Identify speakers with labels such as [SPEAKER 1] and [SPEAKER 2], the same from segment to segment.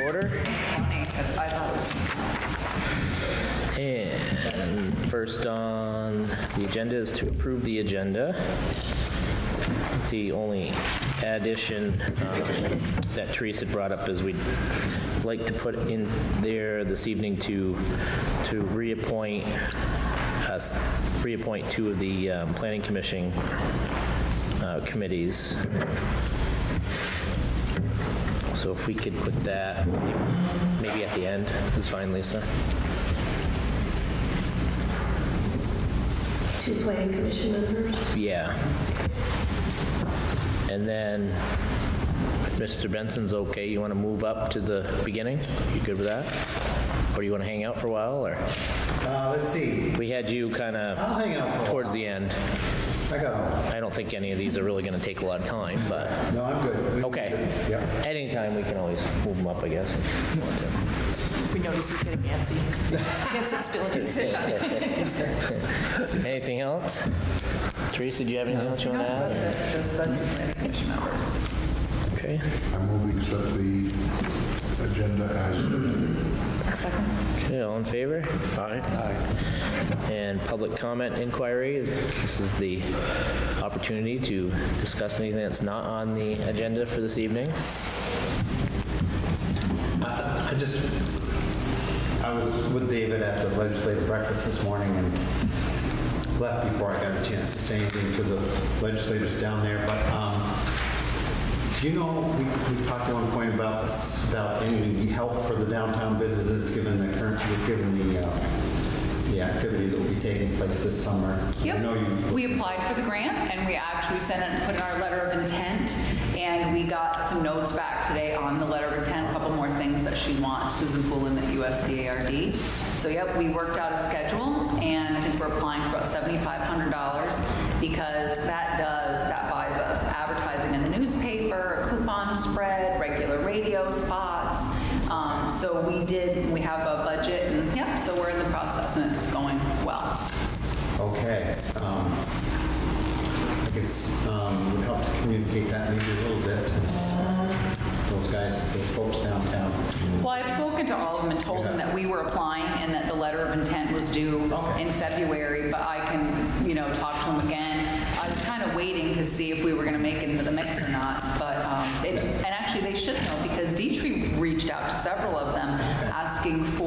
[SPEAKER 1] order. And first on the agenda is to approve the agenda. The only addition um, that Teresa brought up is we'd like to put in there this evening to, to reappoint, us, reappoint two of the um, planning commission uh, committees. So if we could put that maybe at the end, is fine, Lisa?
[SPEAKER 2] Two planning commission members.
[SPEAKER 1] Yeah. And then, if Mr. Benson's okay, you want to move up to the beginning? You good with that? Or you want to hang out for a while, or?
[SPEAKER 3] Uh, let's see,
[SPEAKER 1] We had you kind
[SPEAKER 3] I'll
[SPEAKER 1] of
[SPEAKER 3] hang out for a
[SPEAKER 1] towards
[SPEAKER 3] while.
[SPEAKER 1] the end.
[SPEAKER 3] I got one.
[SPEAKER 1] I don't think any of these are really going to take a lot of time, but,
[SPEAKER 3] No, I'm good. We
[SPEAKER 1] okay.
[SPEAKER 3] do it. Yeah.
[SPEAKER 1] Anytime, we can always move them up, I guess. if you want to.
[SPEAKER 4] if we notice he's getting antsy. Can't sit still in his seat.
[SPEAKER 1] Anything else? Teresa, do you have anything else you want to add?
[SPEAKER 4] That's it, just the two planning commission members.
[SPEAKER 1] Okay.
[SPEAKER 5] I move we accept the agenda as
[SPEAKER 4] Second.
[SPEAKER 1] Okay, all in favor? Aye. Aye. And public comment inquiry, this is the opportunity to discuss anything that's not on the agenda for this evening.
[SPEAKER 3] Uh, I just, I was with David at the legislative breakfast this morning and left before I got a chance to say anything to the legislators down there, but, um, do you know, we, we talked at one point about this, about any help for the downtown businesses, given the current, given the, uh, the activity that will be taking place this summer? I know you
[SPEAKER 6] Yep, we applied for the grant, and we actually sent it and put in our letter of intent, and we got some notes back today on the letter of intent, a couple more things that she wants, Susan Poulin at USDA-RD. So yep, we worked out a schedule, and I think we're applying for about $7,500, did, we have a budget, and yep, so we're in the process, and it's going well.
[SPEAKER 3] Okay. um, I guess um, it would help to communicate that maybe a little bit. Those guys, those folks downtown.
[SPEAKER 6] Well, I've spoken to all of them and told them that we were applying and that the letter of intent was due
[SPEAKER 3] Okay.
[SPEAKER 6] in February, but I can, you know, talk to them again. I was kind of waiting to see if we were going to make it into the mix or not, but, um, it- and actually, they should know, because Dietrich reached out to several of them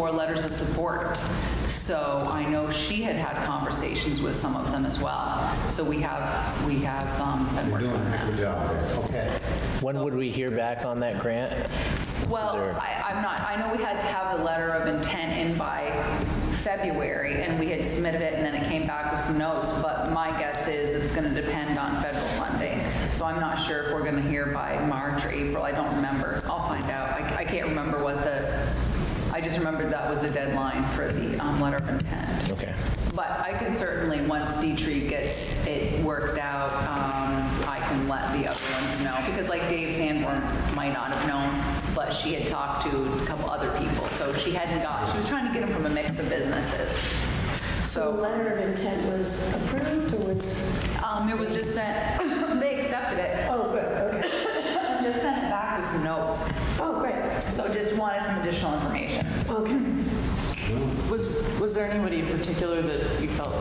[SPEAKER 6] for letters of support. So I know she had had conversations with some of them as well. So we have, we have um, been
[SPEAKER 3] You're
[SPEAKER 6] working
[SPEAKER 3] doing
[SPEAKER 6] on
[SPEAKER 3] a
[SPEAKER 6] that.
[SPEAKER 3] good job there. Okay.
[SPEAKER 1] When would we hear back on that grant?
[SPEAKER 6] Well,
[SPEAKER 1] there-
[SPEAKER 6] I, I'm not, I know we had to have the letter of intent in by February, and we had submitted it, and then it came back with some notes, but my guess is it's gonna depend on federal funding. So I'm not sure if we're gonna hear by March or April, I don't remember. I'll find out. I, I can't remember what the, I just remembered that was the deadline for the, um, letter of intent.
[SPEAKER 1] Okay.
[SPEAKER 6] But I can certainly, once Dietrich gets it worked out, um, I can let the other ones know. Because like Dave Sanborn might not have known, but she had talked to a couple other people. So she hadn't got, she was trying to get them from a mix of businesses.
[SPEAKER 2] So the letter of intent was approved or was,
[SPEAKER 6] um, it was just sent, they accepted it,
[SPEAKER 2] oh, good, okay.
[SPEAKER 6] just sent it back with some notes.
[SPEAKER 2] Oh, great,
[SPEAKER 6] So I just wanted some additional information.
[SPEAKER 2] okay.
[SPEAKER 4] Was, was there anybody in particular that you felt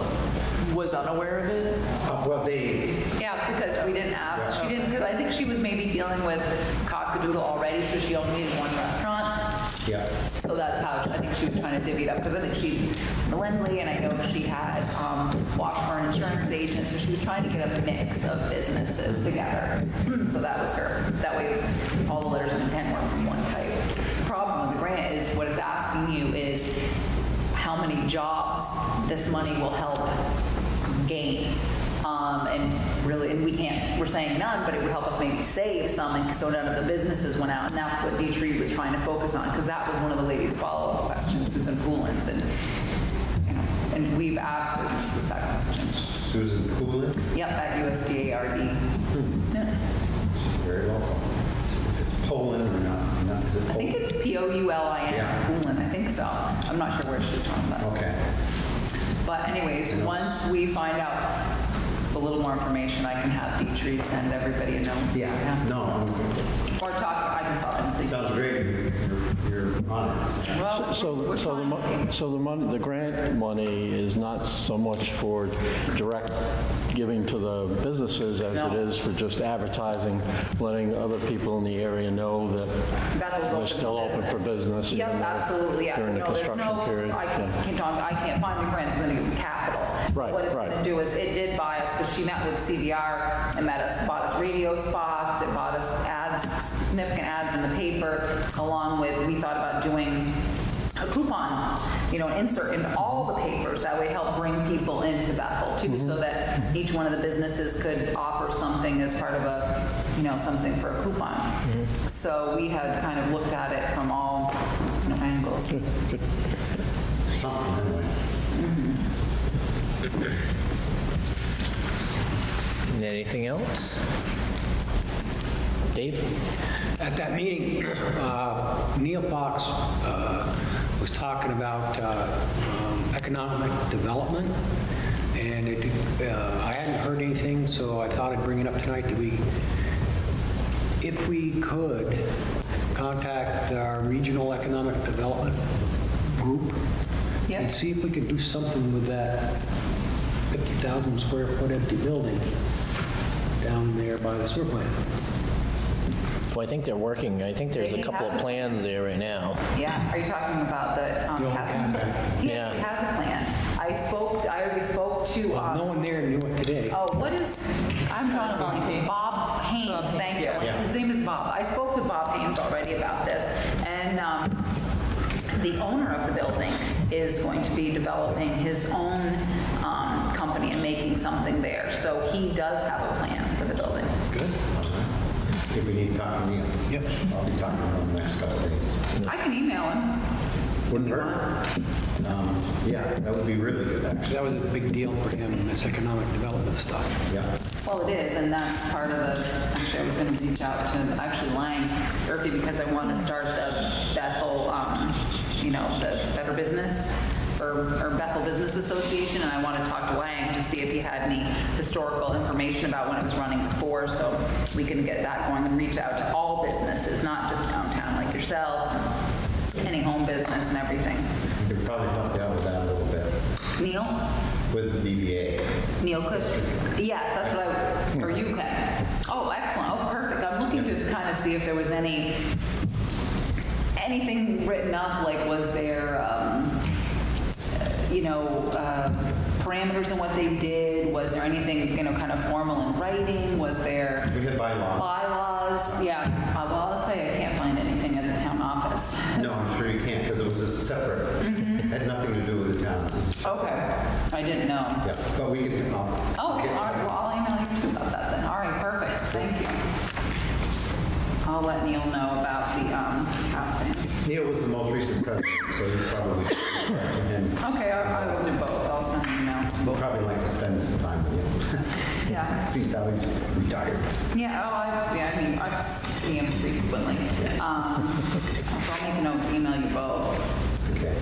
[SPEAKER 4] was unaware of it?
[SPEAKER 3] Uh, Well, they,
[SPEAKER 6] Yeah, because we didn't ask, she didn't, because I think she was maybe dealing with Cockadoodle already, so she only needed one restaurant.
[SPEAKER 3] yeah,
[SPEAKER 6] So that's how, I think she was trying to divvy it up, because I think she, Lindley, and I know she had um, Washburn Insurance Agent, so she was trying to get a mix of businesses together. So that was her. That way, all the letters of intent were from one type. The Problem with the grant is, what it's asking you is how many jobs this money will help gain. Um, And really, and we can't, we're saying none, but it would help us maybe save some, and so none of the businesses went out. And that's what Dietrich was trying to focus on, because that was one of the ladies' follow-up questions, Susan Poulins. And, you know, and we've asked businesses that question.
[SPEAKER 3] Susan Poulin,
[SPEAKER 6] Yep, at USDA-RD. Yeah.
[SPEAKER 3] she's very local. It's Poland or not, not, is it
[SPEAKER 6] I think it's P-O-U-L-I-N,
[SPEAKER 3] Yeah.
[SPEAKER 6] Poulin, I think so. I'm not sure where she's from, but.
[SPEAKER 3] Okay.
[SPEAKER 6] But anyways, once we find out a little more information, I can have Dietrich send everybody a note.
[SPEAKER 3] Yeah, no,
[SPEAKER 6] Or talk, I consultancy.
[SPEAKER 3] Sounds great. You're- You're on it.
[SPEAKER 6] Well,
[SPEAKER 7] So, so the, mo- so the money, the grant money is not so much for direct giving to the businesses as it is for just advertising, letting other people in the area know that
[SPEAKER 6] Bethel's
[SPEAKER 7] we're
[SPEAKER 6] open
[SPEAKER 7] still open for business.
[SPEAKER 6] Yep,
[SPEAKER 7] even though
[SPEAKER 6] absolutely, yeah.
[SPEAKER 7] During the
[SPEAKER 6] No, there's
[SPEAKER 7] construction
[SPEAKER 6] no-
[SPEAKER 7] period.
[SPEAKER 6] I
[SPEAKER 7] yeah.
[SPEAKER 6] can't, talk- I can't find a grant that's to give capital.
[SPEAKER 7] Right,
[SPEAKER 6] What it's gonna do is, it did buy us, because she met with CVR, and met us, bought us radio spots, it bought us ads, significant ads in the paper, along with, we thought about doing a coupon, you know, insert in all the papers, that way help bring people into Bethel too,
[SPEAKER 7] Mm-hmm.
[SPEAKER 6] so that each one of the businesses could offer something as part of a, you know, something for a coupon.
[SPEAKER 7] Mm-hmm.
[SPEAKER 6] So we had kind of looked at it from all, you know, angles.
[SPEAKER 3] Something anyway.
[SPEAKER 1] Anything else? Dave?
[SPEAKER 8] At that meeting, uh, Neil Fox uh, was talking about uh, um, economic development, and it, uh, I hadn't heard anything, so I thought I'd bring it up tonight that we, if we could, contact our regional economic development group
[SPEAKER 6] Yeah.
[SPEAKER 8] and see if we could do something with that 50,000 square foot empty building down there by the sewer plant.
[SPEAKER 1] Well, I think they're working, I think there's a
[SPEAKER 6] He
[SPEAKER 1] couple of
[SPEAKER 6] a-
[SPEAKER 1] plans there right now.
[SPEAKER 6] Yeah, are you talking about the um,
[SPEAKER 8] The old
[SPEAKER 6] Cassins?
[SPEAKER 8] Cassins.
[SPEAKER 6] He
[SPEAKER 1] Yeah.
[SPEAKER 6] actually has a plan. I spoke, I already spoke to,
[SPEAKER 8] Well, no
[SPEAKER 6] um,
[SPEAKER 8] one there knew it today.
[SPEAKER 6] oh, what is, I'm trying to
[SPEAKER 4] Bob
[SPEAKER 6] think.
[SPEAKER 4] Haynes.
[SPEAKER 6] Bob Haynes, thank you. His name is Bob. I spoke with Bob Haynes already about this, and um, the owner of the building is going to be developing his own company something there. So he does have a plan for the building.
[SPEAKER 8] Good.
[SPEAKER 3] If we need to talk to Neil.
[SPEAKER 8] Yep.
[SPEAKER 3] I'll be talking to him in the next couple of days.
[SPEAKER 6] I can email him.
[SPEAKER 3] Wouldn't hurt. Um, Yeah, that would be really good, actually.
[SPEAKER 8] That was a big deal for him, this economic development stuff.
[SPEAKER 3] Yeah.
[SPEAKER 6] Well, it is, and that's part of the, actually, I was going to reach out to, actually Lang Murphy, because I want to start the Bethel, um, you know, the Better Business, or or Bethel Business Association, and I want to talk to Lang to see if he had any historical information about when it was running before, so we can get that going and reach out to all businesses, not just downtown, like yourself, any home business and everything.
[SPEAKER 3] You could probably help you out with that a little bit,
[SPEAKER 6] Neil?
[SPEAKER 3] with the DBA.
[SPEAKER 6] Neil Kush? Yes, that's what I, or you can. Oh, excellent, oh, perfect. I'm looking to kind of see if there was any, anything written up, like was there, um, you know, uh, parameters in what they did? Was there anything, you know, kind of formal in writing? Was there
[SPEAKER 3] We had bylaws.
[SPEAKER 6] bylaws? Yeah, Uh, well, I'll tell you, I can't find anything at the town office.
[SPEAKER 3] No, I'm sure you can't, because it was a separate, had nothing to do with the town.
[SPEAKER 6] Okay, I didn't know.
[SPEAKER 3] Yeah, but we can, I'll-
[SPEAKER 6] Oh, okay, all right, well, I'll email you too about that then. All right, perfect, thank you. I'll let Neil know about the um, castings.
[SPEAKER 3] Neil was the most recent president, so you probably should talk to him.
[SPEAKER 6] Okay, I I will do both, I'll send an email.
[SPEAKER 3] We'll probably like to spend some time with you.
[SPEAKER 6] Yeah,
[SPEAKER 3] See how he's retired.
[SPEAKER 6] yeah, oh, I, yeah, I mean, I see him frequently. Um, So I'll make a note to email you both.
[SPEAKER 3] Okay.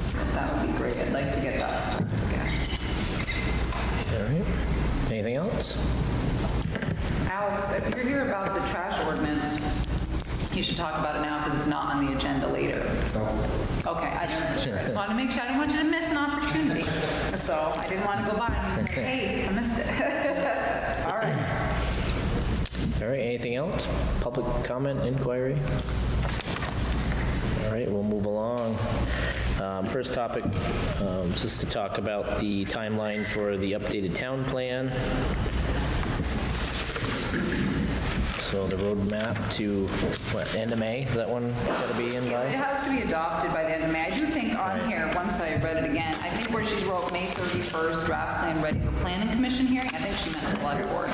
[SPEAKER 6] So That would be great, I'd like to get that started again.
[SPEAKER 1] All right. Anything else?
[SPEAKER 6] Alex, if you're here about the trash ordinance, you should talk about it now because it's not on the agenda later. Okay, I just I just wanted to make sure, I didn't want you to miss an opportunity. So I didn't want to go by and say, hey, I missed it. All right.
[SPEAKER 1] All right, anything else? Public comment, inquiry? All right, we'll move along. Um, First topic um, is just to talk about the timeline for the updated town plan. So the roadmap to, what, end of May? Is that one got to be in
[SPEAKER 6] It
[SPEAKER 1] by?
[SPEAKER 6] has to be adopted by the end of May. I do think on here, once I read it again, I think where she wrote May 31st, draft plan ready for planning commission hearing, I think she meant the select board.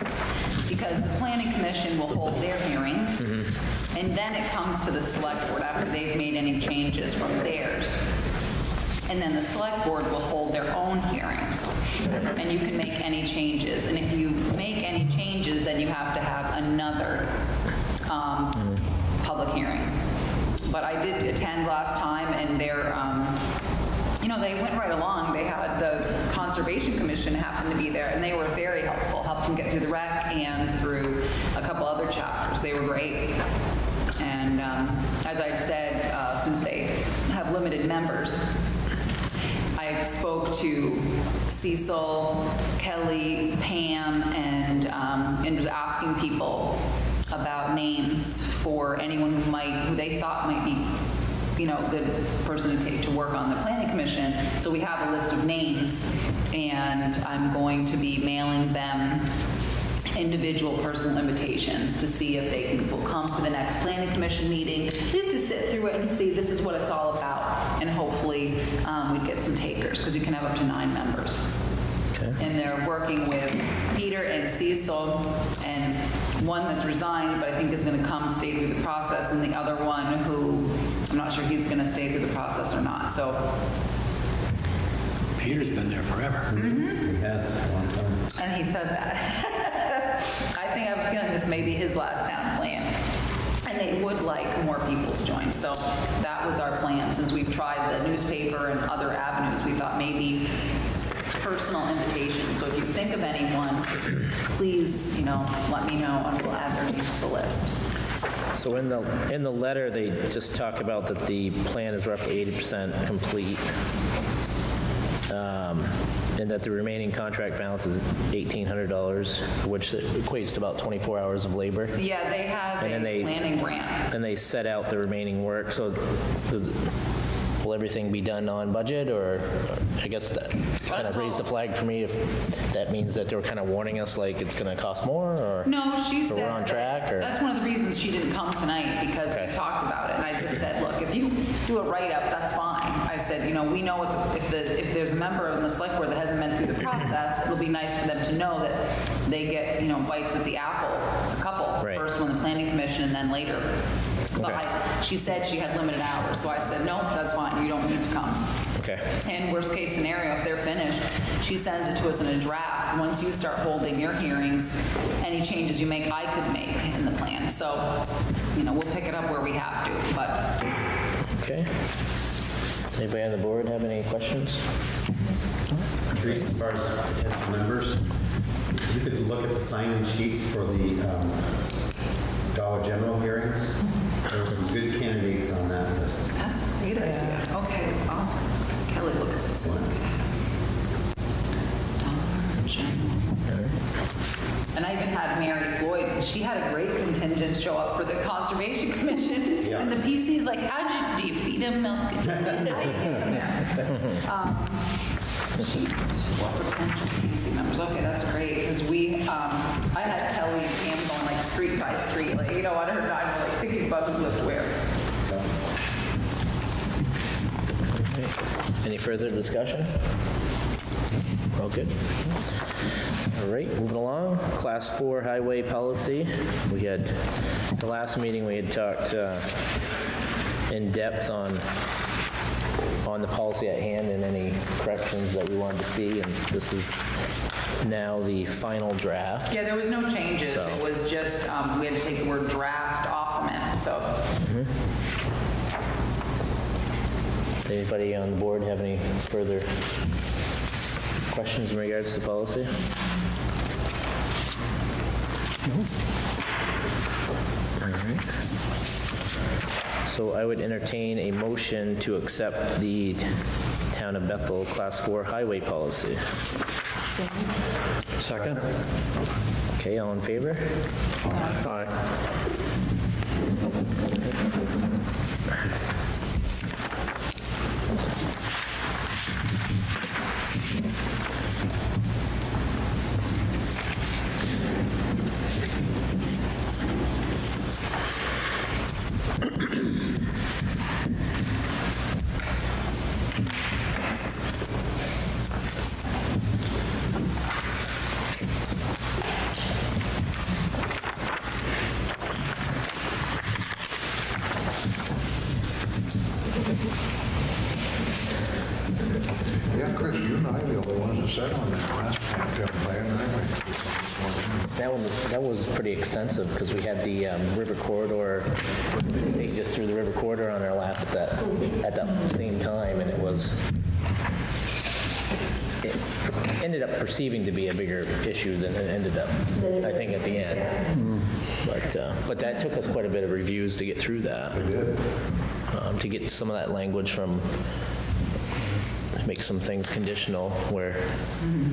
[SPEAKER 6] Because the planning commission will hold their hearings, mm-hmm. and then it comes to the select board after they've made any changes from theirs. And then the select board will hold their own hearings, and you can make any changes. And if you make any changes, then you have to have another um, public hearing. But I did attend last time, and they're, um, you know, they went right along. They had, the Conservation Commission happened to be there, and they were very helpful, helped him get through the rec and through a couple other chapters. They were great. And um, as I'd said, uh, since they have limited members, I spoke to Cecil, Kelly, Pam, and, um, and asking people about names for anyone who might, who they thought might be, you know, a good person to take to work on the planning commission. So we have a list of names, and I'm going to be mailing them individual personal invitations to see if they can, will come to the next planning commission meeting, just to sit through it and see this is what it's all about. And hopefully, um, we'd get some takers, because you can have up to nine members. Okay. And they're working with Peter and Cecil, and one that's resigned, but I think is going to come stay through the process, and the other one who, I'm not sure he's going to stay through the process or not. So
[SPEAKER 8] Peter's been there forever.
[SPEAKER 3] He has a long time.
[SPEAKER 6] And he said that. I think I have a feeling this may be his last town plan. And they would like more people to join. So that was our plan. Since we've tried the newspaper and other avenues, we thought maybe personal invitations. So if you think of anyone, please, you know, let me know and we'll add their names to the list.
[SPEAKER 1] So in the, in the letter, they just talk about that the plan is roughly 80% complete, um, and that the remaining contract balance is $1,800, which equates to about 24 hours of labor.
[SPEAKER 6] Yeah, they have
[SPEAKER 1] And
[SPEAKER 6] a
[SPEAKER 1] then they-
[SPEAKER 6] planning grant.
[SPEAKER 1] And they set out the remaining work, so does, will everything be done on budget, or, I guess that kind of raised the flag for me if that means that they were kind of warning us like it's going to cost more, or?
[SPEAKER 6] No, she said.
[SPEAKER 1] we're on
[SPEAKER 6] that-
[SPEAKER 1] track, or-
[SPEAKER 6] That's one of the reasons she didn't come tonight, because we
[SPEAKER 1] Okay.
[SPEAKER 6] talked about it, and I just said, look, if you do a write-up, that's fine. Said, you know, we know what, the- if the, if there's a member in the select board that hasn't been through the process, it'll be nice for them to know that they get, you know, bites at the apple, a couple.
[SPEAKER 1] Right.
[SPEAKER 6] First one, the planning commission, and then later. But
[SPEAKER 1] Okay.
[SPEAKER 6] I, she said she had limited hours, so I said, no, that's fine, you don't need to come.
[SPEAKER 1] Okay,
[SPEAKER 6] And worst case scenario, if they're finished, she sends it to us in a draft. Once you start holding your hearings, any changes you make, I could make in the plan. So, you know, we'll pick it up where we have to, but
[SPEAKER 1] okay. Does anybody on the board have any questions?
[SPEAKER 3] Teresa, as far as potential members, you could look at the sign-in sheets for the um, Dollar General hearings. There were some good candidates on that list.
[SPEAKER 6] that's a great idea. Okay, I'll- Kelly, look at this one. Dollar General. And I even had Mary Floyd, 'cause she had a great contingent show up for the Conservation Commission.
[SPEAKER 3] Yeah.
[SPEAKER 6] And the PC's like, how'd you, do you feed him milk? and cheese? How you get him there? Um, Sheets for potential PC members. Okay, that's great, because we, um, I had Kelly and Pam going like street by street, like, you know, on her dime, like thinking about who lived where.
[SPEAKER 1] Any further discussion? All good? All right, moving along. Class 4 highway policy. We had, the last meeting, we had talked uh, in depth on, on the policy at hand and any corrections that we wanted to see, and this is now the final draft.
[SPEAKER 6] Yeah, there was no changes.
[SPEAKER 1] So-
[SPEAKER 6] It was just, um, we had to take the word draft off from it, so.
[SPEAKER 1] Anybody on the board have any further questions in regards to policy? All right. So I would entertain a motion to accept the Town of Bethel Class 4 Highway Policy.
[SPEAKER 7] Second?
[SPEAKER 1] Okay, all in favor?
[SPEAKER 7] Aye.
[SPEAKER 5] Yeah, Chris, you and I are the only ones that sat on that last town plan, I think.
[SPEAKER 1] That one, that was pretty extensive because we had the um, river corridor, they just threw the river corridor on our lap at that, at that same time and it was, it- ended up perceiving to be a bigger issue than it ended up, I think, at the end. But, uh, but that took us quite a bit of reviews to get through that.
[SPEAKER 5] We did.
[SPEAKER 1] um, to get some of that language from, make some things conditional, where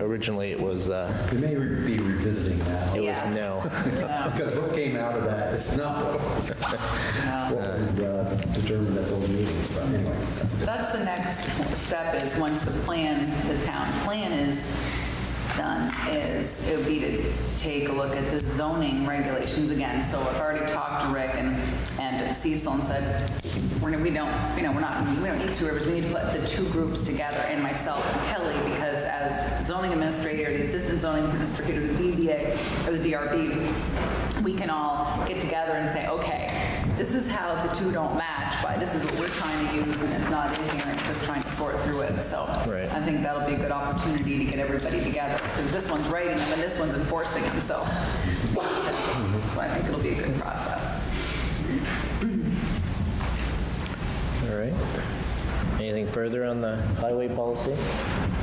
[SPEAKER 1] originally it was, uh,
[SPEAKER 3] We may re- be revisiting that.
[SPEAKER 1] it was
[SPEAKER 6] Yeah.
[SPEAKER 1] no.
[SPEAKER 3] Because what came out of that is not what was, what was uh, determined at those meetings, but anyway, that's.
[SPEAKER 6] That's the next step is once the plan, the town plan is done, is it would be to take a look at the zoning regulations again. So I've already talked to Rick and, and Cecil and said, we're, we don't, you know, we're not, we don't need two rivers, we need to put the two groups together and myself and Kelly, because as zoning administrator, the assistant zoning administrator, the DBA, or the DRB, we can all get together and say, okay, this is how the two don't match, but this is what we're trying to use, and it's not in here, and just trying to sort through it, so.
[SPEAKER 1] Right.
[SPEAKER 6] I think that'll be a good opportunity to get everybody together, because this one's writing them, and this one's enforcing them, so. So I think it'll be a good process.
[SPEAKER 1] All right. Anything further on the highway policy?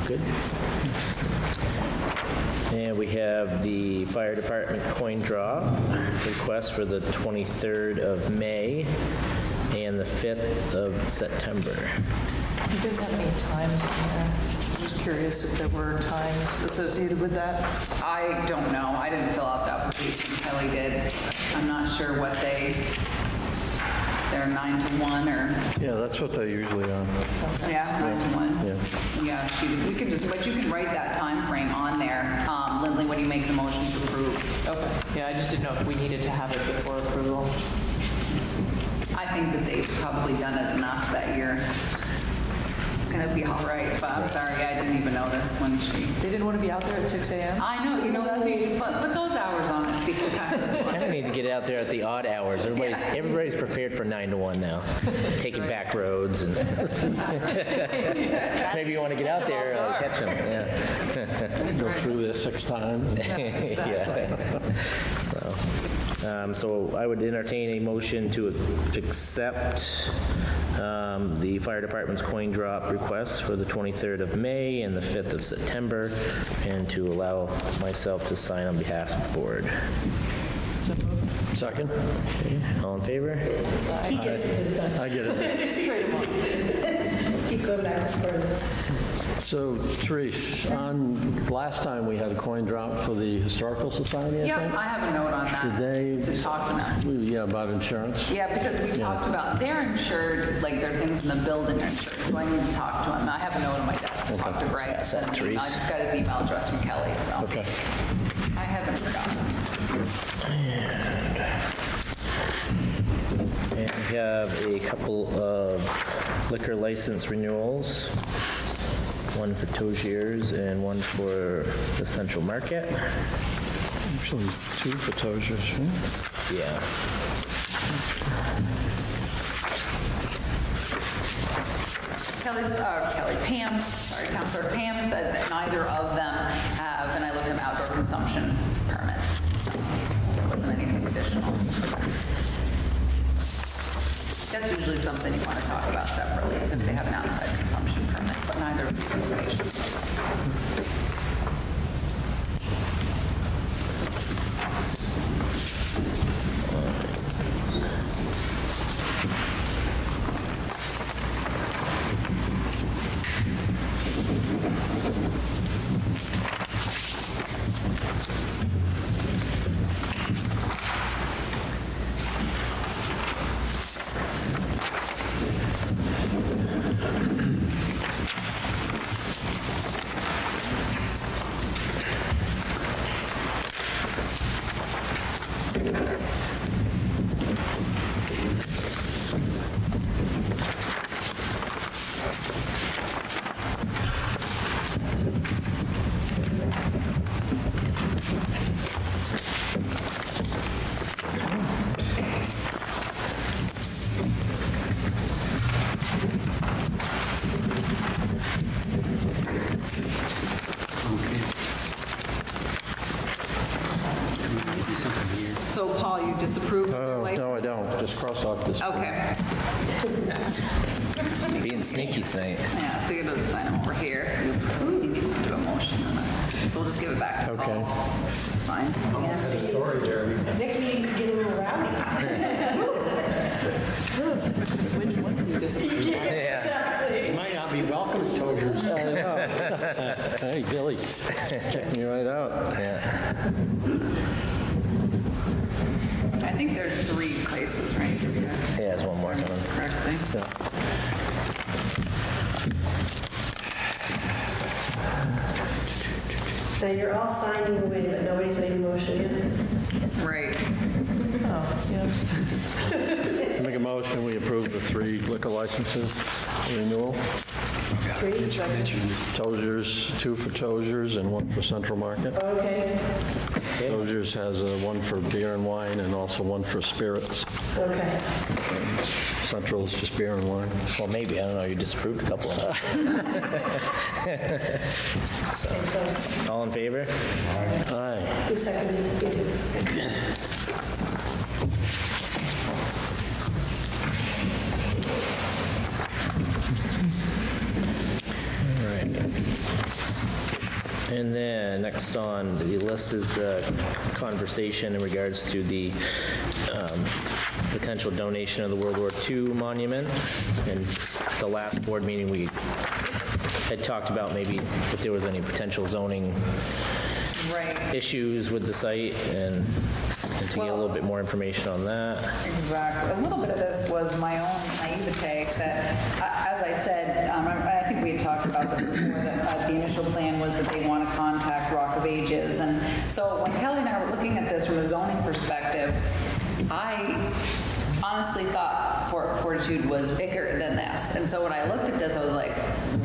[SPEAKER 1] Good. And we have the fire department coin draw request for the 23rd of May and the 5th of September.
[SPEAKER 4] Do you guys have any times in there? I'm just curious if there were times associated with that.
[SPEAKER 6] I don't know, I didn't fill out the application, Kelly did. I'm not sure what they, they're nine to one, or,
[SPEAKER 7] Yeah, that's what they usually are.
[SPEAKER 6] yeah, nine to one.
[SPEAKER 7] Yeah.
[SPEAKER 6] Yeah, she did, we could just, but you can write that time frame on there. Um, Lindley, when you make the motion to approve.
[SPEAKER 4] Okay. Yeah, I just didn't know if we needed to have it before approval.
[SPEAKER 6] I think that they've probably done it enough that you're gonna be all right, but I'm sorry, I didn't even notice when she,
[SPEAKER 4] They didn't want to be out there at 6 AM?
[SPEAKER 6] I know, you know, that's, but put those hours on and see what.
[SPEAKER 1] Kind of need to get out there at the odd hours. Everybody's, everybody's prepared for 9 to 1 now, taking back roads and maybe you want to get out there, uh, catch them, yeah.
[SPEAKER 7] Go through this six times.
[SPEAKER 1] Yeah. So, um, so I would entertain a motion to accept um, the fire department's coin drop request for the 23rd of May and the 5th of September, and to allow myself to sign on behalf of the board.
[SPEAKER 7] Second?
[SPEAKER 1] All in favor?
[SPEAKER 2] He gets it this time.
[SPEAKER 7] I get it.
[SPEAKER 4] Straight them up.
[SPEAKER 2] Keep going back and forth.
[SPEAKER 7] So, Therese, on, last time we had a coin drop for the Historical Society, I
[SPEAKER 6] Yep,
[SPEAKER 7] think?
[SPEAKER 6] I have a note on that.
[SPEAKER 7] Did they-
[SPEAKER 6] To talk to them.
[SPEAKER 7] Yeah, about insurance?
[SPEAKER 6] Yeah, because we talked about, they're insured, like there are things in the building are insured, so I need to talk to him. I have a note on my desk to talk to Greg.
[SPEAKER 1] Pass that,
[SPEAKER 6] send him an email. I just got his email address from Kelly, so
[SPEAKER 7] Okay.
[SPEAKER 6] I haven't forgotten.
[SPEAKER 1] And we have a couple of liquor license renewals, one for Toziers and one for the Central Market.
[SPEAKER 7] Actually, two for Tozier's, right?
[SPEAKER 1] Yeah.
[SPEAKER 6] Kelly's, uh, Kelly, Pam, sorry, Town Clerk Pam said that neither of them have, and I looked them outdoor consumption permits. Wasn't anything additional. That's usually something you want to talk about separately, is if they have an outside consumption permit, but neither Paul, you disapprove of their
[SPEAKER 7] Oh, no, I don't. Just cross off this.
[SPEAKER 6] Okay,
[SPEAKER 1] Being sneaky tonight.
[SPEAKER 6] yeah, so you gotta sign them over here. He needs to do a motion So we'll just give it back to
[SPEAKER 7] Okay.
[SPEAKER 6] Paul. Sign. Yeah.
[SPEAKER 3] Story there.
[SPEAKER 2] Next meeting could get a little rowdy.
[SPEAKER 4] Which one do you disagree?
[SPEAKER 8] It might not be welcome to Tozier's.
[SPEAKER 7] Hey, Billy, check me right out.
[SPEAKER 1] Yeah.
[SPEAKER 6] I think there's three places, right? for you guys
[SPEAKER 1] Yeah, there's one more coming.
[SPEAKER 6] Correctly.
[SPEAKER 2] Now, you're all signing away, but nobody's made a motion yet.
[SPEAKER 6] Right.
[SPEAKER 7] Make a motion, we approve the three liquor licenses renewal.
[SPEAKER 2] Three,
[SPEAKER 7] Tozier's, two for Tozier's and one for Central Market.
[SPEAKER 2] okay,
[SPEAKER 7] Tozier's has uh, one for beer and wine and also one for spirits.
[SPEAKER 2] okay.
[SPEAKER 7] Central's just beer and wine.
[SPEAKER 1] Well, maybe, I don't know, you disapproved a couple of them.
[SPEAKER 2] So
[SPEAKER 1] All in favor?
[SPEAKER 7] Aye.
[SPEAKER 2] who seconded it? You did.
[SPEAKER 1] And then, next on the list is the conversation in regards to the um, potential donation of the World War II monument. And the last board meeting, we had talked about maybe if there was any potential zoning
[SPEAKER 6] Right.
[SPEAKER 1] issues with the site and and to get a little bit more information on that.
[SPEAKER 6] Exactly. A little bit of this was my own naivete that, uh, as I said, um, I I think we had talked about this before, that uh, the initial plan was that they want to contact Rock of Ages. And so when Kelly and I were looking at this from a zoning perspective, I honestly thought Fort Fortitude was bigger than this. And so when I looked at this, I was like,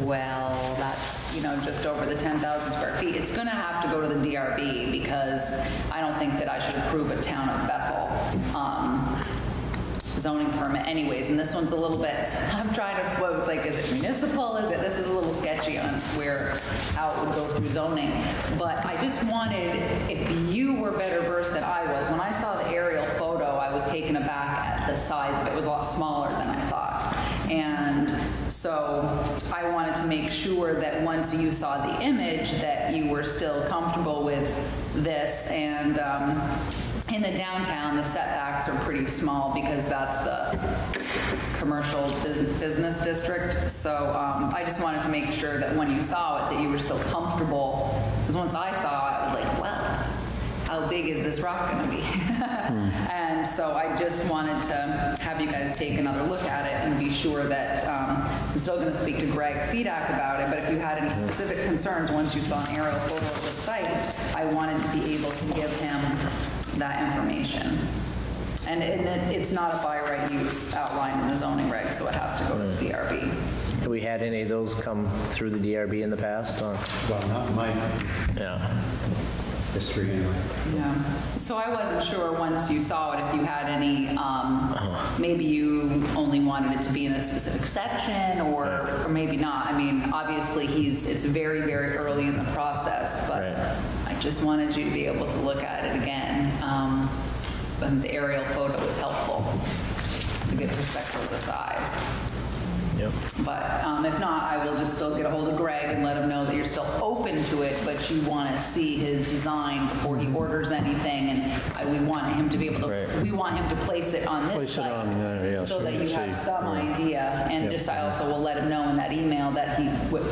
[SPEAKER 6] well, that's, you know, just over the 10,000 square feet. It's going to have to go to the DRB because I don't think that I should approve a town of Bethel um, zoning permit anyways. And this one's a little bit, I'm trying to, what was like, is it municipal? Is it, this is a little sketchy on where, how it would go through zoning. But I just wanted, if you were better versed than I was, when I saw the aerial photo, I was taken aback at the size of it. It was a lot smaller than I thought. And so I wanted to make sure that once you saw the image, that you were still comfortable with this. And um, in the downtown, the setbacks are pretty small because that's the commercial bus- business district. So um, I just wanted to make sure that when you saw it, that you were still comfortable. Because once I saw it, I was like, well, how big is this rock going to be? And so I just wanted to have you guys take another look at it and be sure that, um, I'm still going to speak to Greg Fedak about it, but if you had any specific concerns, once you saw an aerial photo of the site, I wanted to be able to give him that information. And and it- it's not a by right use outlined in the zoning reg, so it has to go to the DRB.
[SPEAKER 1] Have we had any of those come through the DRB in the past? or-
[SPEAKER 3] Well, not in my
[SPEAKER 1] Yeah.
[SPEAKER 3] history anyway.
[SPEAKER 6] Yeah, so I wasn't sure, once you saw it, if you had any, um, maybe you only wanted it to be in a specific section, or or maybe not. I mean, obviously, he's, it's very, very early in the process, but
[SPEAKER 1] Right.
[SPEAKER 6] Just wanted you to be able to look at it again. Um, And the aerial photo was helpful to get a perspective of the size.
[SPEAKER 1] Yep.
[SPEAKER 6] But um, if not, I will just still get a hold of Greg and let him know that you're still open to it, but you want to see his design before he orders anything, and I- we want him to be able to,
[SPEAKER 1] Right.
[SPEAKER 6] we want him to place it on this
[SPEAKER 7] Place it
[SPEAKER 6] site.
[SPEAKER 7] on there, yeah,
[SPEAKER 6] So
[SPEAKER 7] so
[SPEAKER 6] that you have
[SPEAKER 7] see.
[SPEAKER 6] some idea, and
[SPEAKER 7] Yep.
[SPEAKER 6] just I also will let him know in that email that he, would-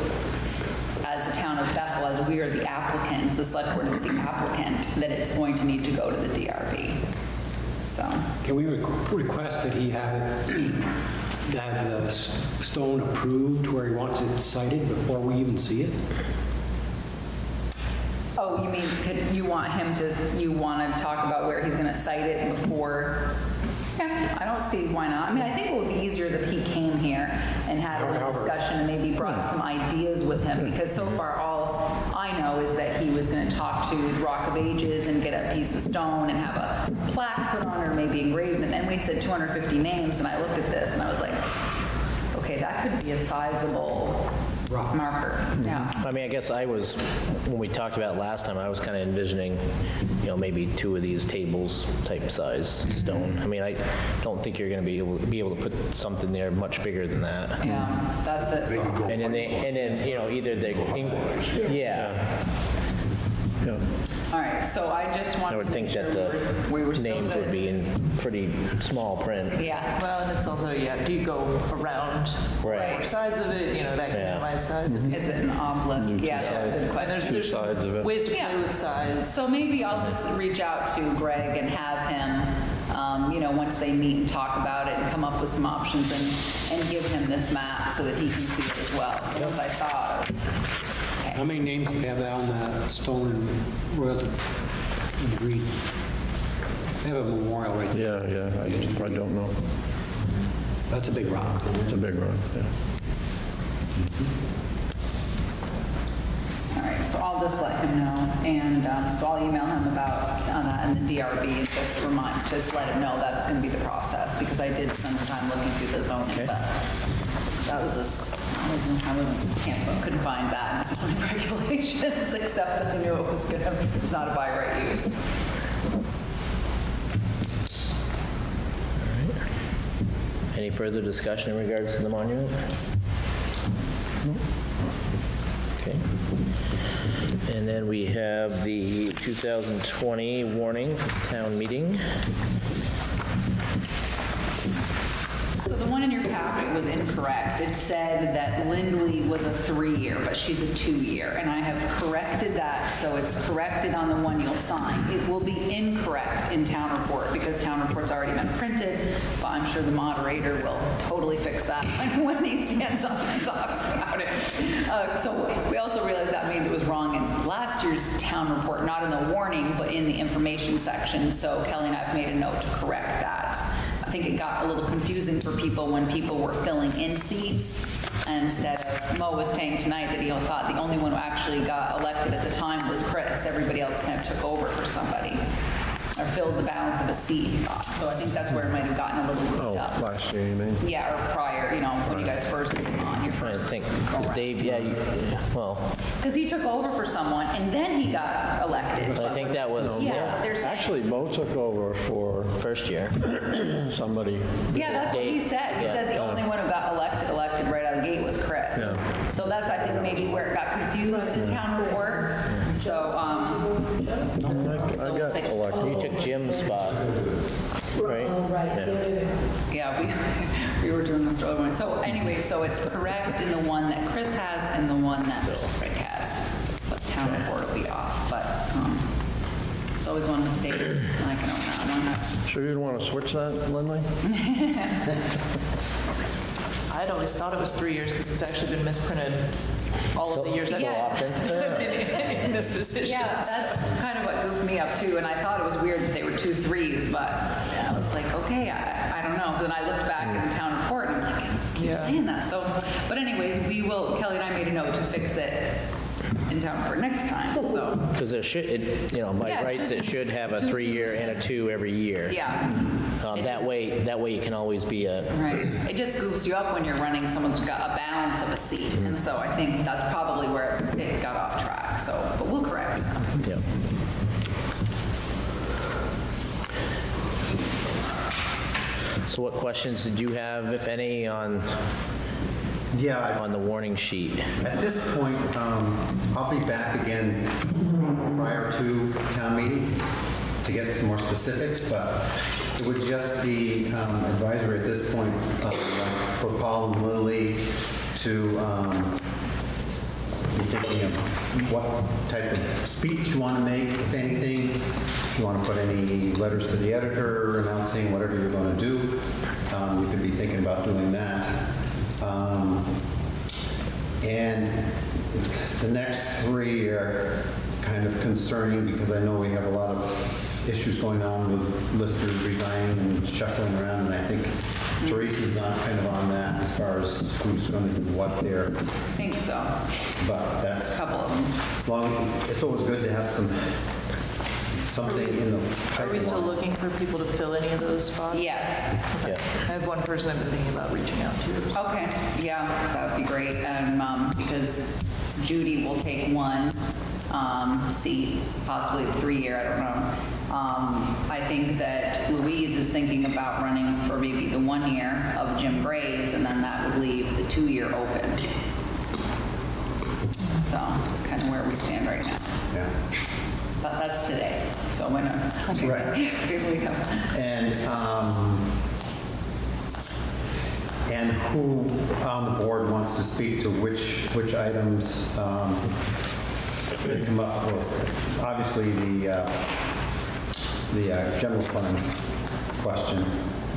[SPEAKER 6] town of Bethel, as we are the applicants, the select board is the applicant, that it's going to need to go to the DRB. So.
[SPEAKER 8] Can we requ- request that he have it, have the uh, s- stone approved where he wants it sited before we even see it?
[SPEAKER 6] Oh, you mean, could, you want him to, you want to talk about where he's going to site it before? Yeah, I don't see why not. I mean, I think it would be easier is if he came here and had a little discussion and maybe brought hmm. some ideas with him, hmm. because so far, all I know is that he was going to talk to Rock of Ages and get a piece of stone and have a plaque put on or maybe engraved, and then we said 250 names, and I looked at this and I was like, okay, that could be a sizable
[SPEAKER 8] Rock.
[SPEAKER 6] Marker. Yeah.
[SPEAKER 1] I mean, I guess I was, when we talked about it last time, I was kind of envisioning, you know, maybe two of these tables type size stone. I mean, I don't think you're going to be able, be able to put something there much bigger than that.
[SPEAKER 6] Yeah, that's it. So
[SPEAKER 1] And then, they- and then, you know, either the, yeah.
[SPEAKER 7] Yeah.
[SPEAKER 6] All right, so I just
[SPEAKER 1] I
[SPEAKER 6] wanted
[SPEAKER 1] would
[SPEAKER 6] to make
[SPEAKER 1] think
[SPEAKER 6] sure
[SPEAKER 1] that
[SPEAKER 6] we were we were
[SPEAKER 1] the
[SPEAKER 6] still
[SPEAKER 1] names would
[SPEAKER 6] good.
[SPEAKER 1] be in pretty small print.
[SPEAKER 6] Yeah,
[SPEAKER 4] Well, and it's also, yeah, do you go around
[SPEAKER 1] Right.
[SPEAKER 4] four sides of it, you know, that can
[SPEAKER 1] Yeah.
[SPEAKER 4] minimize size.
[SPEAKER 6] is it an obelisk?
[SPEAKER 7] Two
[SPEAKER 6] Yeah, that's a good
[SPEAKER 4] And there's,
[SPEAKER 6] question.
[SPEAKER 7] Two
[SPEAKER 4] there's
[SPEAKER 7] sides of it.
[SPEAKER 4] ways to play
[SPEAKER 6] Yeah.
[SPEAKER 4] with size.
[SPEAKER 6] So maybe I'll just reach out to Greg and have him, um, you know, once they meet and talk about it and come up with some options and, and give him this map so that he can see it as well. So once I saw it,
[SPEAKER 8] How many names do you have out on that stone and Royalton in the green? They have a memorial right there.
[SPEAKER 7] Yeah, yeah, I I don't know.
[SPEAKER 8] That's a big rock.
[SPEAKER 7] It's a big rock, yeah.
[SPEAKER 6] all right, so I'll just let him know. And um, so I'll email him about uh, and the DRB and just remind, just let him know that's going to be the process because I did spend the time looking through the zoning,
[SPEAKER 1] Okay.
[SPEAKER 6] but that was a, I wasn't, I wasn't, can't, couldn't find that in zoning regulations except I knew it was gonna, it's not a by right use.
[SPEAKER 1] Any further discussion in regards to the monument? Okay. And then we have the 2020 warning for the town meeting.
[SPEAKER 6] So the one in your packet was incorrect. It said that Lindley was a three-year, but she's a two-year. And I have corrected that, so it's corrected on the one you'll sign. It will be incorrect in town report because town report's already been printed, but I'm sure the moderator will totally fix that when he stands up and talks about it. Uh, So we also realized that means it was wrong in last year's town report, not in the warning, but in the information section. So Kelly and I have made a note to correct that. I think it got a little confusing for people when people were filling in seats. And Instead of, Mo was saying tonight that he thought the only one who actually got elected at the time was Chris. Everybody else kind of took over for somebody, or filled the balance of a seat, he thought. So I think that's where it might have gotten a little
[SPEAKER 7] Oh,
[SPEAKER 6] goofed up.
[SPEAKER 7] last year, you mean?
[SPEAKER 6] Yeah, or prior, you know, when you guys first came on, your
[SPEAKER 1] Trying to
[SPEAKER 6] first.
[SPEAKER 1] think, 'cause Dave, yeah, you, well,
[SPEAKER 6] Because he took over for someone, and then he got elected.
[SPEAKER 1] I think that was
[SPEAKER 6] Yeah, they're.
[SPEAKER 7] Actually, Mo took over for
[SPEAKER 1] first year.
[SPEAKER 7] somebody.
[SPEAKER 6] Yeah, that's what he said. He
[SPEAKER 1] yeah.
[SPEAKER 6] said the only one who got elected, elected right out of the gate was Chris.
[SPEAKER 7] Yeah.
[SPEAKER 6] So that's, I think, maybe where it got confused in town report. So, um,
[SPEAKER 7] I
[SPEAKER 6] So
[SPEAKER 7] got
[SPEAKER 6] fix it.
[SPEAKER 7] elected.
[SPEAKER 1] You took Jim's spot, right?
[SPEAKER 2] Oh, right.
[SPEAKER 1] Yeah.
[SPEAKER 6] Yeah, we, we were doing this the other one. So anyway, so it's correct in the one that Chris has and the one that little Rick has. But town report will be off, but, um, there's always one mistake, and I can own that one. That's,
[SPEAKER 7] Sure you'd want to switch that, Lindley?
[SPEAKER 4] I'd always thought it was three years because it's actually been misprinted all of the years I've
[SPEAKER 1] So
[SPEAKER 6] Yes.
[SPEAKER 1] often.
[SPEAKER 4] been in this position.
[SPEAKER 6] yeah, that's kind of what goofed me up too. And I thought it was weird that they were two threes, but I was like, okay, I, I don't know. Then I looked back in the town report and I'm like, I keep
[SPEAKER 4] Yeah.
[SPEAKER 6] Saying that. So, but anyways, we will, Kelly and I made a note to fix it in town for next time, so,
[SPEAKER 1] Because there should, it, you know, by
[SPEAKER 6] Yeah, it
[SPEAKER 1] rights, it should have a three-year and a two every year.
[SPEAKER 6] yeah.
[SPEAKER 1] Um,
[SPEAKER 6] It
[SPEAKER 1] That
[SPEAKER 6] just-
[SPEAKER 1] way, that way you can always be a,
[SPEAKER 6] Right. It just goofs you up when you're running someone's got a balance of a seat. And so I think that's probably where it got off track, so, but we'll correct it.
[SPEAKER 1] yeah. So what questions did you have, if any, on,
[SPEAKER 3] Yeah,
[SPEAKER 1] on the warning sheet?
[SPEAKER 3] At this point, um, I'll be back again prior to town meeting to get some more specifics, but it would just be um, advisory at this point uh, like for Paul and Lily to um, be thinking of what type of speech you want to make, if anything. If you want to put any letters to the editor announcing whatever you're going to do, um, you could be thinking about doing that. Um, and the next three are kind of concerning because I know we have a lot of issues going on with listers resigning and shuffling around, and I think Teresa's on, kind of on that as far as who's going to do what there,
[SPEAKER 6] I think so.
[SPEAKER 3] But that's, a
[SPEAKER 6] couple of them.
[SPEAKER 3] long, it's always good to have some, something in the
[SPEAKER 4] Are we still looking for people to fill any of those spots?
[SPEAKER 6] Yes.
[SPEAKER 1] Yeah.
[SPEAKER 4] I have one person I've been thinking about reaching out to.
[SPEAKER 6] Okay, yeah, that would be great, and, um, because Judy will take one, um, seat, possibly three-year, I don't know. Um, I think that Louise is thinking about running for maybe the one year of Jim Bray's, and then that would leave the two-year open. So, that's kind of where we stand right now.
[SPEAKER 3] Yeah.
[SPEAKER 6] But that's today, so when,
[SPEAKER 3] Right.
[SPEAKER 6] here we go.
[SPEAKER 3] And, um, and who on the board wants to speak to which, which items um, that come up close? Obviously, the, uh, the uh, general fund question.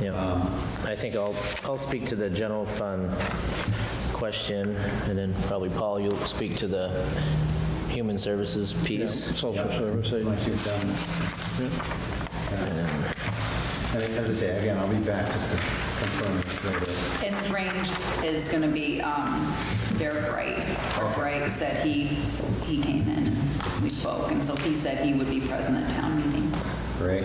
[SPEAKER 1] Yeah.
[SPEAKER 3] Um,
[SPEAKER 1] I think I'll, I'll speak to the general fund question, and then probably Paul, you'll speak to the human services piece.
[SPEAKER 7] Social service
[SPEAKER 3] Like
[SPEAKER 7] agency.
[SPEAKER 3] you've done. And as I say, again, I'll be back just to confirm this later.
[SPEAKER 6] And range is going to be um, Derek Wright. Derek Wright said he, he came in, and we spoke, and so he said he would be present at town meeting.
[SPEAKER 3] Great.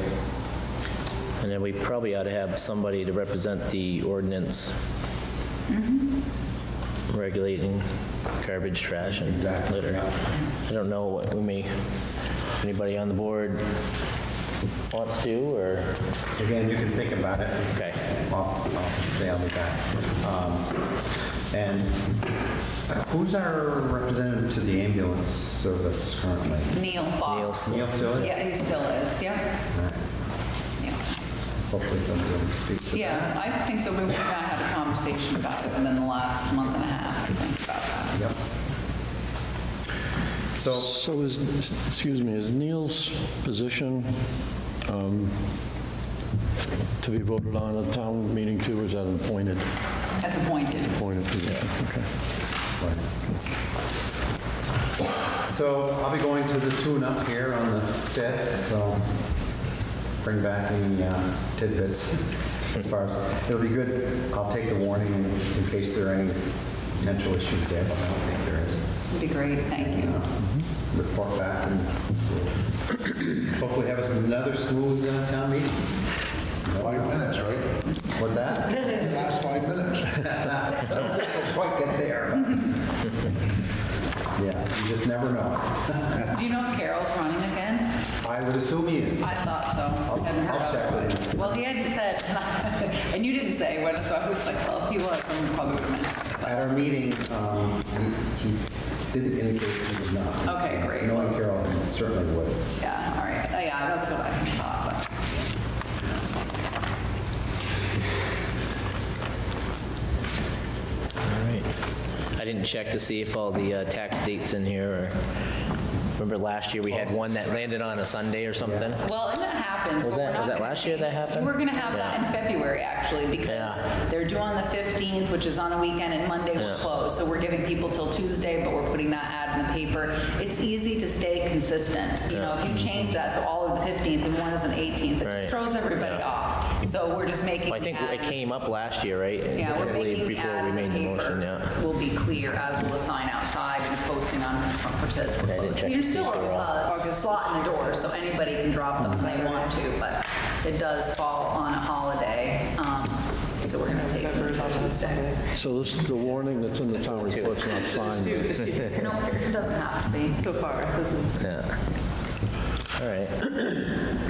[SPEAKER 1] And then we probably ought to have somebody to represent the ordinance regulating garbage, trash, and
[SPEAKER 3] Exactly,
[SPEAKER 1] litter. I don't know what we may, if anybody on the board wants to, or,
[SPEAKER 3] Again, you can think about it.
[SPEAKER 1] Okay.
[SPEAKER 3] I'll, I'll say I'll be back. Um, And who's our representative to the ambulance service currently?
[SPEAKER 6] Neil Fox.
[SPEAKER 1] Neil.
[SPEAKER 3] Neil still is?
[SPEAKER 6] Yeah, he still is, yeah. Yeah.
[SPEAKER 3] Hopefully somebody will speak to that.
[SPEAKER 6] Yeah, I think so. We kind of had a conversation about it within the last month and a
[SPEAKER 3] Yep. So,
[SPEAKER 7] So is, excuse me, is Neil's position um, to be voted on at the town meeting too, or is that an appointed,
[SPEAKER 6] That's appointed.
[SPEAKER 7] appointed position? Okay.
[SPEAKER 3] so I'll be going to the tune-up here on the 5th, so bring back any uh, tidbits as far as, it'll be good, I'll take the warning in in case there are any potential issues there, but I don't think there is.
[SPEAKER 6] Would be great, thank you.
[SPEAKER 3] Uh, Report back and we'll hopefully have us another smooth uh, town meeting.
[SPEAKER 5] Five minutes, right?
[SPEAKER 3] What's that?
[SPEAKER 5] Last five minutes.
[SPEAKER 3] Don't quite get there. but- Yeah, you just never know.
[SPEAKER 6] Do you know if Carol's running again?
[SPEAKER 3] I would assume he is.
[SPEAKER 6] I thought so. Hadn't heard
[SPEAKER 3] I'll check with
[SPEAKER 6] otherwise. Well, he hadn't said, and you didn't say when, so I was like, well, if he was, someone probably would have mentioned it.
[SPEAKER 3] At our meeting, um, he he didn't indicate that he was not.
[SPEAKER 6] Okay, great.
[SPEAKER 3] Knowing Carol, he certainly would.
[SPEAKER 6] Yeah, all right. Oh, Yeah, that's what I thought, but.
[SPEAKER 1] all right. I didn't check to see if all the uh, tax dates in here, or, remember last year we had one that landed on a Sunday or something?
[SPEAKER 6] Well, and that happens.
[SPEAKER 1] Was
[SPEAKER 6] but we're
[SPEAKER 1] that-
[SPEAKER 6] not
[SPEAKER 1] was that
[SPEAKER 6] gonna
[SPEAKER 1] last year that happened?
[SPEAKER 6] We're going to have that in February, actually, because
[SPEAKER 1] Yeah.
[SPEAKER 6] they're due on the 15th, which is on a weekend, and Monday we're
[SPEAKER 1] Yeah.
[SPEAKER 6] closed. So we're giving people till Tuesday, but we're putting that ad in the paper. It's easy to stay consistent. You know, if you change that, so all of the 15th and one is an 18th, it
[SPEAKER 1] Right.
[SPEAKER 6] just throws everybody
[SPEAKER 1] Yeah.
[SPEAKER 6] off. So we're just making
[SPEAKER 1] Well, I think
[SPEAKER 6] ad
[SPEAKER 1] it
[SPEAKER 6] in-
[SPEAKER 1] came up last year, right?
[SPEAKER 6] Yeah,
[SPEAKER 1] I
[SPEAKER 6] we're
[SPEAKER 1] believe
[SPEAKER 6] making the
[SPEAKER 1] Before
[SPEAKER 6] ad
[SPEAKER 1] we
[SPEAKER 6] in the
[SPEAKER 1] made the motion,
[SPEAKER 6] paper
[SPEAKER 1] yeah.
[SPEAKER 6] will be clear, as will the sign outside and posting on front which says we're
[SPEAKER 1] I didn't
[SPEAKER 6] closed. You're
[SPEAKER 1] to see
[SPEAKER 6] still
[SPEAKER 1] if they were all-
[SPEAKER 6] a slot in the door, so anybody can drop them when they want to, but it does fall on a holiday, um, so we're going to take it on Tuesday.
[SPEAKER 7] So this, is the warning that's in the town report's not signed?
[SPEAKER 6] No, it doesn't have to be.
[SPEAKER 4] So far, this is,
[SPEAKER 1] Yeah. All right.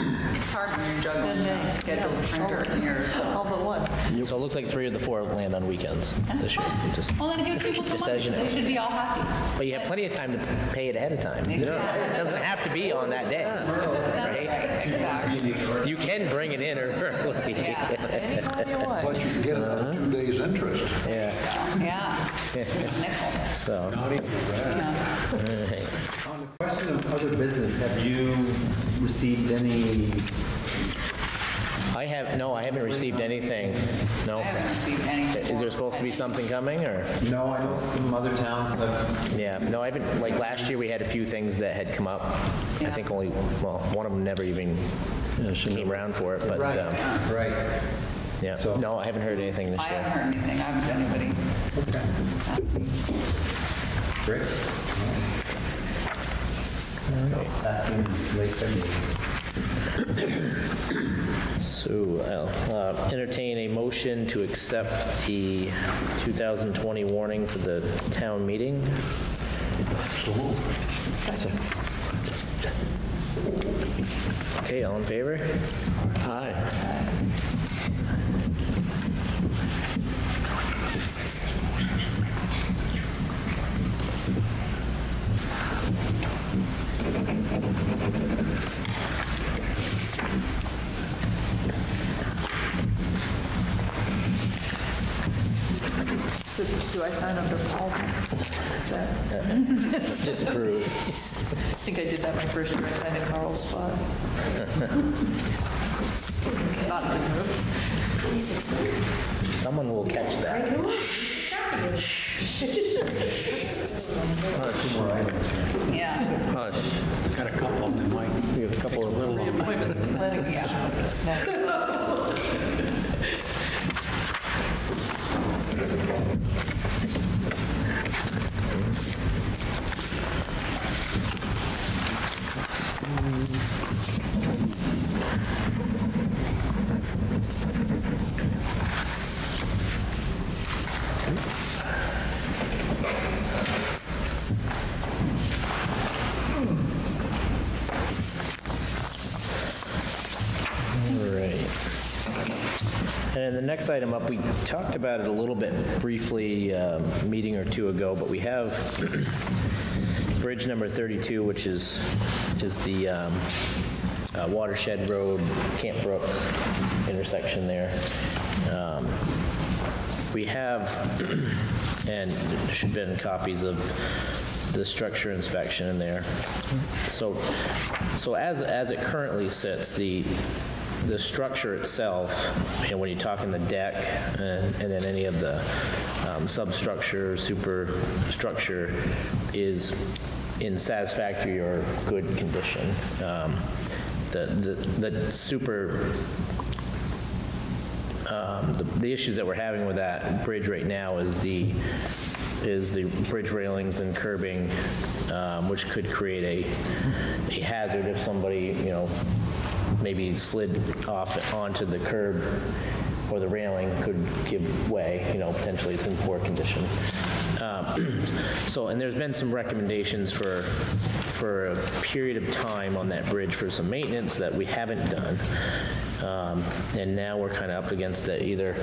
[SPEAKER 6] It's hard when you're juggling a scheduled printer and yours, so.
[SPEAKER 4] all but one.
[SPEAKER 1] So it looks like three of the four land on weekends this year. Just-
[SPEAKER 6] Well, then it gives people till
[SPEAKER 1] Just
[SPEAKER 6] Monday,
[SPEAKER 1] you
[SPEAKER 6] so
[SPEAKER 1] know.
[SPEAKER 6] they should be all happy.
[SPEAKER 1] But you have plenty of time to pay it ahead of time. It doesn't have to be on that day.
[SPEAKER 6] That's
[SPEAKER 1] Right?
[SPEAKER 6] right, exactly.
[SPEAKER 1] You can bring it in early.
[SPEAKER 6] Yeah,
[SPEAKER 4] Anytime you want.
[SPEAKER 5] But you can get it on uh-huh. two days' interest.
[SPEAKER 1] Yeah,
[SPEAKER 6] yeah. Nickel.
[SPEAKER 1] so,
[SPEAKER 5] Not even bad.
[SPEAKER 3] On the question of other business, have you received any,
[SPEAKER 1] I have, no, I haven't received anything. No.
[SPEAKER 6] I haven't received anything.
[SPEAKER 1] Is there supposed to be something coming, or?
[SPEAKER 3] no, I know some other towns have,
[SPEAKER 1] Yeah, no, I haven't, like, last year, we had a few things that had come up. I think only, well, one of them never even came around for it, but,
[SPEAKER 3] right,
[SPEAKER 1] um,
[SPEAKER 3] right.
[SPEAKER 1] yeah.
[SPEAKER 3] So-
[SPEAKER 1] No, I haven't heard anything this
[SPEAKER 6] I
[SPEAKER 1] year.
[SPEAKER 6] haven't heard anything. I haven't had anybody
[SPEAKER 3] Okay,
[SPEAKER 6] ask me.
[SPEAKER 3] great. Back in late February.
[SPEAKER 1] So I'll uh, entertain a motion to accept the 2020 warning for the town meeting. Okay, all in favor?
[SPEAKER 7] Aye.
[SPEAKER 4] Do, do I sign under Paul? Is that?
[SPEAKER 1] Just approve.
[SPEAKER 4] I think I did that my first year, I signed a Carl's spot. Not in the group.
[SPEAKER 1] Someone will catch that.
[SPEAKER 6] Yeah.
[SPEAKER 7] Hush.
[SPEAKER 8] Got a couple of them, Mike.
[SPEAKER 7] We have a couple of little ones.
[SPEAKER 4] Commission, it's next.
[SPEAKER 1] All right. And the next item up, we talked about it a little bit briefly um, a meeting or two ago, but we have bridge number 32, which is, is the um, uh, Watershed Road, Camp Brook intersection there. Um, We have, and should have been copies of the structure inspection in there. So, so as, as it currently sits, the, the structure itself, and when you're talking the deck and, and then any of the um, substructure, superstructure is in satisfactory or good condition. Um, The, the, the super um, the the issues that we're having with that bridge right now is the, is the bridge railings and curbing, um, which could create a, a hazard if somebody, you know, maybe slid off onto the curb or the railing could give way, you know, potentially it's in poor condition. Um, So, and there's been some recommendations for, for a period of time on that bridge for some maintenance that we haven't done. Um, And now we're kind of up against it, either,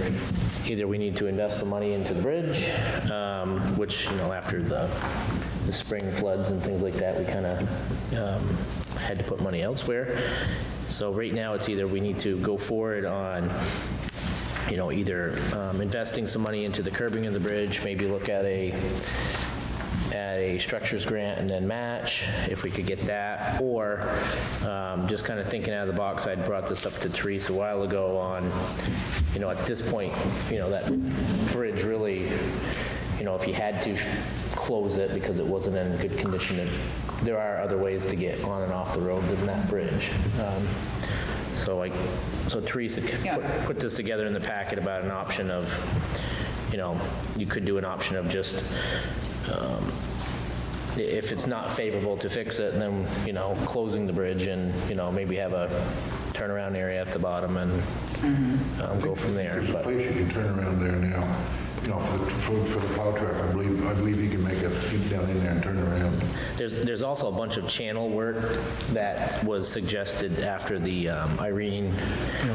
[SPEAKER 1] either we need to invest the money into the bridge, um, which, you know, after the, the spring floods and things like that, we kind of had to put money elsewhere. So right now, it's either we need to go forward on you know, either um, investing some money into the curbing of the bridge, maybe look at a, at a structures grant and then match, if we could get that, or um, just kind of thinking out of the box, I'd brought this up to Teresa a while ago on, you know, at this point, you know, that bridge really, you know, if you had to close it because it wasn't in good condition, it- there are other ways to get on and off the road than that bridge. Um, So I, so Teresa c-
[SPEAKER 6] Yeah.
[SPEAKER 1] put put this together in the packet about an option of, you know, you could do an option of just, um, i- if it's not favorable to fix it, then, you know, closing the bridge and, you know, maybe have a turnaround area at the bottom and um, go from there.
[SPEAKER 5] There's a
[SPEAKER 1] But
[SPEAKER 5] place you can turn around there now, know, for, for, for the I believe, I believe you can make a, get down in there and turn.
[SPEAKER 1] There's, there's also a bunch of channel work that was suggested after the um, Irene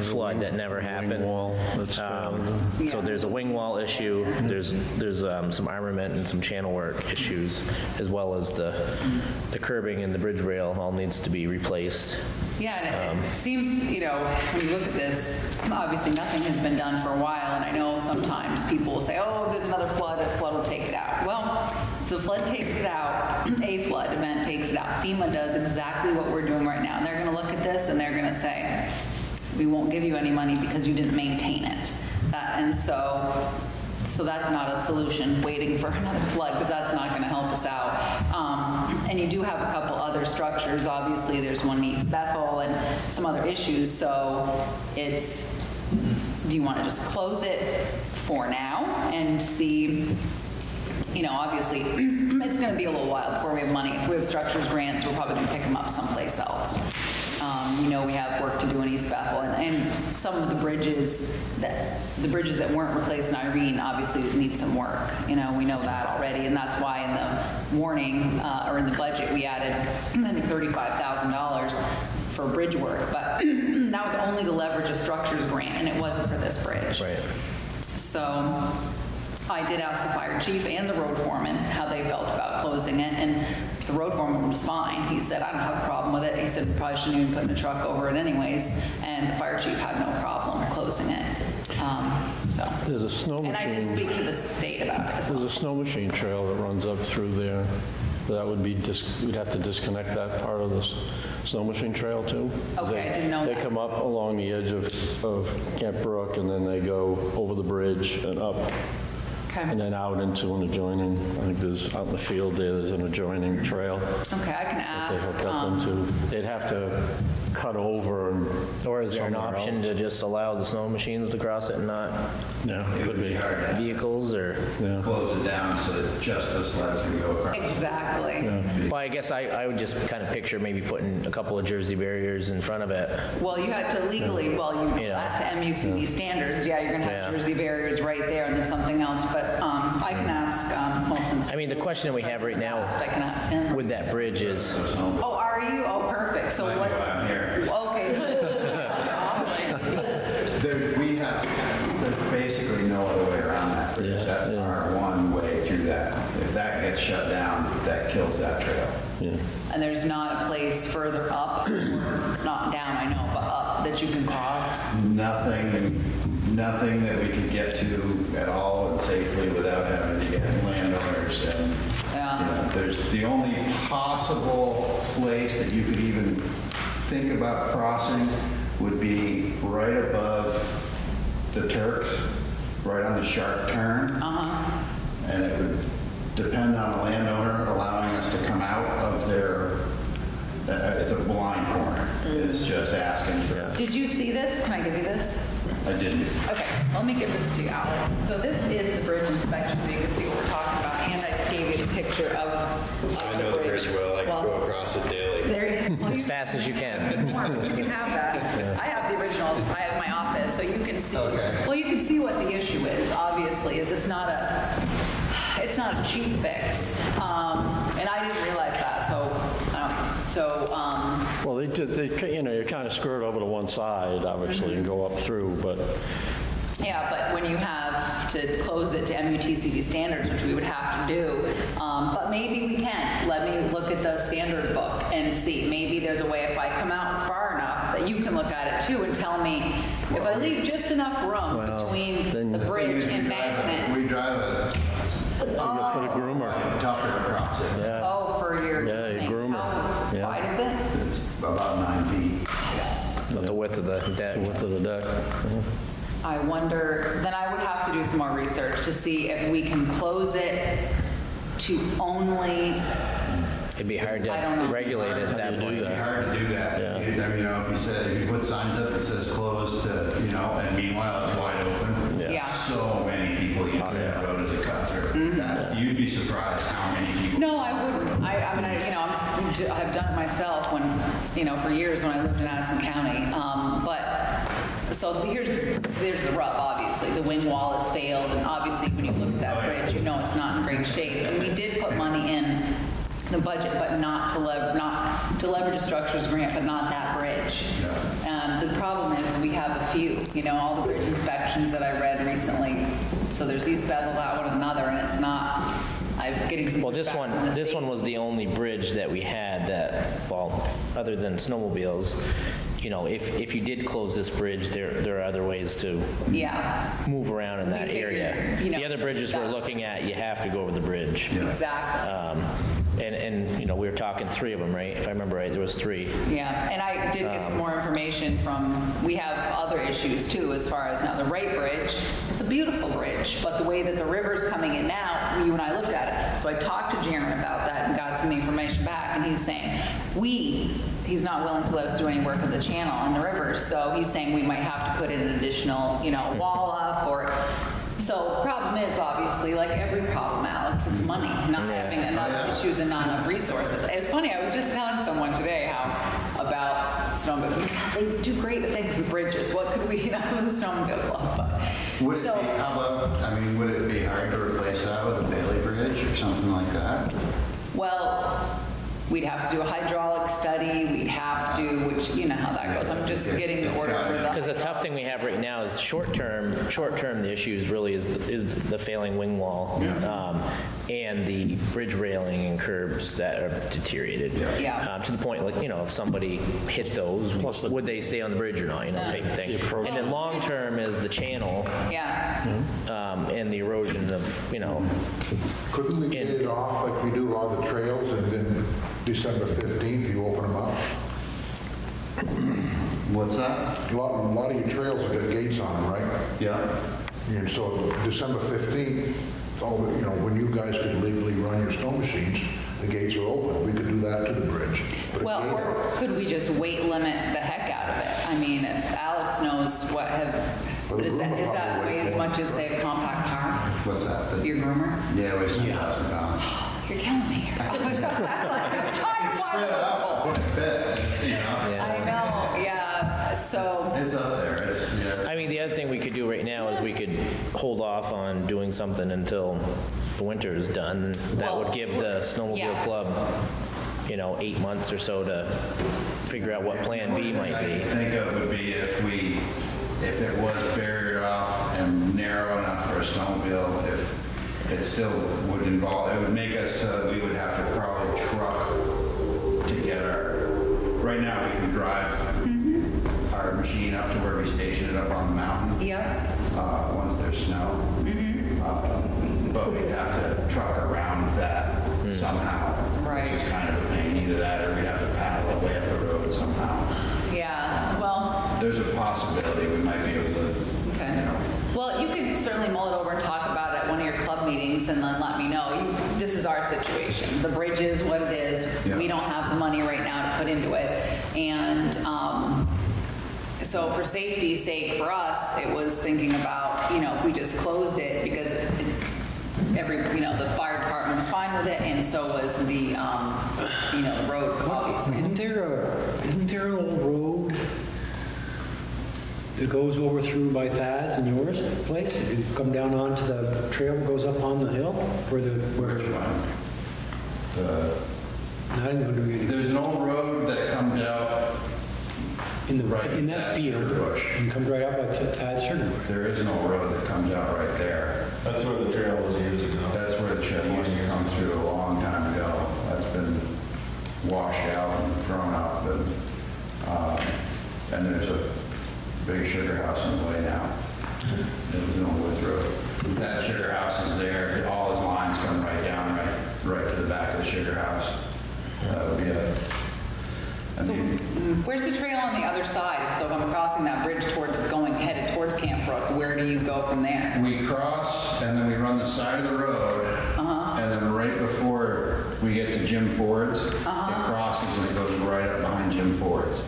[SPEAKER 1] flood that never happened.
[SPEAKER 7] wall that's
[SPEAKER 1] Um, So there's a wing wall issue, there's, there's um, some armament and some channel work issues, as well as the, the curbing and the bridge rail all needs to be replaced.
[SPEAKER 6] Yeah, and it- it seems, you know, when you look at this, obviously nothing has been done for a while, and I know sometimes people will say, oh, there's another flood, a flood will take it out. Well, the flood takes it out, a flood event takes it out. FEMA does exactly what we're doing right now, and they're gonna look at this and they're gonna say, we won't give you any money because you didn't maintain it. That- And so, so that's not a solution, waiting for another flood, because that's not going to help us out. Um, And you do have a couple other structures, obviously, there's one East Bethel and some other issues, so it's, do you want to just close it for now and see, you know, obviously, it's going to be a little while before we have money. If we have structures grants, we're probably going to pick them up someplace else. Um, We know we have work to do in East Bethel, and, and some of the bridges that, the bridges that weren't replaced in Irene obviously need some work. You know, we know that already, and that's why in the warning, uh, or in the budget, we added, I think, $35,000 for bridge work, but that was only to leverage a structures grant, and it wasn't for this bridge.
[SPEAKER 1] Right.
[SPEAKER 6] So I did ask the fire chief and the road foreman how they felt about closing it, and the road foreman was fine. He said, I don't have a problem with it. He said, we probably shouldn't even put in a truck over it anyways, and the fire chief had no problem closing it. Um, So,
[SPEAKER 7] There's a snow machine.
[SPEAKER 6] and I did speak to the state about it as well.
[SPEAKER 7] there's a snow machine trail that runs up through there. That would be, we'd have to disconnect that part of the s- snow machine trail too.
[SPEAKER 6] Okay, I didn't know
[SPEAKER 7] They
[SPEAKER 6] that.
[SPEAKER 7] come up along the edge of, of Camp Brook and then they go over the bridge and up and then out into an adjoining, I think there's, out in the field there, there's an adjoining trail
[SPEAKER 6] okay, I can
[SPEAKER 7] that they hook
[SPEAKER 6] ask.
[SPEAKER 7] up
[SPEAKER 6] um,
[SPEAKER 7] into. They'd have to cut over and.
[SPEAKER 1] Or is there an
[SPEAKER 7] somewhere
[SPEAKER 1] option
[SPEAKER 7] else.
[SPEAKER 1] to just allow the snow machines to cross it and not
[SPEAKER 7] Yeah, could be,
[SPEAKER 1] vehicles or?
[SPEAKER 7] yeah.
[SPEAKER 9] Close it down so that just the sleds can go across.
[SPEAKER 6] Exactly.
[SPEAKER 1] Well, I guess I, I would just kind of picture maybe putting a couple of Jersey barriers in front of it.
[SPEAKER 6] Well, you have to legally, well, you,
[SPEAKER 1] You know.
[SPEAKER 6] that to MUTCD standards, yeah, you're gonna have
[SPEAKER 1] Yeah.
[SPEAKER 6] Jersey barriers right there and then something else, but um, I can ask, um, well, since.
[SPEAKER 1] I mean, the question that we have right now
[SPEAKER 6] I can ask him.
[SPEAKER 1] with that bridge is,
[SPEAKER 6] Oh, are you? Oh, perfect. So
[SPEAKER 9] I
[SPEAKER 6] what's?
[SPEAKER 9] I'm here.
[SPEAKER 6] Okay. so-
[SPEAKER 9] There, we have, there's basically no other way around that bridge.
[SPEAKER 7] Yeah,
[SPEAKER 9] That's
[SPEAKER 7] yeah.
[SPEAKER 9] our one way through that. If that gets shut down, that kills that trail.
[SPEAKER 7] Yeah.
[SPEAKER 6] And there's not a place further up, not down, I know, but up that you can cross?
[SPEAKER 9] Nothing, nothing that we could get to at all and safely without having to get landowners and, you
[SPEAKER 6] Yeah.
[SPEAKER 9] know, there's, the only possible place that you could even think about crossing would be right above the Turks, right on the sharp turn.
[SPEAKER 6] Uh-huh.
[SPEAKER 9] And it would depend on the landowner allowing us to come out of their, uh, it's a blind corner. It's just asking for,
[SPEAKER 6] Did you see this? Can I give you this?
[SPEAKER 9] I didn't.
[SPEAKER 6] Okay, let me give this to you, Alex. So this is the bridge inspection, so you can see what picture of, of
[SPEAKER 10] I know the bridge well, I
[SPEAKER 6] Well,
[SPEAKER 10] go across it daily.
[SPEAKER 6] There you go.
[SPEAKER 1] as fast as you can.
[SPEAKER 6] You can have that. I have the originals, I have my office, so you can see.
[SPEAKER 9] Okay.
[SPEAKER 6] Well, you can see what the issue is, obviously, is it's not a, it's not a cheap fix. Um, And I didn't realize that, so, um, so, um,
[SPEAKER 7] Well, they did, they, you know, you kind of skirt over to one side, obviously, and go up through, but
[SPEAKER 6] yeah, but when you have to close it to MUTCD standards, which we would have to do, um, but maybe we can. Let me look at the standard book and see. Maybe there's a way if I come out far enough that you can look at it too and tell me if I leave just enough room
[SPEAKER 7] Well,
[SPEAKER 6] between the bridge
[SPEAKER 9] We
[SPEAKER 6] and
[SPEAKER 9] drive a-
[SPEAKER 6] embankment.
[SPEAKER 9] We drive a
[SPEAKER 7] you could put a groomer.
[SPEAKER 9] tucker across it.
[SPEAKER 7] Yeah,
[SPEAKER 6] Oh, for your.
[SPEAKER 7] Yeah, your
[SPEAKER 6] thing.
[SPEAKER 7] groomer.
[SPEAKER 6] How
[SPEAKER 7] Yeah.
[SPEAKER 6] wide is it?
[SPEAKER 9] It's about nine feet.
[SPEAKER 1] About the width of the deck.
[SPEAKER 7] width of the deck. Yeah.
[SPEAKER 6] I wonder, then I would have to do some more research to see if we can close it to only,
[SPEAKER 1] It'd be hard
[SPEAKER 6] I don't know.
[SPEAKER 1] to regulate it at that
[SPEAKER 7] How do you
[SPEAKER 1] point.
[SPEAKER 9] It'd be hard to do that.
[SPEAKER 7] Yeah.
[SPEAKER 9] If you- I mean, you know, if you said, if you put signs up that says closed to, you know, and meanwhile it's wide open.
[SPEAKER 7] Yeah.
[SPEAKER 6] Yeah.
[SPEAKER 9] So many people use that road as a cut through. That- You'd be surprised how many people.
[SPEAKER 6] no, I wouldn't. I, I mean, I, you know, I'm- I've done it myself when, you know, for years when I lived in Addison County. Um, But, so here's, there's the rub, obviously. The wing wall has failed, and obviously when you look at that bridge, you know it's not in great shape. And we did put money in the budget, but not to lever, not to leverage a structures grant, but not that bridge. And um, the problem is, we have a few, you know, all the bridge inspections that I read recently. So there's East Bethel, that one, another, and it's not, I'm getting some.
[SPEAKER 1] Well, this one, this
[SPEAKER 6] state.
[SPEAKER 1] one was the only bridge that we had that, well, other than snowmobiles, you know, if, if you did close this bridge, there, there are other ways to
[SPEAKER 6] Yeah,
[SPEAKER 1] move around in that area.
[SPEAKER 6] you know,
[SPEAKER 1] The other bridges we're looking at, you have to go over the bridge.
[SPEAKER 6] exactly.
[SPEAKER 1] Um, And, and, you know, we were talking three of them, right? If I remember right, there was three.
[SPEAKER 6] Yeah, and I did get
[SPEAKER 1] Um,
[SPEAKER 6] some more information from, we have other issues too, as far as now the right Bridge. It's a beautiful bridge, but the way that the river's coming in now, you and I looked at it. So I talked to Jaren about that and got some information back, and he's saying, we, he's not willing to let us do any work of the channel and the rivers, so he's saying we might have to put in an additional, you know, hmm. wall up or, so the problem is obviously, like every problem, Alex, it's money, not
[SPEAKER 1] Yeah.
[SPEAKER 6] having enough issues and not enough resources. It's funny, I was just telling someone today how, about snowmobile, oh God, they do great things with bridges, what could we, you know, with the snowmobile club, but.
[SPEAKER 9] Would it be, how about, I mean, would it be hard to replace that with a Bailey Bridge or something like that?
[SPEAKER 6] Well, we'd have to do a hydraulic study, we'd have to, which, you know how that goes. I'm just getting the order for that.
[SPEAKER 1] Because
[SPEAKER 6] the,
[SPEAKER 1] the tough thing we have right now is short-term, short-term, the issue is really is, the- is the failing wing wall um, and the bridge railing and curbs that are deteriorated.
[SPEAKER 6] Yeah.
[SPEAKER 1] Um, To the point, like, you know, if somebody hit those, would they stay on the bridge or not, you know, type of thing. And then long-term is the channel
[SPEAKER 6] yeah.
[SPEAKER 1] um, and the erosion of, you know,
[SPEAKER 5] Couldn't we get it off like we do all the trails and then December 15th, you open them up?
[SPEAKER 3] What's that?
[SPEAKER 5] A lot, a lot of your trails have got gates on them, right?
[SPEAKER 3] Yeah.
[SPEAKER 5] And so December 15th, all the, you know, when you guys could legally run your snow machines, the gates are open. We could do that to the bridge. Put a
[SPEAKER 6] Well,
[SPEAKER 5] gate
[SPEAKER 6] or
[SPEAKER 5] up.
[SPEAKER 6] could we just weight limit the heck out of it? I mean, if Alex knows what have,
[SPEAKER 5] Well,
[SPEAKER 6] but
[SPEAKER 5] the
[SPEAKER 6] is that,
[SPEAKER 5] groomer
[SPEAKER 6] is that
[SPEAKER 5] probably
[SPEAKER 6] weigh as
[SPEAKER 5] weighs
[SPEAKER 6] much as, say, a compact car?
[SPEAKER 3] What's that? The-
[SPEAKER 6] Your groomer?
[SPEAKER 3] Yeah, it weighs 10,000 pounds.
[SPEAKER 6] You're killing me.
[SPEAKER 3] It's spread out quite a bit, it's, you know,
[SPEAKER 6] I know, yeah, so,
[SPEAKER 3] it's up there, it's, yeah. it's-
[SPEAKER 1] I mean, the other thing we could do right now is we could hold off on doing something until the winter is done. That would give the
[SPEAKER 6] yeah.
[SPEAKER 1] snowmobile club, you know, eight months or so to figure out what Plan B might be.
[SPEAKER 9] I
[SPEAKER 1] be.
[SPEAKER 9] think of would be if we, if it was barriered off and narrow enough for a snowmobile, if it still would involve, it would make us, now we can drive our machine up to where we station it up on the mountain.
[SPEAKER 6] yep,
[SPEAKER 9] uh, once there's snow. Uh, But we'd have to truck around that somehow.
[SPEAKER 6] Right.
[SPEAKER 9] Which is kind of a pain, either that or we'd have to paddle our way up the road somehow.
[SPEAKER 6] yeah, well,
[SPEAKER 9] There's a possibility we might be able to,
[SPEAKER 6] okay.
[SPEAKER 9] you know,
[SPEAKER 6] Well, you could certainly mull it over and talk about it at one of your club meetings and then let me know. You- This is our situation. The bridge is what it is.
[SPEAKER 9] Yeah.
[SPEAKER 6] We don't have the money right now to put into it. And um, so for safety's sake for us, it was thinking about, you know, if we just closed it because it- every, you know, the fire department was fine with it and so was the, um, you know, the road, obviously.
[SPEAKER 8] Isn't there a, isn't there an old road that goes over through by Thad's and yours place? You come down onto the trail that goes up on the hill where the, where,
[SPEAKER 9] which one? The-
[SPEAKER 8] not even gonna do anything.
[SPEAKER 9] There's an old road that comes out,
[SPEAKER 8] In the,
[SPEAKER 9] Right,
[SPEAKER 8] in that
[SPEAKER 9] that's
[SPEAKER 8] field,
[SPEAKER 9] Sugar Bush.
[SPEAKER 8] and comes right up by Thad's Sugar Bush.
[SPEAKER 9] there is an old road that comes out right there.
[SPEAKER 11] That's where the trail was years ago.
[SPEAKER 9] That's where the trail used to come through a long time ago. That's been washed out and thrown up, and, um, and there's a big sugar house in the way now. There's no Woods Road. That sugar house is there, all his lines come right down, right, right to the back of the sugar house. That would be a, I
[SPEAKER 6] So
[SPEAKER 9] mean,
[SPEAKER 6] mm, where's the trail on the other side? So if I'm crossing that bridge towards, going, headed towards Camp Brook, where do you go from there?
[SPEAKER 9] We cross, and then we run the side of the road, and then right before we get to Jim Ford's, it crosses and it goes right up behind Jim Ford's.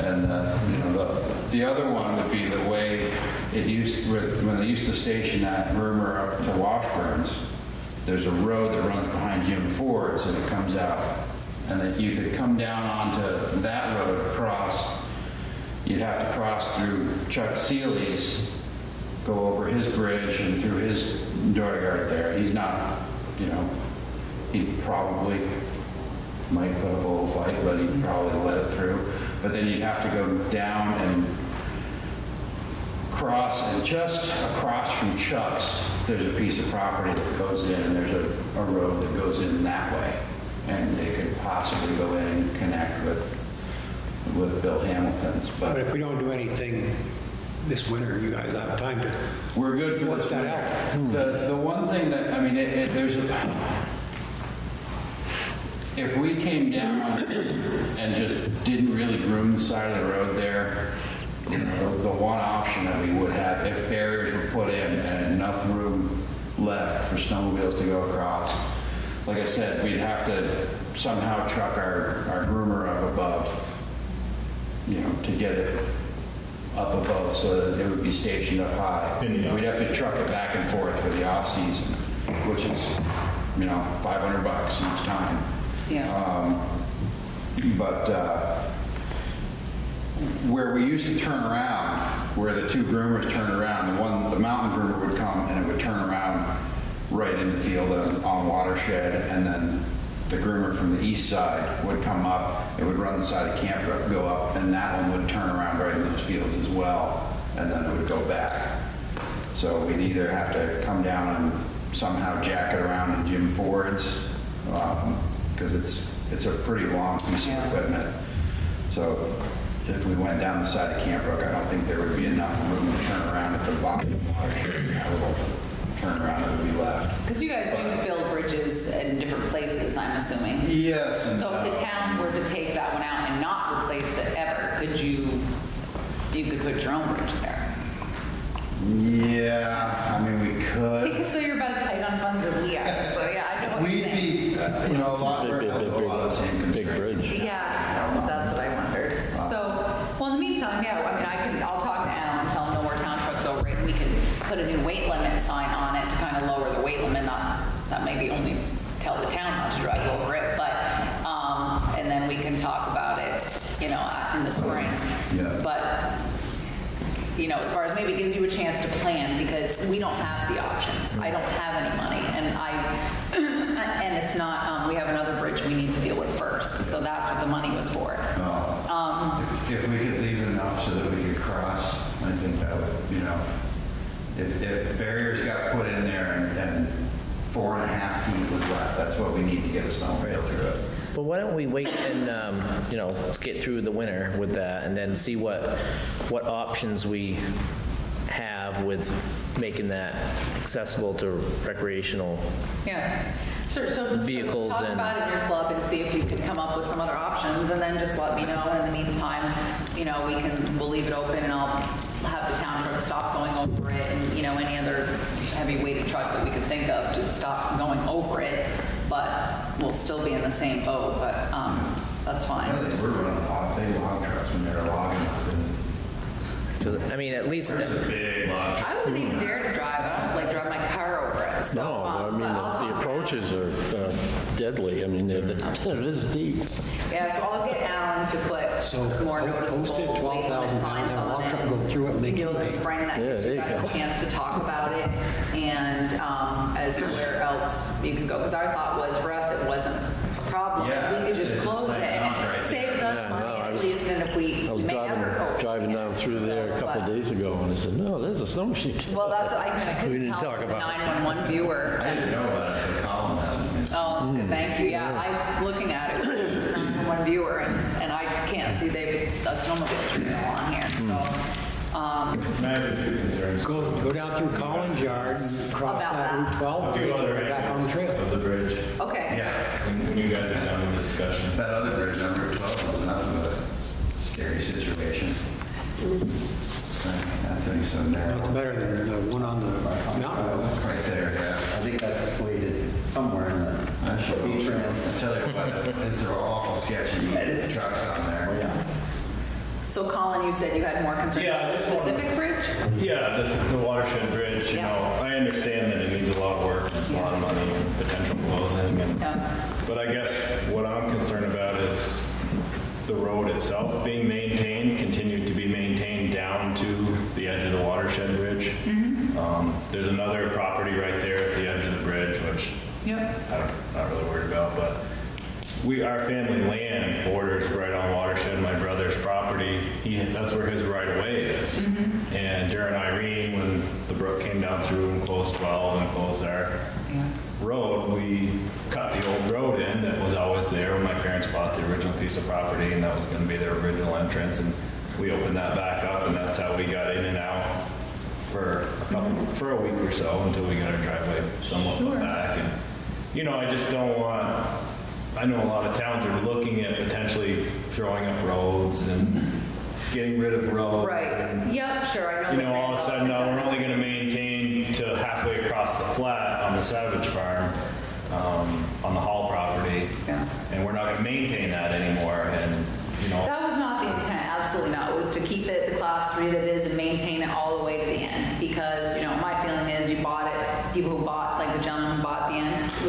[SPEAKER 9] And, uh, you know, the, the other one would be the way it used, when they used to station that rumor up to Washburns, there's a road that runs behind Jim Ford's and it comes out. And that you could come down onto that road, across, you'd have to cross through Chuck Seeley's, go over his bridge and through his dooryard there. He's not, you know, he probably might put up a little fight, but he'd probably let it through. But then you'd have to go down and cross, and just across from Chuck's, there's a piece of property that goes in, and there's a, a road that goes in that way. And they could possibly go in and connect with, with Bill Hamilton's,
[SPEAKER 8] But
[SPEAKER 9] but
[SPEAKER 8] if we don't do anything this winter, you guys have time to,
[SPEAKER 9] we're good for
[SPEAKER 8] Work
[SPEAKER 9] this
[SPEAKER 8] that
[SPEAKER 9] winter. Hmm. The, the one thing that, I mean, it, it, there's a, if we came down and just didn't really groom the side of the road there, you know, the, the one option that we would have, if barriers were put in and enough room left for snowmobiles to go across, like I said, we'd have to somehow truck our, our groomer up above, you know, to get it up above so that it would be stationed up high.
[SPEAKER 11] In the
[SPEAKER 9] We'd have to truck it back and forth for the off-season, which is, you know, 500 bucks each time.
[SPEAKER 6] Yeah.
[SPEAKER 9] Um, But uh, where we used to turn around, where the two groomers turned around, the one, the mountain groomer would come and it would turn around right in the field on on watershed, and then the groomer from the east side would come up, it would run the side of Camp go up, and that one would turn around right in those fields as well, and then it would go back. So we'd either have to come down and somehow jack it around in Jim Ford's, because um, it's, it's a pretty long piece of equipment. So if we went down the side of Camp Brook, I don't think there would be enough room to turn around at the bottom of the watershed, little turnaround that would be left.
[SPEAKER 6] Because you guys do build bridges in different places, I'm assuming.
[SPEAKER 9] Yes. and,
[SPEAKER 6] So if the town were to take that one out and not replace it ever, could you, you could put your own bridge there?
[SPEAKER 9] Yeah, I mean, we could.
[SPEAKER 6] So you're about as tight on funds as we are, so yeah, I know what you're
[SPEAKER 9] We'd
[SPEAKER 6] saying.
[SPEAKER 9] be, uh, you know, a lot,
[SPEAKER 7] big,
[SPEAKER 9] we're-
[SPEAKER 7] big, big,
[SPEAKER 9] a lot of the same
[SPEAKER 7] big
[SPEAKER 9] constraints.
[SPEAKER 7] bridge.
[SPEAKER 6] Yeah, that's what I wondered. So, well, in the meantime, yeah, I mean, I could, I'll talk to Alan and tell him no more town trucks over it. and We can put a new weight limit sign on it to kind of lower the weight limit, not, that maybe only tell the town not to drive over it, but, um, and then we can talk about it, you know, in the spring.
[SPEAKER 9] Yeah.
[SPEAKER 6] But, you know, as far as maybe it gives you a chance to plan, because we don't have the options. I don't have any money, and I, and it's not, um, we have another bridge we need to deal with first, so that's what the money was for.
[SPEAKER 9] Uh,
[SPEAKER 6] Um,
[SPEAKER 9] If, if we could leave enough so that we could cross, I think that would, you know, if, if barriers got put in there and, and four and a half feet was left, that's what we need to get a snowmobile through it.
[SPEAKER 1] But why don't we wait and, um, you know, get through the winter with that and then see what, what options we have with making that accessible to recreational.
[SPEAKER 6] Yeah. Sure, so so
[SPEAKER 1] Vehicles
[SPEAKER 6] talk
[SPEAKER 1] and-
[SPEAKER 6] about it in your club and see if you can come up with some other options, and then just let me know. And in the meantime, you know, we can, we'll leave it open, and I'll have the town truck stop going over it, and, you know, any other heavy-weighted truck that we could think of to stop going over it, but we'll still be in the same boat, but um, that's fine.
[SPEAKER 9] I think we're running log, big log trucks when they're logging,
[SPEAKER 1] I mean, at least,
[SPEAKER 9] big log.
[SPEAKER 6] I wouldn't even dare to drive, I don't like drive my car over it, so.
[SPEAKER 7] No, I
[SPEAKER 6] um,
[SPEAKER 7] mean,
[SPEAKER 6] but I'll
[SPEAKER 7] the- the
[SPEAKER 6] talk
[SPEAKER 7] approaches are uh, deadly. I mean, they're- they're deep.
[SPEAKER 6] Yeah, so I'll get Alan to put
[SPEAKER 8] So
[SPEAKER 6] more
[SPEAKER 8] po-
[SPEAKER 6] noticeable
[SPEAKER 8] post it,
[SPEAKER 6] weight
[SPEAKER 8] 12,000
[SPEAKER 6] limit signs
[SPEAKER 8] pound, have a
[SPEAKER 6] on
[SPEAKER 8] log truck
[SPEAKER 6] it.
[SPEAKER 8] go through it and make
[SPEAKER 6] Do
[SPEAKER 8] it
[SPEAKER 6] it in the spring, that
[SPEAKER 7] Yeah,
[SPEAKER 6] gives
[SPEAKER 7] there
[SPEAKER 6] you
[SPEAKER 7] you
[SPEAKER 6] guys
[SPEAKER 7] go.
[SPEAKER 6] a chance to talk about it and um, as to where else you can go. Because our thought was, for us, it wasn't a problem.
[SPEAKER 9] Yeah,
[SPEAKER 6] We could
[SPEAKER 9] it's-
[SPEAKER 6] just
[SPEAKER 9] it's
[SPEAKER 6] close
[SPEAKER 9] like
[SPEAKER 6] it and
[SPEAKER 9] not right
[SPEAKER 6] it saves us
[SPEAKER 7] Yeah,
[SPEAKER 6] money
[SPEAKER 7] no, I
[SPEAKER 6] at
[SPEAKER 7] was-
[SPEAKER 6] least, and if we
[SPEAKER 7] I was
[SPEAKER 6] may
[SPEAKER 7] driving,
[SPEAKER 6] ever open
[SPEAKER 7] driving down through there a couple
[SPEAKER 6] but-
[SPEAKER 7] of days ago, and I said, no, there's a snow machine.
[SPEAKER 6] Well, that's, I I
[SPEAKER 7] We
[SPEAKER 6] couldn't
[SPEAKER 7] didn't
[SPEAKER 6] tell
[SPEAKER 7] talk
[SPEAKER 6] the
[SPEAKER 7] about it.
[SPEAKER 6] 911 viewer.
[SPEAKER 9] I didn't know about it, so Colin messaged me.
[SPEAKER 6] That's
[SPEAKER 7] Hmm.
[SPEAKER 6] good, thank you, yeah, I'm looking at it with the 911 viewer, and, and I can't see they, the snowmobiles are still on here,
[SPEAKER 7] Hmm.
[SPEAKER 6] so, um,
[SPEAKER 11] I have a few concerns.
[SPEAKER 8] Go, go down through Collins Yard and cross that Route 12,
[SPEAKER 11] A
[SPEAKER 8] to
[SPEAKER 11] few
[SPEAKER 8] get
[SPEAKER 11] other
[SPEAKER 8] you back on the trail.
[SPEAKER 11] Of the bridge,
[SPEAKER 6] okay.
[SPEAKER 9] Yeah,
[SPEAKER 11] when when you guys are done with the discussion.
[SPEAKER 9] that other bridge on Route 12 was enough of a scary situation. I think so narrow.
[SPEAKER 8] That's better than the one on the mountain road.
[SPEAKER 9] Right there, yeah.
[SPEAKER 3] I think that's slated somewhere in the
[SPEAKER 9] I should
[SPEAKER 3] V-Trans.
[SPEAKER 9] I tell you what, it's, it's awful sketchy trucks on there.
[SPEAKER 6] So Colin, you said you had more concerns
[SPEAKER 11] Yeah,
[SPEAKER 6] about the
[SPEAKER 11] I just wanna-
[SPEAKER 6] specific bridge?
[SPEAKER 11] Yeah, the, the watershed bridge, you
[SPEAKER 6] Yeah.
[SPEAKER 11] know, I understand that it needs a lot of work, and it's a lot of money and potential closing and,
[SPEAKER 6] Yeah.
[SPEAKER 11] but I guess what I'm concerned about is the road itself being maintained, continued to be maintained down to the edge of the watershed bridge. Um, There's another property right there at the edge of the bridge, which
[SPEAKER 6] Yep.
[SPEAKER 11] I don't, not really worried about, but we, our family land borders right on watershed, my brother's property, he, that's where his right of way is. Mm-hmm. And during Irene, when the brook came down through and closed 12 and closed our road, we cut the old road in that was always there when my parents bought the original piece of property, and that was gonna be their original entrance, and we opened that back up, and that's how we got in and out for a couple, mm-hmm. for a week or so until we got our driveway somewhat put back. And, you know, I just don't want, I know a lot of towns are looking at potentially throwing up roads and getting rid of roads.
[SPEAKER 6] Right,
[SPEAKER 11] and,
[SPEAKER 6] yep, sure, I know.
[SPEAKER 11] You
[SPEAKER 6] that
[SPEAKER 11] know, all of a sudden now, we're only gonna maintain to halfway across the flat on the Savage Farm, um, on the Hall property.
[SPEAKER 6] Yeah.
[SPEAKER 11] And we're not gonna maintain that anymore, and, you know.
[SPEAKER 6] That was not the intent, absolutely not. It was to keep it the class three that it is and maintain it all the way to the end. Because, you know, my feeling is you bought it, people who bought, like the gentleman who bought the end, it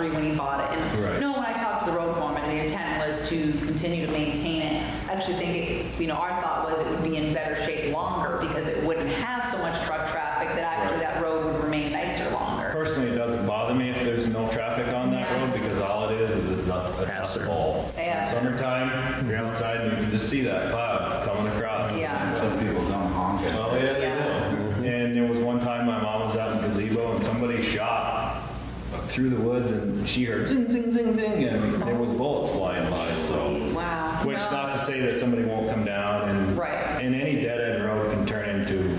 [SPEAKER 6] was
[SPEAKER 11] Right.
[SPEAKER 6] class three when he bought it. And,
[SPEAKER 11] Right.
[SPEAKER 6] no, when I talked to the road foreman, the intent was to continue to maintain it. I actually think it, you know, our thought was it would be in better shape longer because it wouldn't have so much truck traffic that actually that road would remain nicer longer.
[SPEAKER 11] Personally, it doesn't bother me if there's no traffic on that
[SPEAKER 6] Yeah.
[SPEAKER 11] road, because all it is, is just see that cloud coming across.
[SPEAKER 6] Yeah.
[SPEAKER 9] Some people don't honk it.
[SPEAKER 11] Oh, yeah, they
[SPEAKER 6] Yeah.
[SPEAKER 11] do. And there was one time my mom was out in gazebo and somebody shot through the woods and she heard zing, zing, zing, zing, and there was bullets flying by, so.
[SPEAKER 6] Wow.
[SPEAKER 11] Which
[SPEAKER 6] No.
[SPEAKER 11] not to say that somebody won't come down and.
[SPEAKER 6] Right.
[SPEAKER 11] And any dead end road can turn into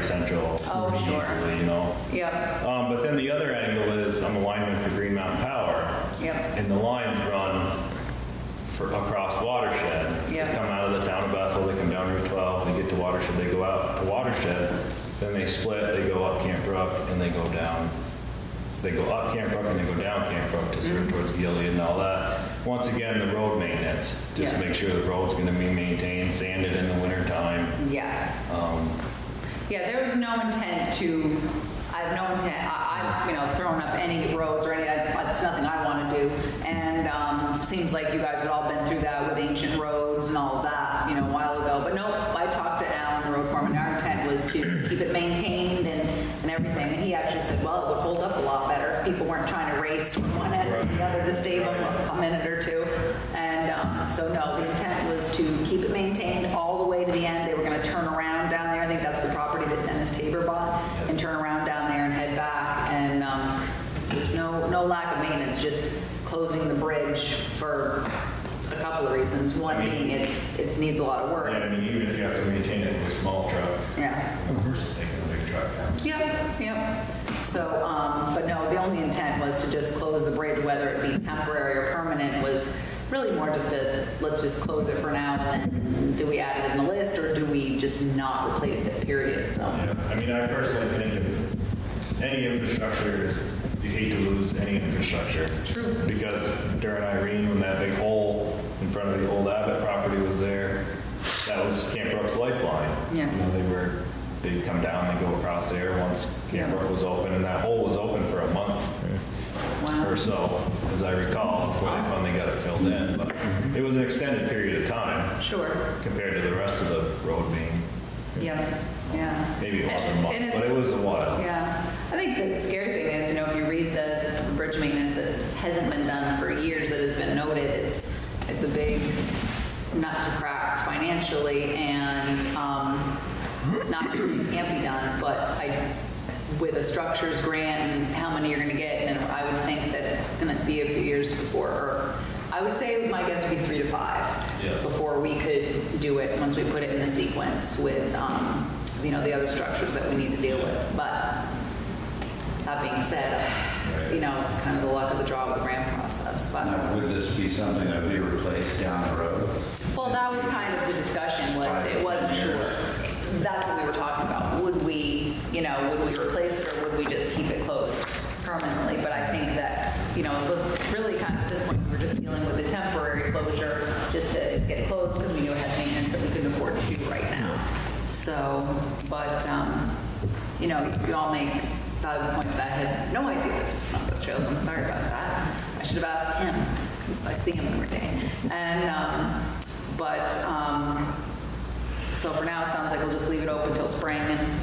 [SPEAKER 11] Party Central
[SPEAKER 6] Oh, sure.
[SPEAKER 11] easily, you know?
[SPEAKER 6] Yep,
[SPEAKER 11] Um, but then the other angle is I'm a lineman for Green Mountain Power.
[SPEAKER 6] Yep.
[SPEAKER 11] And the lines run for, across Watershed.
[SPEAKER 6] Yep.
[SPEAKER 11] They come out of the town of Bethel, they come down Route 12, they get to Watershed, they go out to Watershed, then they split, they go up Camp Brook, and they go down. They go up Camp Brook and they go down Camp Brook to
[SPEAKER 6] Mm-hmm.
[SPEAKER 11] serve towards Gilead and all that. Once again, the road maintenance, just
[SPEAKER 6] Yeah.
[SPEAKER 11] make sure the road's gonna be maintained, sanded in the wintertime.
[SPEAKER 6] yes.
[SPEAKER 11] Um,
[SPEAKER 6] Yeah, there was no intent to, I have no intent, I, I've, you know, thrown up any roads or any, it's nothing I want to do. And, um, seems like you guys had all been through that just closing the bridge for a couple of reasons. One being it's, it needs a lot of work. yeah.
[SPEAKER 11] I mean, even if you have to maintain it with a small truck,
[SPEAKER 6] Yeah.
[SPEAKER 11] versus taking a big truck down.
[SPEAKER 6] Yep, yep. So, um, but no, the only intent was to just close the bridge, whether it be temporary or permanent, was really more just a, let's just close it for now, and then do we add it in the list, or do we just not replace it, period, so.
[SPEAKER 11] Yeah, I mean, I personally think if any infrastructure, is- you hate to lose any infrastructure. True. Because during Irene, when that big hole in front of the old Abbott property was there, that was Camp Brook's lifeline.
[SPEAKER 6] Yeah.
[SPEAKER 11] You know, they were, they'd come down, they'd go across there once Camp. Brook was open, and that hole was open for a month
[SPEAKER 6] Wow.
[SPEAKER 11] or so, as I recall, before they finally got it filled in. But it was an extended period of time
[SPEAKER 6] Sure,
[SPEAKER 11] compared to the rest of the road being,
[SPEAKER 6] yeah, yeah.
[SPEAKER 11] maybe it wasn't a month, but it was a while.
[SPEAKER 6] Yeah, I think the scary thing is, you know, if you read the the bridge maintenance that just hasn't been done for years, that has been noted, it's, it's a big nut to crack financially, and um, not to it can't be done, but I, with a structures grant and how many you're gonna get, and I would think that it's gonna be a few years before, or, I would say my guess would be three to five
[SPEAKER 11] Yeah.
[SPEAKER 6] before we could do it, once we put it in the sequence with, um, you know, the other structures that we need to deal with. But that being said, you know, it's kind of the luck of the draw with the grant process, but.
[SPEAKER 9] Now, would this be something that would be replaced down the road?
[SPEAKER 6] Well, that was kind of the discussion, was it wasn't sure. That's what we were talking about. Would we, you know, would we replace it or would we just keep it closed permanently? But I think that, you know, it was really kind of at this point, we were just dealing with a temporary closure just to get it closed because we knew it had maintenance that we couldn't afford to do right now. So, but, um, you know, you all make valid points that I had no idea that it's not the trail, so I'm sorry about that. I should have asked him, because I see him every day. And, um, but, um, so for now, it sounds like we'll just leave it open till spring and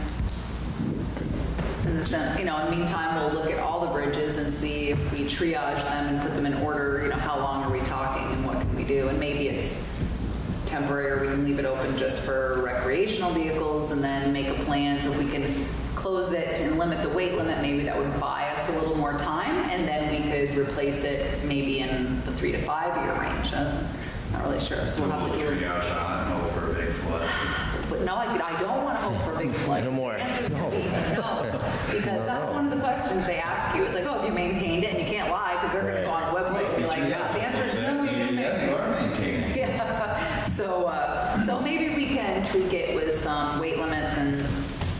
[SPEAKER 6] in the sen- you know, in the meantime, we'll look at all the bridges and see if we triage them and put them in order, you know, how long are we talking and what can we do? And maybe it's temporary, or we can leave it open just for recreational vehicles and then make a plan so we can close it and limit the weight limit, maybe that would buy us a little more time and then we could replace it maybe in the three to five year range. I'm Not really sure, so we'll have to
[SPEAKER 9] We'll
[SPEAKER 6] do it.
[SPEAKER 9] triage on it and hope for a big flood.
[SPEAKER 6] But no, I, I don't want to hope for a big flood.
[SPEAKER 1] No more.
[SPEAKER 6] The answer's going to be no, because that's one of the questions they ask you. It's like, oh, have you maintained it? And you can't lie because they're going to go on a website and be like, the answer is no, you didn't
[SPEAKER 9] Yeah,
[SPEAKER 6] maintain
[SPEAKER 9] you
[SPEAKER 6] it.
[SPEAKER 9] are maintaining.
[SPEAKER 6] Yeah, so, uh, so maybe we can tweak it with some weight limits and,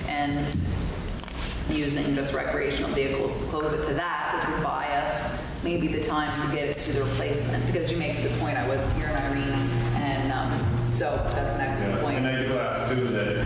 [SPEAKER 6] and using just recreational vehicles, close it to that, which would buy us maybe the time to get it to the replacement, because you make the point, I wasn't here in Irene, and, um, so that's an excellent
[SPEAKER 11] Yeah,
[SPEAKER 6] point.
[SPEAKER 11] And I do ask too that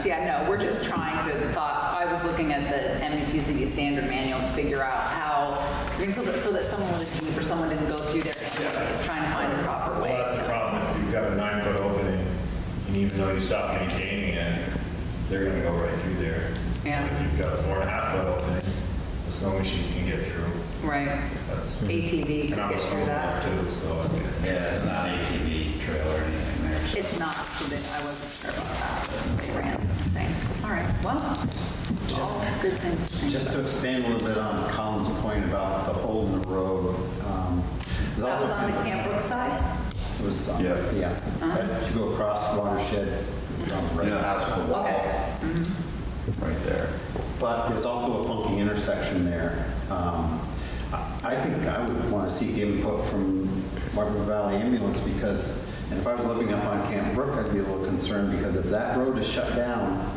[SPEAKER 6] sense. Yeah, no, we're just trying to, thought, I was looking at the MUTCD standard manual to figure out how, you're gonna so that someone was deep or someone didn't go through there. Just trying to find the proper way.
[SPEAKER 11] Well, that's the problem, if you've got a nine-foot opening, and even though you stop maintaining it, they're gonna go right through there.
[SPEAKER 6] Yeah.
[SPEAKER 11] If you've got a four and a half foot opening, the snow machines can get through.
[SPEAKER 6] Right,
[SPEAKER 11] That's.
[SPEAKER 6] ATV could
[SPEAKER 11] And I'm a
[SPEAKER 6] get through that.
[SPEAKER 11] too, so.
[SPEAKER 9] Yeah, it's not ATV trail or anything there.
[SPEAKER 6] It's not, so then I wasn't sure about that. They ran the same. All right, well, all good things. to
[SPEAKER 3] Just
[SPEAKER 6] about.
[SPEAKER 3] to expand a little bit on Colin's point about the hole in the road. um, there's
[SPEAKER 6] That
[SPEAKER 3] also
[SPEAKER 6] was on the Camp Brook side?
[SPEAKER 3] It was, on-
[SPEAKER 9] Yeah.
[SPEAKER 3] yeah. That You go across watershed, jump
[SPEAKER 9] You
[SPEAKER 3] right.
[SPEAKER 9] know the house with the wall,
[SPEAKER 6] Okay.
[SPEAKER 9] right there.
[SPEAKER 3] But there's also a funky intersection there. Um, I I think I would want to seek input from Martin Valley Ambulance because, and if I was living up on Camp Brook, I'd be a little concerned because if that road is shut down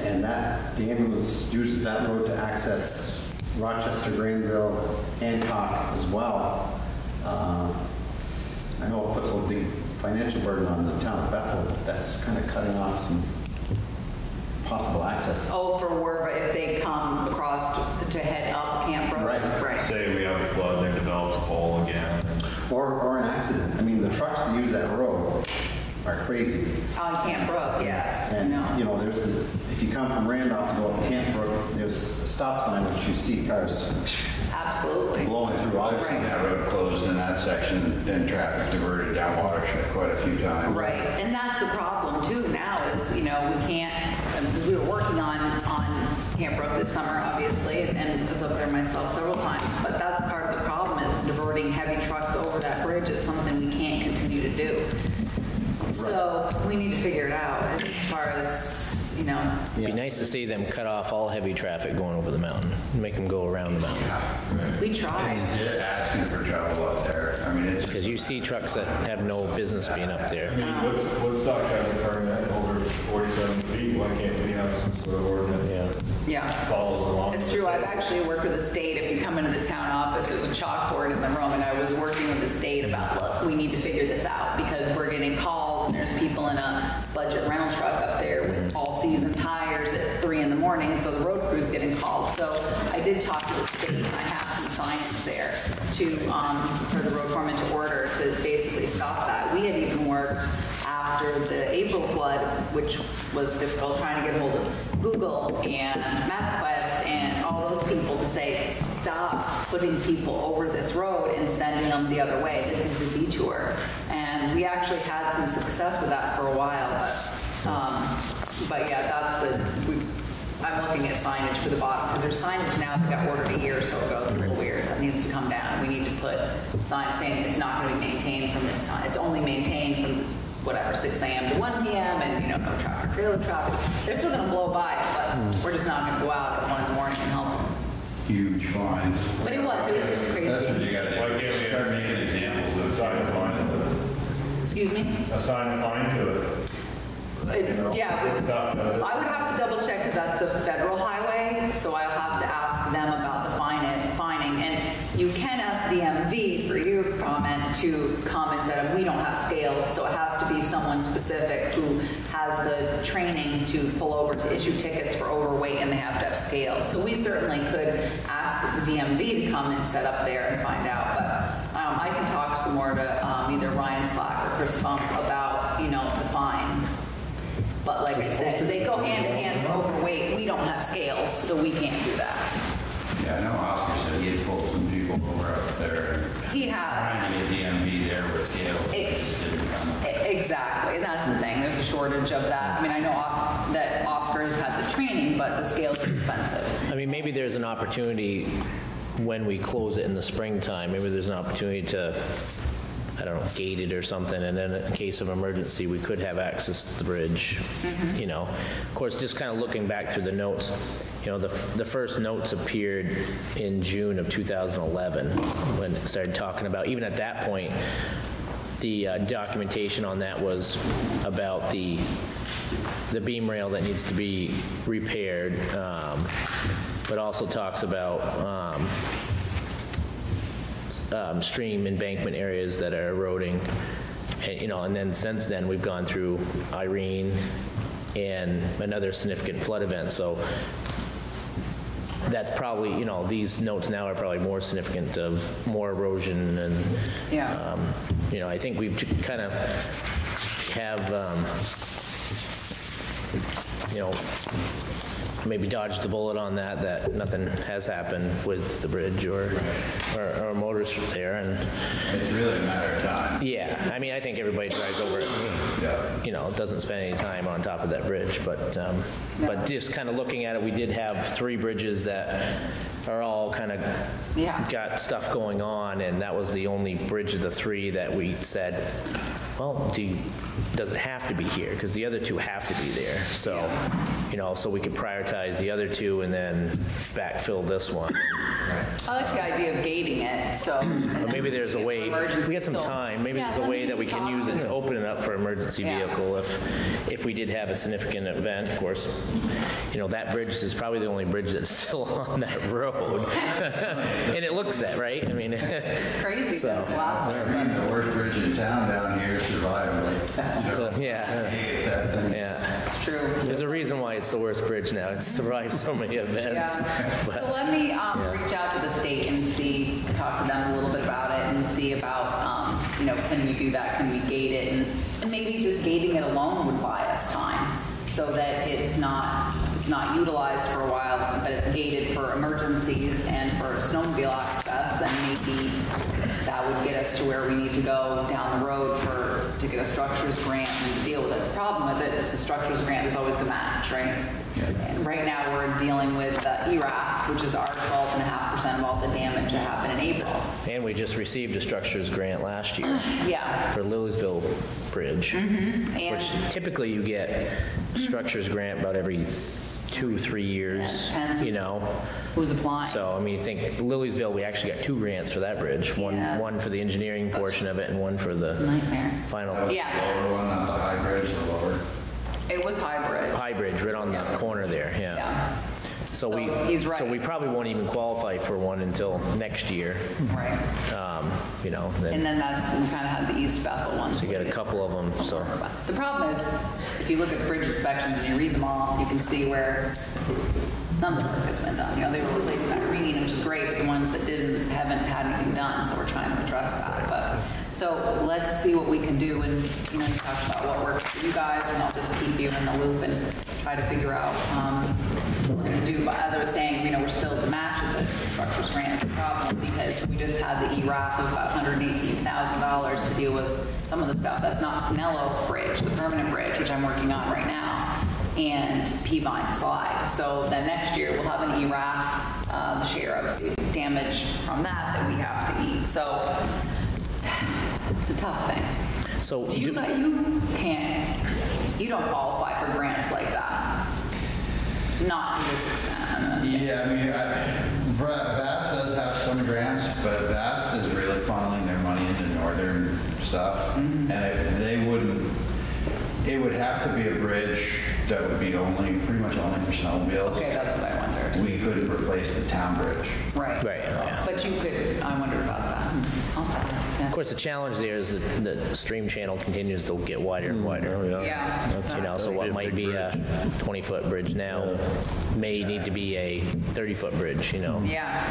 [SPEAKER 3] and that, the ambulance uses that road to access Rochester, Granville, Hancock as well, uh, I know it puts a big financial burden on the town of Bethel, but that's kind of cutting off some possible access.
[SPEAKER 6] Oh, for Werva, if they come across to- to head up Camp Brook?
[SPEAKER 3] Right.
[SPEAKER 6] Right.
[SPEAKER 11] Say we have a flood, there develops a hole again, and
[SPEAKER 3] Or, or an accident. I mean, the trucks that use that road are crazy.
[SPEAKER 6] Oh, on Camp Brook, yes, I
[SPEAKER 3] And, you
[SPEAKER 6] know.
[SPEAKER 3] know, there's the, if you come from Randolph to go up Camp Brook, there's a stop sign which you see cars
[SPEAKER 6] Absolutely.
[SPEAKER 3] blowing through all
[SPEAKER 9] I've seen that road closed in that section and traffic diverted down Watershed quite a few times.
[SPEAKER 6] Right, and that's the problem too now is, you know, we can't, um, because we were working on, on Camp Brook this summer, obviously, and- and was up there myself several times, but that's part of the problem is diverting heavy trucks over is something we can't continue to do. So we need to figure it out as far as, you know, It'd
[SPEAKER 1] Be nice to see them cut off all heavy traffic going over the mountain, make them go around the mountain.
[SPEAKER 6] we tried.
[SPEAKER 9] They're asking for trouble up there. I mean, it's.
[SPEAKER 1] Because you see trucks that have no business being up there.
[SPEAKER 11] I mean, Woods- Woodstock has a permit over 47 feet, why can't we have some sort of ordinance
[SPEAKER 1] Yeah.
[SPEAKER 11] that
[SPEAKER 6] Yeah.
[SPEAKER 11] follows along?
[SPEAKER 6] It's true, I've actually worked with the state, if you come into the town office, there's a chalkboard in the room, and I was working with the state about, look, we need to figure this out, because we're getting calls, and there's people in a budget rental truck up there with all-season tires at three in the morning, and so the road crew's getting called. So I did talk to the state, and I have some signage there to, um, for the road foreman to order to basically stop that. We had even worked after the April flood, which was difficult, trying to get hold of Google and MapQuest and all those people to say, stop putting people over this road and sending them the other way. This is the detour. And we actually had some success with that for a while, but, um, but yeah, that's the, we, I'm looking at signage for the bottom, because there's signage now that got ordered a year or so ago, it's a little weird, that needs to come down. We need to put signs saying it's not gonna be maintained from this time, it's only maintained from this, whatever, 6 AM to 1 PM, and, you know, no tractor trailer traffic. They're still gonna blow by it, but hmm. we're just not gonna go out at 1 in the morning and help them.
[SPEAKER 9] Huge fines.
[SPEAKER 6] But it was, it was it's
[SPEAKER 9] That's what
[SPEAKER 6] crazy.
[SPEAKER 9] you gotta
[SPEAKER 11] Why
[SPEAKER 9] do.
[SPEAKER 11] can't we
[SPEAKER 9] Start making examples of
[SPEAKER 11] Assign a fine to
[SPEAKER 6] Excuse me?
[SPEAKER 11] it. Assign a fine to it.
[SPEAKER 6] It- Yeah, but
[SPEAKER 11] Woodstock it.
[SPEAKER 6] I would have to double check because that's a federal highway, so I'll have to ask them about the fine fining. And you can ask DMV for your comment to comment that we don't have scales, so it has to be someone specific who has the training to pull over to issue tickets for overweight and they have to have scales. So we certainly could ask the DMV to come and set up there and find out, but um, I can talk some more to um, either Ryan Slack or Chris Bump about, you know, the fine. But like I said, they go hand in hand for overweight. We don't have scales, so we can't do that.
[SPEAKER 9] Yeah, I know Oscar said he had pulled some people over up there and
[SPEAKER 6] He has.
[SPEAKER 9] trying to get DMV there with scales. They just didn't come.
[SPEAKER 6] E- Exactly, and that's the thing. There's a shortage of that. I mean, I know Os- that Oscar has had the training, but the scales are expensive.
[SPEAKER 1] I mean, maybe there's an opportunity when we close it in the springtime, maybe there's an opportunity to, I don't know, gate it or something, and then in case of emergency, we could have access to the bridge, you know? Of course, just kind of looking back through the notes, you know, the, the first notes appeared in June of 2011, when it started talking about, even at that point, the uh, documentation on that was about the, the beam rail that needs to be repaired, um, but also talks about um, um, stream embankment areas that are eroding. And, you know, and then since then, we've gone through Irene and another significant flood event, so that's probably, you know, these notes now are probably more significant of more erosion and,
[SPEAKER 6] Yeah.
[SPEAKER 1] um, you know, I think we've kind of have, um, you know, maybe dodged the bullet on that, that nothing has happened with the bridge or, or or motors there, and,
[SPEAKER 9] It's really a matter of time.
[SPEAKER 1] yeah, I mean, I think everybody drives over it,
[SPEAKER 9] Yeah.
[SPEAKER 1] you know, doesn't spend any time on top of that bridge, but, um, but just kind of looking at it, we did have three bridges that are all kind of
[SPEAKER 6] Yeah.
[SPEAKER 1] got stuff going on, and that was the only bridge of the three that we said, well, do, you- does it have to be here? Because the other two have to be there, so, you know, so we could prioritize the other two and then backfill this one.
[SPEAKER 6] I like the idea of gating it, so.
[SPEAKER 1] Or maybe there's a way, we got some time, maybe there's a way that we can use it to open it up for emergency
[SPEAKER 6] Yeah.
[SPEAKER 1] vehicle if, if we did have a significant event, of course. You know, that bridge is probably the only bridge that's still on that road. And it looks that, right? I mean,
[SPEAKER 6] It's crazy
[SPEAKER 1] So-
[SPEAKER 6] that it's lasted.
[SPEAKER 9] I mean, the worst bridge in town down here survived, like, you know,
[SPEAKER 1] yeah,
[SPEAKER 9] hate that thing.
[SPEAKER 1] yeah.
[SPEAKER 6] It's true.
[SPEAKER 1] There's a reason why it's the worst bridge now. It's survived so many events.
[SPEAKER 6] Yeah. So let me um,
[SPEAKER 1] Yeah.
[SPEAKER 6] reach out to the state and see, talk to them a little bit about it and see about, um, you know, can we do that? Can we gate it? And and maybe just gating it alone would buy us time so that it's not, it's not utilized for a while, but it's gated for emergencies and for snowmobile access, then maybe that would get us to where we need to go down the road for, to get a structures grant and to deal with it. The problem with it is the structures grant, there's always the match, right? And Right now, we're dealing with the ERAF, which is our 12.5% of all the damage that happened in April.
[SPEAKER 1] and we just received a structures grant last year
[SPEAKER 6] Yeah.
[SPEAKER 1] for Lilysville Bridge. Mm-hmm. Which
[SPEAKER 6] And
[SPEAKER 1] typically you get structures grant about every two, three years,
[SPEAKER 6] Yeah, depends
[SPEAKER 1] you know?
[SPEAKER 6] who's applying?
[SPEAKER 1] So, I mean, you think Lilysville, we actually got two grants for that bridge. One,
[SPEAKER 6] Yes.
[SPEAKER 1] one for the engineering portion of it and one for the
[SPEAKER 6] Nightmare.
[SPEAKER 1] final
[SPEAKER 6] Yeah,
[SPEAKER 9] Lower one, not the high bridge, the lower.
[SPEAKER 6] it was hybrid.
[SPEAKER 1] high bridge right on the corner there, yeah.
[SPEAKER 6] Yeah,
[SPEAKER 1] So we,
[SPEAKER 6] So he's
[SPEAKER 1] so we probably won't even qualify for one until next year,
[SPEAKER 6] right.
[SPEAKER 1] um, you know,
[SPEAKER 6] And
[SPEAKER 1] then
[SPEAKER 6] then that's, we kind of had the East Bethel ones.
[SPEAKER 1] you get a couple of them, so.
[SPEAKER 6] The problem is, if you look at the bridge inspections and you read them all, you can see where none of the work has been done. You know, they were replaced in Irene, which is great, but the ones that didn't, haven't had anything done, so we're trying to address that. But, so let's see what we can do, and, you know, talked about what works for you guys, and I'll just keep you in the loop and try to figure out, um, gonna do. But as I was saying, you know, we're still the match of the structures grant is a problem, because we just had the E ERAF of about $118,000 to deal with some of the stuff. That's not Pinello Bridge, the permanent bridge, which I'm working on right now, and Peavine Slide. So then next year, we'll have an ERAF, uh, the share of damage from that that we have to eat. So it's a tough thing.
[SPEAKER 1] So,
[SPEAKER 6] Do you,
[SPEAKER 1] do-
[SPEAKER 6] you can't, you don't qualify for grants like that? Not to this extent. I'm gonna guess.
[SPEAKER 9] Yeah, I mean, I- VAST does have some grants, but VAST is really funneling their money into northern stuff.
[SPEAKER 6] Mm-hmm.
[SPEAKER 9] And if they wouldn't, it would have to be a bridge that would be only, pretty much only for snowmobiles.
[SPEAKER 6] Okay, that's what I wondered.
[SPEAKER 9] We couldn't replace the town bridge.
[SPEAKER 6] Right.
[SPEAKER 1] Right, yeah.
[SPEAKER 6] But you could, I wondered
[SPEAKER 1] course, the challenge there is that the stream channel continues to get wider and wider.
[SPEAKER 6] Yeah.
[SPEAKER 1] You know, so what might be a 20-foot bridge now may need to be a 30-foot bridge, you know?
[SPEAKER 6] Yeah,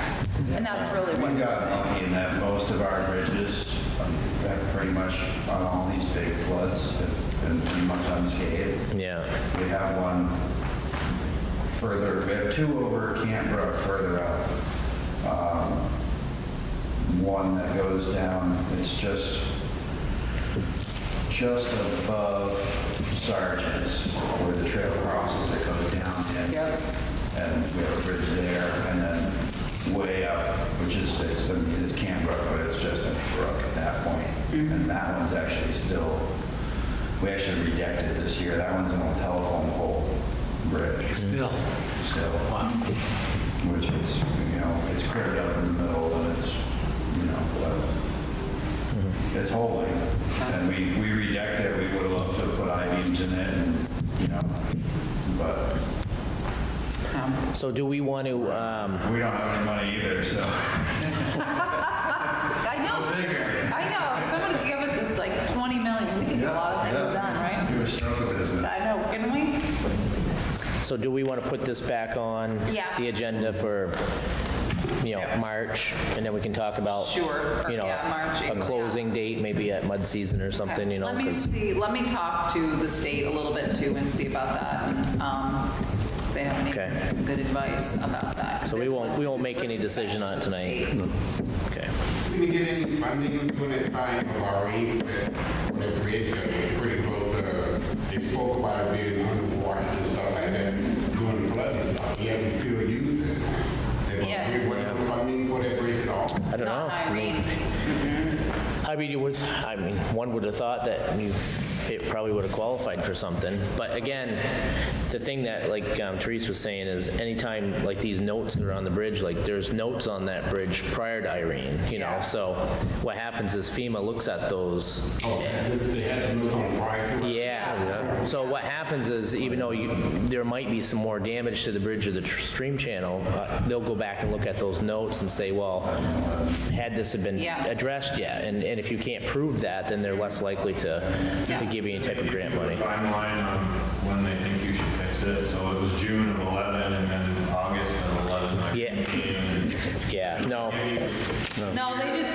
[SPEAKER 6] and that's really what
[SPEAKER 9] We
[SPEAKER 6] we're
[SPEAKER 9] got lucky in that most of our bridges, um, have pretty much on all these big floods, have been pretty much unscathed.
[SPEAKER 1] Yeah,
[SPEAKER 9] We have one further, we have two over Camp Brook further up. Um, One that goes down, it's just, just above Sargent's, where the trail crosses, it goes down in.
[SPEAKER 6] Yep.
[SPEAKER 9] And we have a bridge there, and then way up, which is, it's, I mean, it's Camp Brook, but it's just a brook at that point. Mm-hmm. And that one's actually still, we actually redecked it this year. That one's an old telephone pole bridge.
[SPEAKER 8] Still.
[SPEAKER 9] Still. Wow. Which is, you know, it's cleared up in the middle and it's, on Boyle. Mm -hmm. It's holy, And we, we redecked it. We would have loved to put I-beams in it and, you know, but.
[SPEAKER 1] Um, so do we want to, um,
[SPEAKER 9] We don't have any money either, so.
[SPEAKER 6] I know. I know. If someone could give us just like 20 million, we could do a lot of things yeah. done, right? Do
[SPEAKER 9] a stroke of business. I
[SPEAKER 6] know, can we?
[SPEAKER 1] So do we want to put this back on?
[SPEAKER 6] Yeah.
[SPEAKER 1] The agenda for you know,
[SPEAKER 6] Yeah.
[SPEAKER 1] March? And then we can talk about,
[SPEAKER 6] Sure,
[SPEAKER 1] you know,
[SPEAKER 6] yeah, March,
[SPEAKER 1] a
[SPEAKER 6] April, yeah.
[SPEAKER 1] closing date, maybe at mud season or something, you know?
[SPEAKER 6] Let me
[SPEAKER 1] 'cause-
[SPEAKER 6] see, let me talk to the state a little bit too and see about that, and um, if they have any
[SPEAKER 1] Okay.
[SPEAKER 6] good advice about that.
[SPEAKER 1] So we won't, we won't make any decision on it tonight?
[SPEAKER 6] State.
[SPEAKER 1] Okay.
[SPEAKER 12] Did we get any funding for that time of our aid for the bridge that pretty close to, they spoke about it being underwashed and stuff like that, during the flood and stuff, yeah, we still use it. And
[SPEAKER 6] Yeah.
[SPEAKER 12] we wasn't no funding for that bridge at all.
[SPEAKER 1] I don't know.
[SPEAKER 6] Not
[SPEAKER 1] I mean-
[SPEAKER 6] Irene.
[SPEAKER 1] I mean, it was, I mean, one would have thought that you, it probably would have qualified for something. But again, the thing that, like um, Therese was saying, is anytime, like, these notes that are on the bridge, like, there's notes on that bridge prior to Irene, you know? So what happens is FEMA looks at those.
[SPEAKER 12] Oh, this, they had some notes on prior to it?
[SPEAKER 1] Yeah. So what happens is, even though you, there might be some more damage to the bridge or the tr- stream channel, uh, they'll go back and look at those notes and say, well, had this have been
[SPEAKER 6] Yeah.
[SPEAKER 1] addressed yet? And, and if you can't prove that, then they're less likely to,
[SPEAKER 6] Yeah.
[SPEAKER 1] to give you any type of grant money.
[SPEAKER 11] Timeline on when they think you should fix it, so it was June of 11 and then August of 11.
[SPEAKER 1] Yeah. Yeah, no,
[SPEAKER 6] No, they just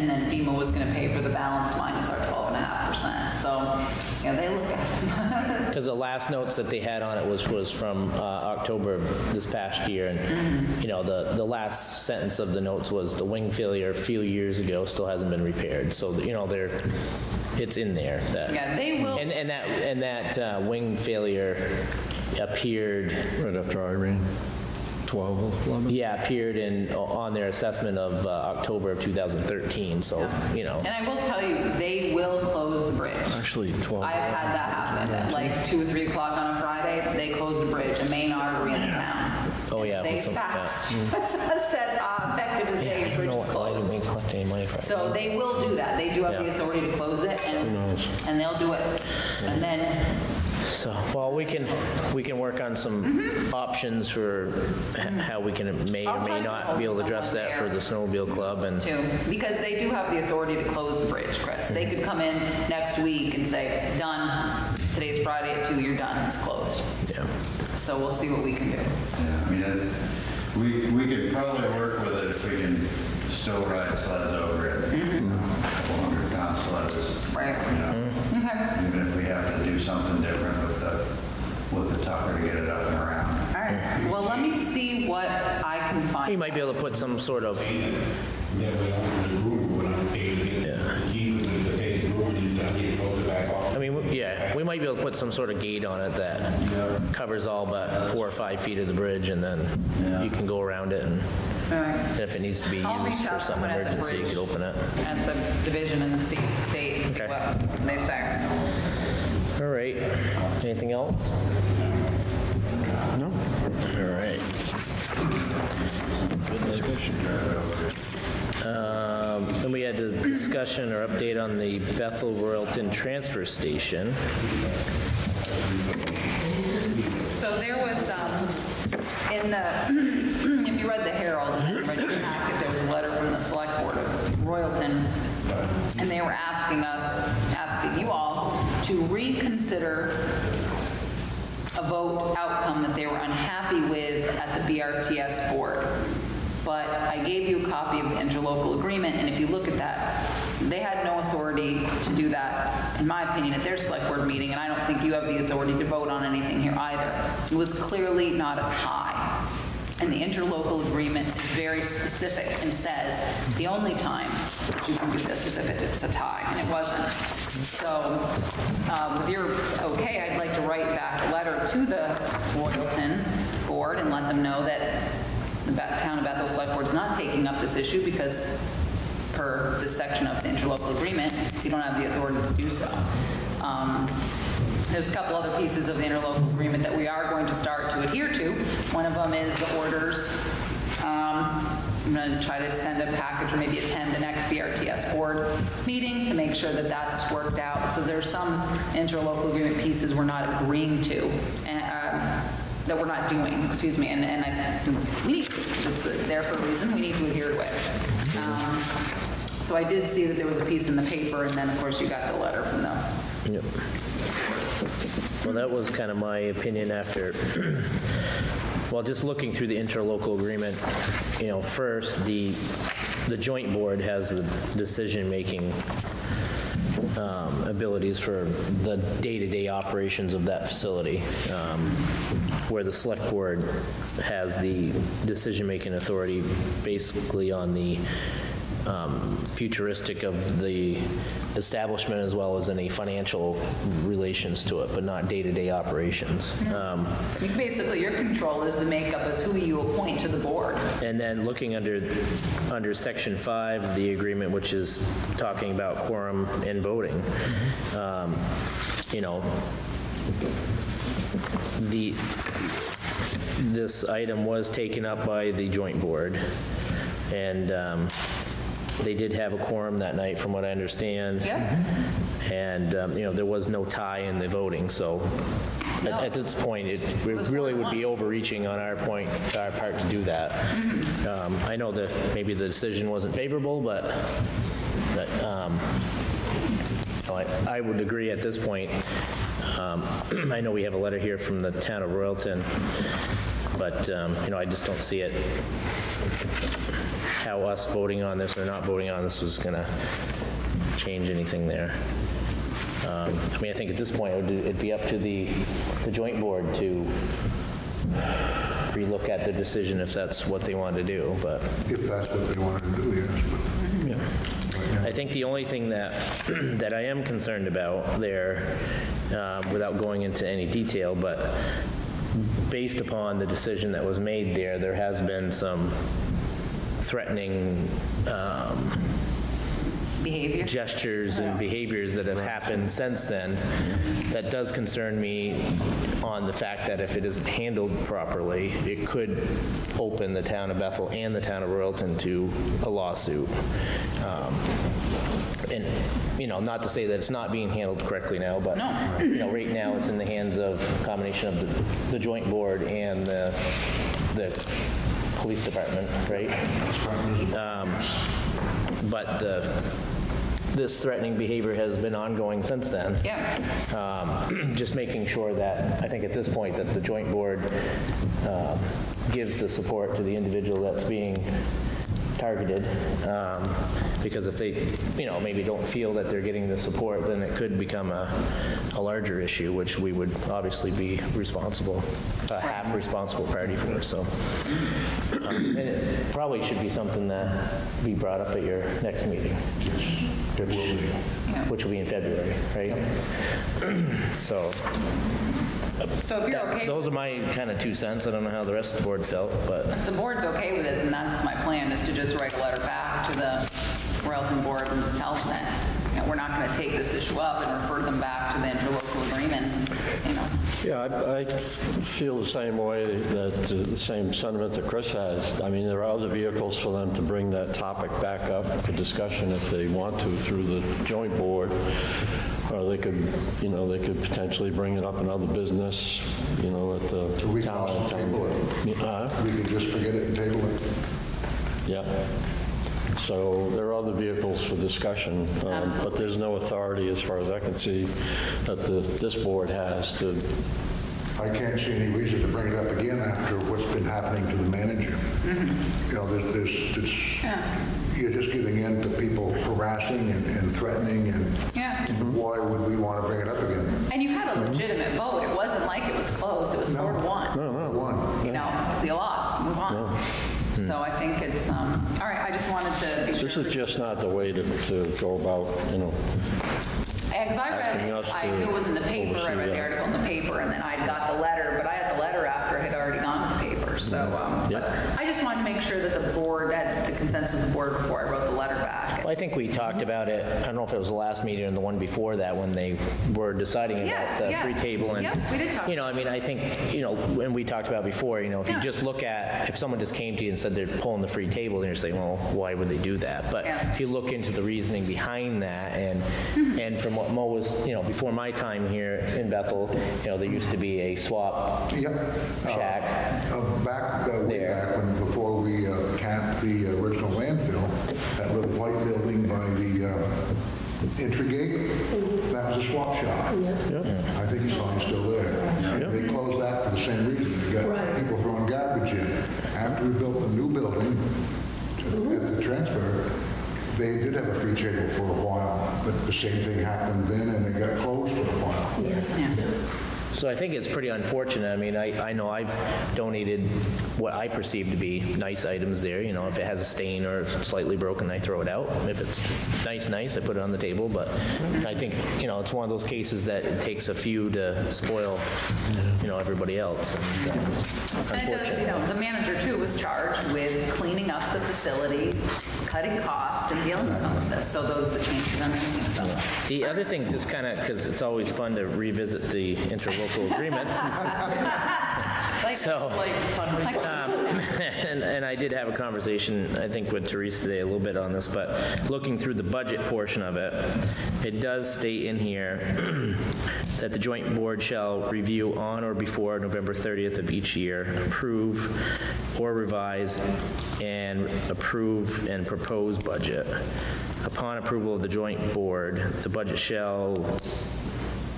[SPEAKER 6] And then FEMA was going to pay for the balance minus our 12.5%. So, yeah, they look at it.
[SPEAKER 1] because the last notes that they had on it was, was from uh, October of this past year. And, you know, the, the last sentence of the notes was, the wing failure a few years ago still hasn't been repaired. So, you know, they're, it's in there that.
[SPEAKER 6] Yeah, they will-
[SPEAKER 1] And, and that, and that uh, wing failure appeared,
[SPEAKER 7] Right after Irene, 12, 11?
[SPEAKER 1] yeah, appeared in, on their assessment of uh, October of 2013, so, you know.
[SPEAKER 6] And I will tell you, they will close the bridge.
[SPEAKER 7] Actually, 12.
[SPEAKER 6] I've had that happen. At like 2 or 3 o'clock on a Friday, they closed the bridge, a main artery in the town.
[SPEAKER 1] Oh, yeah,
[SPEAKER 6] They
[SPEAKER 1] with some- yeah.
[SPEAKER 6] faxed, said uh, effective as
[SPEAKER 1] Yeah, I
[SPEAKER 6] day,
[SPEAKER 1] don't
[SPEAKER 6] bridge
[SPEAKER 1] know
[SPEAKER 6] is
[SPEAKER 1] why
[SPEAKER 6] closed.
[SPEAKER 1] didn't we collect any money for it.
[SPEAKER 6] So they will do that. They do have the
[SPEAKER 1] Yeah.
[SPEAKER 6] authority to close it, and,
[SPEAKER 7] knows?
[SPEAKER 6] and they'll do it. And then,
[SPEAKER 1] So, well, we can, we can work on some mm-hmm. options for h- mm-hmm. how we can, may or
[SPEAKER 6] Mm-hmm. I'll try
[SPEAKER 1] may
[SPEAKER 6] to
[SPEAKER 1] not be able to address
[SPEAKER 6] someone
[SPEAKER 1] that for the snowmobile club and,
[SPEAKER 6] too, because they do have the authority to close the bridge, Chris. They mm-hmm. could come in next week and say, done, today's Friday at 2, you're done, it's closed.
[SPEAKER 1] yeah.
[SPEAKER 6] So we'll see what we can do.
[SPEAKER 9] Yeah, I mean, it- we, we could probably work with it if we can still ride sleds over it. you know, A couple hundred pound sleds.
[SPEAKER 6] Right.
[SPEAKER 9] You know,
[SPEAKER 6] Okay.
[SPEAKER 9] even if we have to do something different with the, with the tucker to get it up and around.
[SPEAKER 6] All right, well, let me see what I can
[SPEAKER 1] You
[SPEAKER 6] find.
[SPEAKER 1] might be able to put some sort of,
[SPEAKER 12] That way I'm in the room when I'm able the key and the page room and done, he close it back off.
[SPEAKER 1] I mean, w- yeah, we might be able to put some sort of gate on it that covers all but four or five feet of the bridge and then you can go around it and
[SPEAKER 6] All right,
[SPEAKER 1] if it needs to be
[SPEAKER 6] I'll reach
[SPEAKER 1] used for
[SPEAKER 6] to
[SPEAKER 1] some
[SPEAKER 6] someone at the
[SPEAKER 1] emergency, you
[SPEAKER 6] bridge.
[SPEAKER 1] could open it.
[SPEAKER 6] at the division and see the state and see
[SPEAKER 1] Okay.
[SPEAKER 6] what they say.
[SPEAKER 1] All right. Anything else? No. All right. Good discussion. Um, Then we had a discussion or update on the Bethel Royalton Transfer Station.
[SPEAKER 6] So there was, um, in the, if you read the Herald, and then read your packet, there was a letter from the Select Board of Royalton, and they were asking us, asking you all to reconsider a vote outcome that they were unhappy with at the BRTS board. But I gave you a copy of the interlocal agreement, and if you look at that, they had no authority to do that, in my opinion, at their select board meeting, and I don't think you have the authority to vote on anything here either. It was clearly not a tie. And the interlocal agreement is very specific and says the only time that you can do this is if it's a tie, and it wasn't. So um, with your okay, I'd like to write back a letter to the Royalton Board and let them know that the Town of Bethel Select Board is not taking up this issue because per this section of the interlocal agreement, you don't have the authority to do so. Um, There's a couple other pieces of the interlocal agreement that we are going to start to adhere to. One of them is the orders. Um, I'm going to try to send a package or maybe attend the next BRTS board meeting to make sure that that's worked out. So there's some interlocal agreement pieces we're not agreeing to, and, um, that we're not doing, excuse me, and, and I, we need, it's there for a reason, we need to adhere to it. Um, So I did see that there was a piece in the paper, and then, of course, you got the letter from them.
[SPEAKER 1] Yep. Well, that was kind of my opinion after, well, just looking through the interlocal agreement, you know, first, the, the joint board has the decision-making um, abilities for the day-to-day operations of that facility, um, where the select board has the decision-making authority basically on the um, futuristic of the establishment as well as any financial relations to it, but not day-to-day operations. Um,
[SPEAKER 6] Basically, your control is the makeup is who you appoint to the board.
[SPEAKER 1] And then looking under, under section five of the agreement, which is talking about quorum and voting, um, you know, the, this item was taken up by the joint board, and um, they did have a quorum that night, from what I understand.
[SPEAKER 6] Yeah?
[SPEAKER 1] And, um, you know, there was no tie in the voting, so at- this point, it it really would be overreaching on our point, our part to do that. Um, I know that maybe the decision wasn't favorable, but, but, um, I I would agree at this point. Um, I know we have a letter here from the town of Royalton, but, um, you know, I just don't see it, how us voting on this or not voting on this was going to change anything there. Um, I mean, I think at this point, it would- it'd be up to the, the joint board to relook at the decision if that's what they want to do, but
[SPEAKER 5] If that's what they wanted to do, yes.
[SPEAKER 1] I think the only thing that, that I am concerned about there, um, without going into any detail, but based upon the decision that was made there, there has been some threatening um,
[SPEAKER 6] Behavior?
[SPEAKER 1] gestures and behaviors that have happened since then, that does concern me on the fact that if it isn't handled properly, it could open the town of Bethel and the town of Royalton to a lawsuit. Um, And, you know, not to say that it's not being handled correctly now, but,
[SPEAKER 6] No.
[SPEAKER 1] you know, right now, it's in the hands of a combination of the, the joint board and the, the police department, right? Um, But the, this threatening behavior has been ongoing since then.
[SPEAKER 6] Yeah.
[SPEAKER 1] Um, Just making sure that, I think at this point, that the joint board um, gives the support to the individual that's being targeted. um, Because if they, you know, maybe don't feel that they're getting the support, then it could become a, a larger issue, which we would obviously be responsible, a half responsible party for, so. Um, And it probably should be something that be brought up at your next meeting. Which which will be in February, right? So,
[SPEAKER 6] So if you're
[SPEAKER 1] that-
[SPEAKER 6] okay,
[SPEAKER 1] those are my kind of two cents. I don't know how the rest of the board felt, but,
[SPEAKER 6] if the board's okay with it, then that's my plan, is to just write a letter back to the Royalton Board and just tell them that, you know, we're not going to take this issue up and refer them back to the interlocal agreement, you know.
[SPEAKER 7] Yeah, I I feel the same way, that, uh, the same sentiment that Chris has. I mean, there are other vehicles for them to bring that topic back up for discussion if they want to through the joint board, or they could, you know, they could potentially bring it up in other business, you know, at the
[SPEAKER 5] So we can also table it.
[SPEAKER 7] Uh,
[SPEAKER 5] We can just forget it and table it.
[SPEAKER 7] Yeah. So there are other vehicles for discussion, um, but there's no authority, as far as I can see, that the, this board has to
[SPEAKER 5] I can't see any reason to bring it up again after what's been happening to the manager. You know, there's, there's, it's- you're just giving in to people harassing and and threatening, and
[SPEAKER 6] Yeah.
[SPEAKER 5] why would we want to bring it up again?
[SPEAKER 6] And you had a legitimate vote, it wasn't like it was close, it was four to one.
[SPEAKER 5] One.
[SPEAKER 6] You know, you lost, move on. So I think it's, um, all right, I just wanted to be sure.
[SPEAKER 7] This is just not the way to, to go about, you know,
[SPEAKER 6] Because I read, it, I knew it was in the paper, I read the
[SPEAKER 7] that.
[SPEAKER 6] article in the paper, and then I got the letter, but I had the letter after it had already gone to the paper, so, um,
[SPEAKER 7] Yeah.
[SPEAKER 6] but I just wanted to make make sure that the board had the consensus of the board before I wrote the letter back.
[SPEAKER 1] Well, I think we talked about it, I don't know if it was the last meeting or the one before that, when they were deciding about
[SPEAKER 6] Yes,
[SPEAKER 1] the free
[SPEAKER 6] yes.
[SPEAKER 1] table. and
[SPEAKER 6] Yep, we did talk.
[SPEAKER 1] You know, I mean, I think, you know, and we talked about before, you know, if you
[SPEAKER 6] Yeah.
[SPEAKER 1] just look at, if someone just came to you and said they're pulling the free table, then you're saying, well, why would they do that? But
[SPEAKER 6] Yeah.
[SPEAKER 1] if you look into the reasoning behind that, and,
[SPEAKER 6] Mm-hmm.
[SPEAKER 1] and from what Mo was, you know, before my time here in Bethel, you know, there used to be a swap
[SPEAKER 5] Yep. Uh,
[SPEAKER 1] shack.
[SPEAKER 5] uh, Back, uh, way
[SPEAKER 1] There.
[SPEAKER 5] back when, before we uh, capped the original landfill, that little white building by the gate, mm-hmm. that was a swap shop. I think the sign's still there. They closed that for the same reason. They got
[SPEAKER 2] Right.
[SPEAKER 5] people throwing garbage in. After we built the new building mm-hmm. at the transfer, they did have a free table for a while, but the same thing happened then, and it got closed for a while.
[SPEAKER 6] Yeah.
[SPEAKER 1] So I think it's pretty unfortunate. I mean, I, I know I've donated what I perceive to be nice items there. You know, if it has a stain or if it's slightly broken, I throw it out. If it's nice, nice, I put it on the table. But I think, you know, it's one of those cases that it takes a few to spoil, you know, everybody else. And, uh,
[SPEAKER 6] And it does, you know, the manager too was charged with cleaning up the facility, cutting costs, and dealing with some of this. So those are the changes I'm making, so.
[SPEAKER 1] The other thing, just kind of, because it's always fun to revisit the interlocal agreement.
[SPEAKER 6] Like-
[SPEAKER 1] So-
[SPEAKER 6] Like, um, like-
[SPEAKER 1] And, and I did have a conversation, I think, with Teresa today a little bit on this, but looking through the budget portion of it, it does state in here that the joint board shall review on or before November 30th of each year, approve or revise and approve and propose budget. Upon approval of the joint board, the budget shall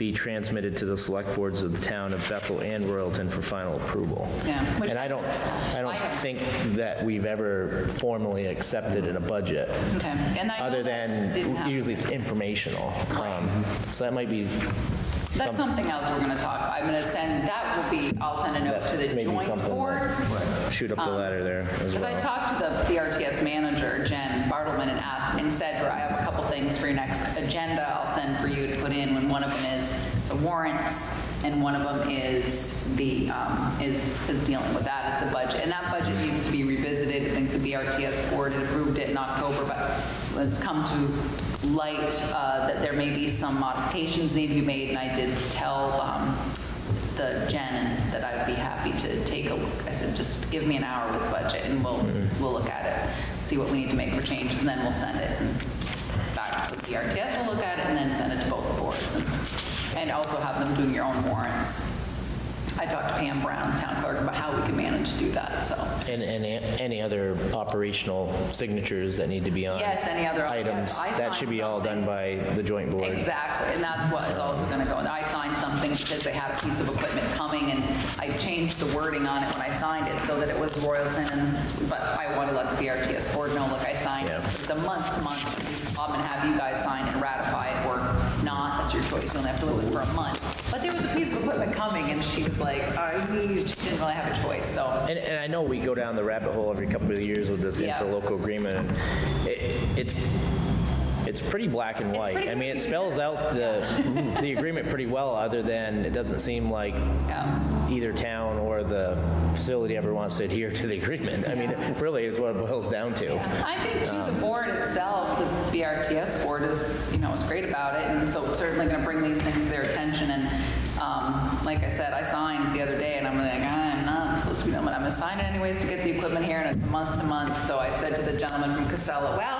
[SPEAKER 1] be transmitted to the select boards of the town of Bethel and Royalton for final approval.
[SPEAKER 6] Yeah, which-
[SPEAKER 1] And I don't, I don't think that we've ever formally accepted in a budget,
[SPEAKER 6] Okay. And I know
[SPEAKER 1] other
[SPEAKER 6] that
[SPEAKER 1] than
[SPEAKER 6] didn't happen.
[SPEAKER 1] usually it's informational. Um, So that might be,
[SPEAKER 6] That's something else we're going to talk, I'm going to send, that will be, I'll send a note to the
[SPEAKER 1] maybe
[SPEAKER 6] joint
[SPEAKER 1] something,
[SPEAKER 6] board.
[SPEAKER 1] shoot up the ladder there as
[SPEAKER 6] Because I
[SPEAKER 1] well.
[SPEAKER 6] talked to the BRTS manager, Jen Bartleman, and asked, and said, I have a couple things for your next agenda I'll send for you to put in, when one of them warrants, and one of them is the, um, is, is dealing with that as the budget. And that budget needs to be revisited, I think the BRTS board had approved it in October, but it's come to light uh, that there may be some modifications need to be made, and I did tell um, the Jen that I'd be happy to take a look. I said, just give me an hour with budget and we'll, we'll look at it, see what we need to make for changes, and then we'll send it back to the RTS, will look at it, and then send it to both boards. And- also have them doing your own warrants. I talked to Pam Brown, town clerk, about how we can manage to do that, so.
[SPEAKER 1] And, and a- any other operational signatures that need to be on
[SPEAKER 6] Yes, any other-
[SPEAKER 1] items,
[SPEAKER 6] yes, I
[SPEAKER 1] that should
[SPEAKER 6] signed
[SPEAKER 1] be all done by the joint board.
[SPEAKER 6] Exactly, and that's what is also going to go. And I signed something because they had a piece of equipment coming, and I changed the wording on it when I signed it so that it was Royalton, and, but I want to let the BRTS board know, look, I signed it.
[SPEAKER 1] Yeah.
[SPEAKER 6] It's a month to month. I'm going to have you guys sign and ratify choice, you only have to live with it for a month. But there was a piece of equipment coming, and she was like, uh, I, she didn't really have a choice, so.
[SPEAKER 1] And, and I know we go down the rabbit hole every couple of years with this
[SPEAKER 6] Yeah.
[SPEAKER 1] interlocal agreement. and it- It's, it's pretty black and white. I mean, it spells out the, the agreement pretty well, other than it doesn't seem like
[SPEAKER 6] Yeah.
[SPEAKER 1] either town or the facility ever wants to adhere to the agreement. I mean, it really is what it boils down to.
[SPEAKER 6] I think too, the board itself, the BRTS board is, you know, is great about it, and so certainly going to bring these things to their attention, and um, like I said, I signed the other day, and I'm like, I'm not supposed to be done, but I'm going to sign it anyways to get the equipment here, and it's a month to month, so I said to the gentleman from Casella, well,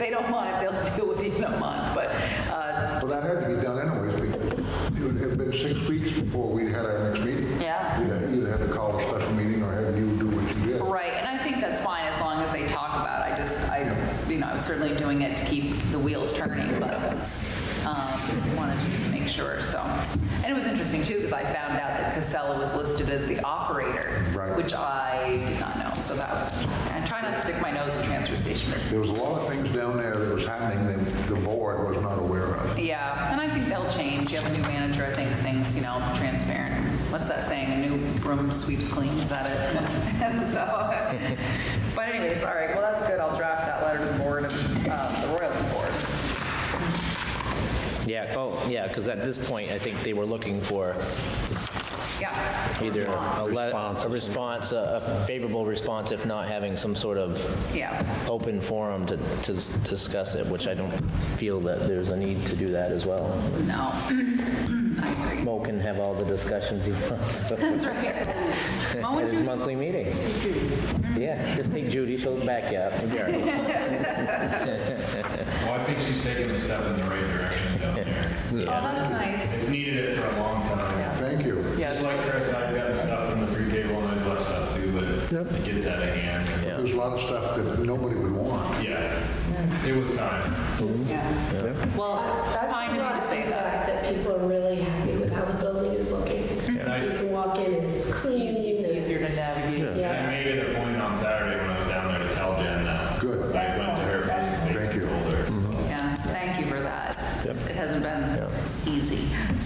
[SPEAKER 6] they don't want it, they'll deal with it in a month, but, uh,
[SPEAKER 5] Well, that had to be done anyways, because it would have been six weeks before we had our next meeting.
[SPEAKER 6] Yeah.
[SPEAKER 5] We'd have either had to call a special meeting or have you do what you did.
[SPEAKER 6] Right, and I think that's fine as long as they talk about it. I just, I, you know, I was certainly doing it to keep the wheels turning, but um, wanted to just make sure, so. And it was interesting too, because I found out that Casella was listed as the operator,
[SPEAKER 5] Right.
[SPEAKER 6] which I did not know, so that was interesting. I try not to stick my nose in transfer station.
[SPEAKER 5] There was a lot of
[SPEAKER 6] room sweeps clean, is that it? And so, but anyways, all right, well, that's good. I'll draft that letter to the board and uh, the Royalton board.
[SPEAKER 1] Yeah, oh, yeah, because at this point, I think they were looking for
[SPEAKER 6] Yeah.
[SPEAKER 1] either a le-
[SPEAKER 7] Response.
[SPEAKER 1] a response, a a favorable response, if not having some sort of
[SPEAKER 6] Yeah.
[SPEAKER 1] open forum to, to s- discuss it, which I don't feel that there's a need to do that as well.
[SPEAKER 6] No. I agree.
[SPEAKER 1] Mo can have all the discussions he wants
[SPEAKER 6] That's right. Mo
[SPEAKER 1] at his
[SPEAKER 6] Judy-
[SPEAKER 1] monthly meeting. Mm-hmm. Yeah, just take Judy, she'll back you up. You'll be all right.
[SPEAKER 11] Well, I think she's taking a step in the right direction down there.
[SPEAKER 6] Oh, that's nice.
[SPEAKER 11] It's needed it for a long time.
[SPEAKER 5] Thank you.
[SPEAKER 11] Just like Chris, I've gotten stuff from the free table and I've left stuff too, but it gets out of hand.
[SPEAKER 1] Yeah.
[SPEAKER 5] There's a lot of stuff that nobody would want.
[SPEAKER 11] Yeah, it was time.
[SPEAKER 6] Well, it's kind of you to say that.
[SPEAKER 2] That people are really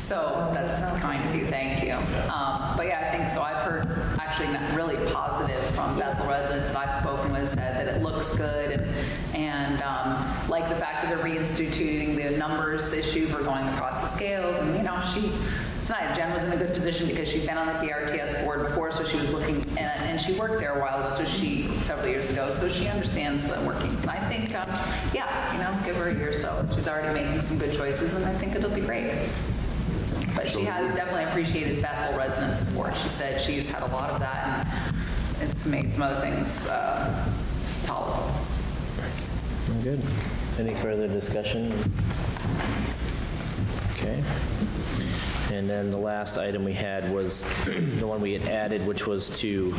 [SPEAKER 6] So that's kind of you, thank you. Um, But yeah, I think so. I've heard actually really positive from Bethel residents that I've spoken with said that it looks good and, and um, like the fact that they're reinstituting the numbers issue for going across the scales. And, you know, she, it's not, Jen was in a good position because she'd been on the BRTS board before, so she was looking, and, and she worked there a while ago, so she, several years ago, so she understands the workings. And I think, um, yeah, you know, give her a year or so. She's already making some good choices, and I think it'll be great. But she has definitely appreciated Bethel resident support. She said she's had a lot of that, and it's made some other things uh, tolerable.
[SPEAKER 1] Good. Any further discussion? Okay. And then the last item we had was the one we had added, which was to,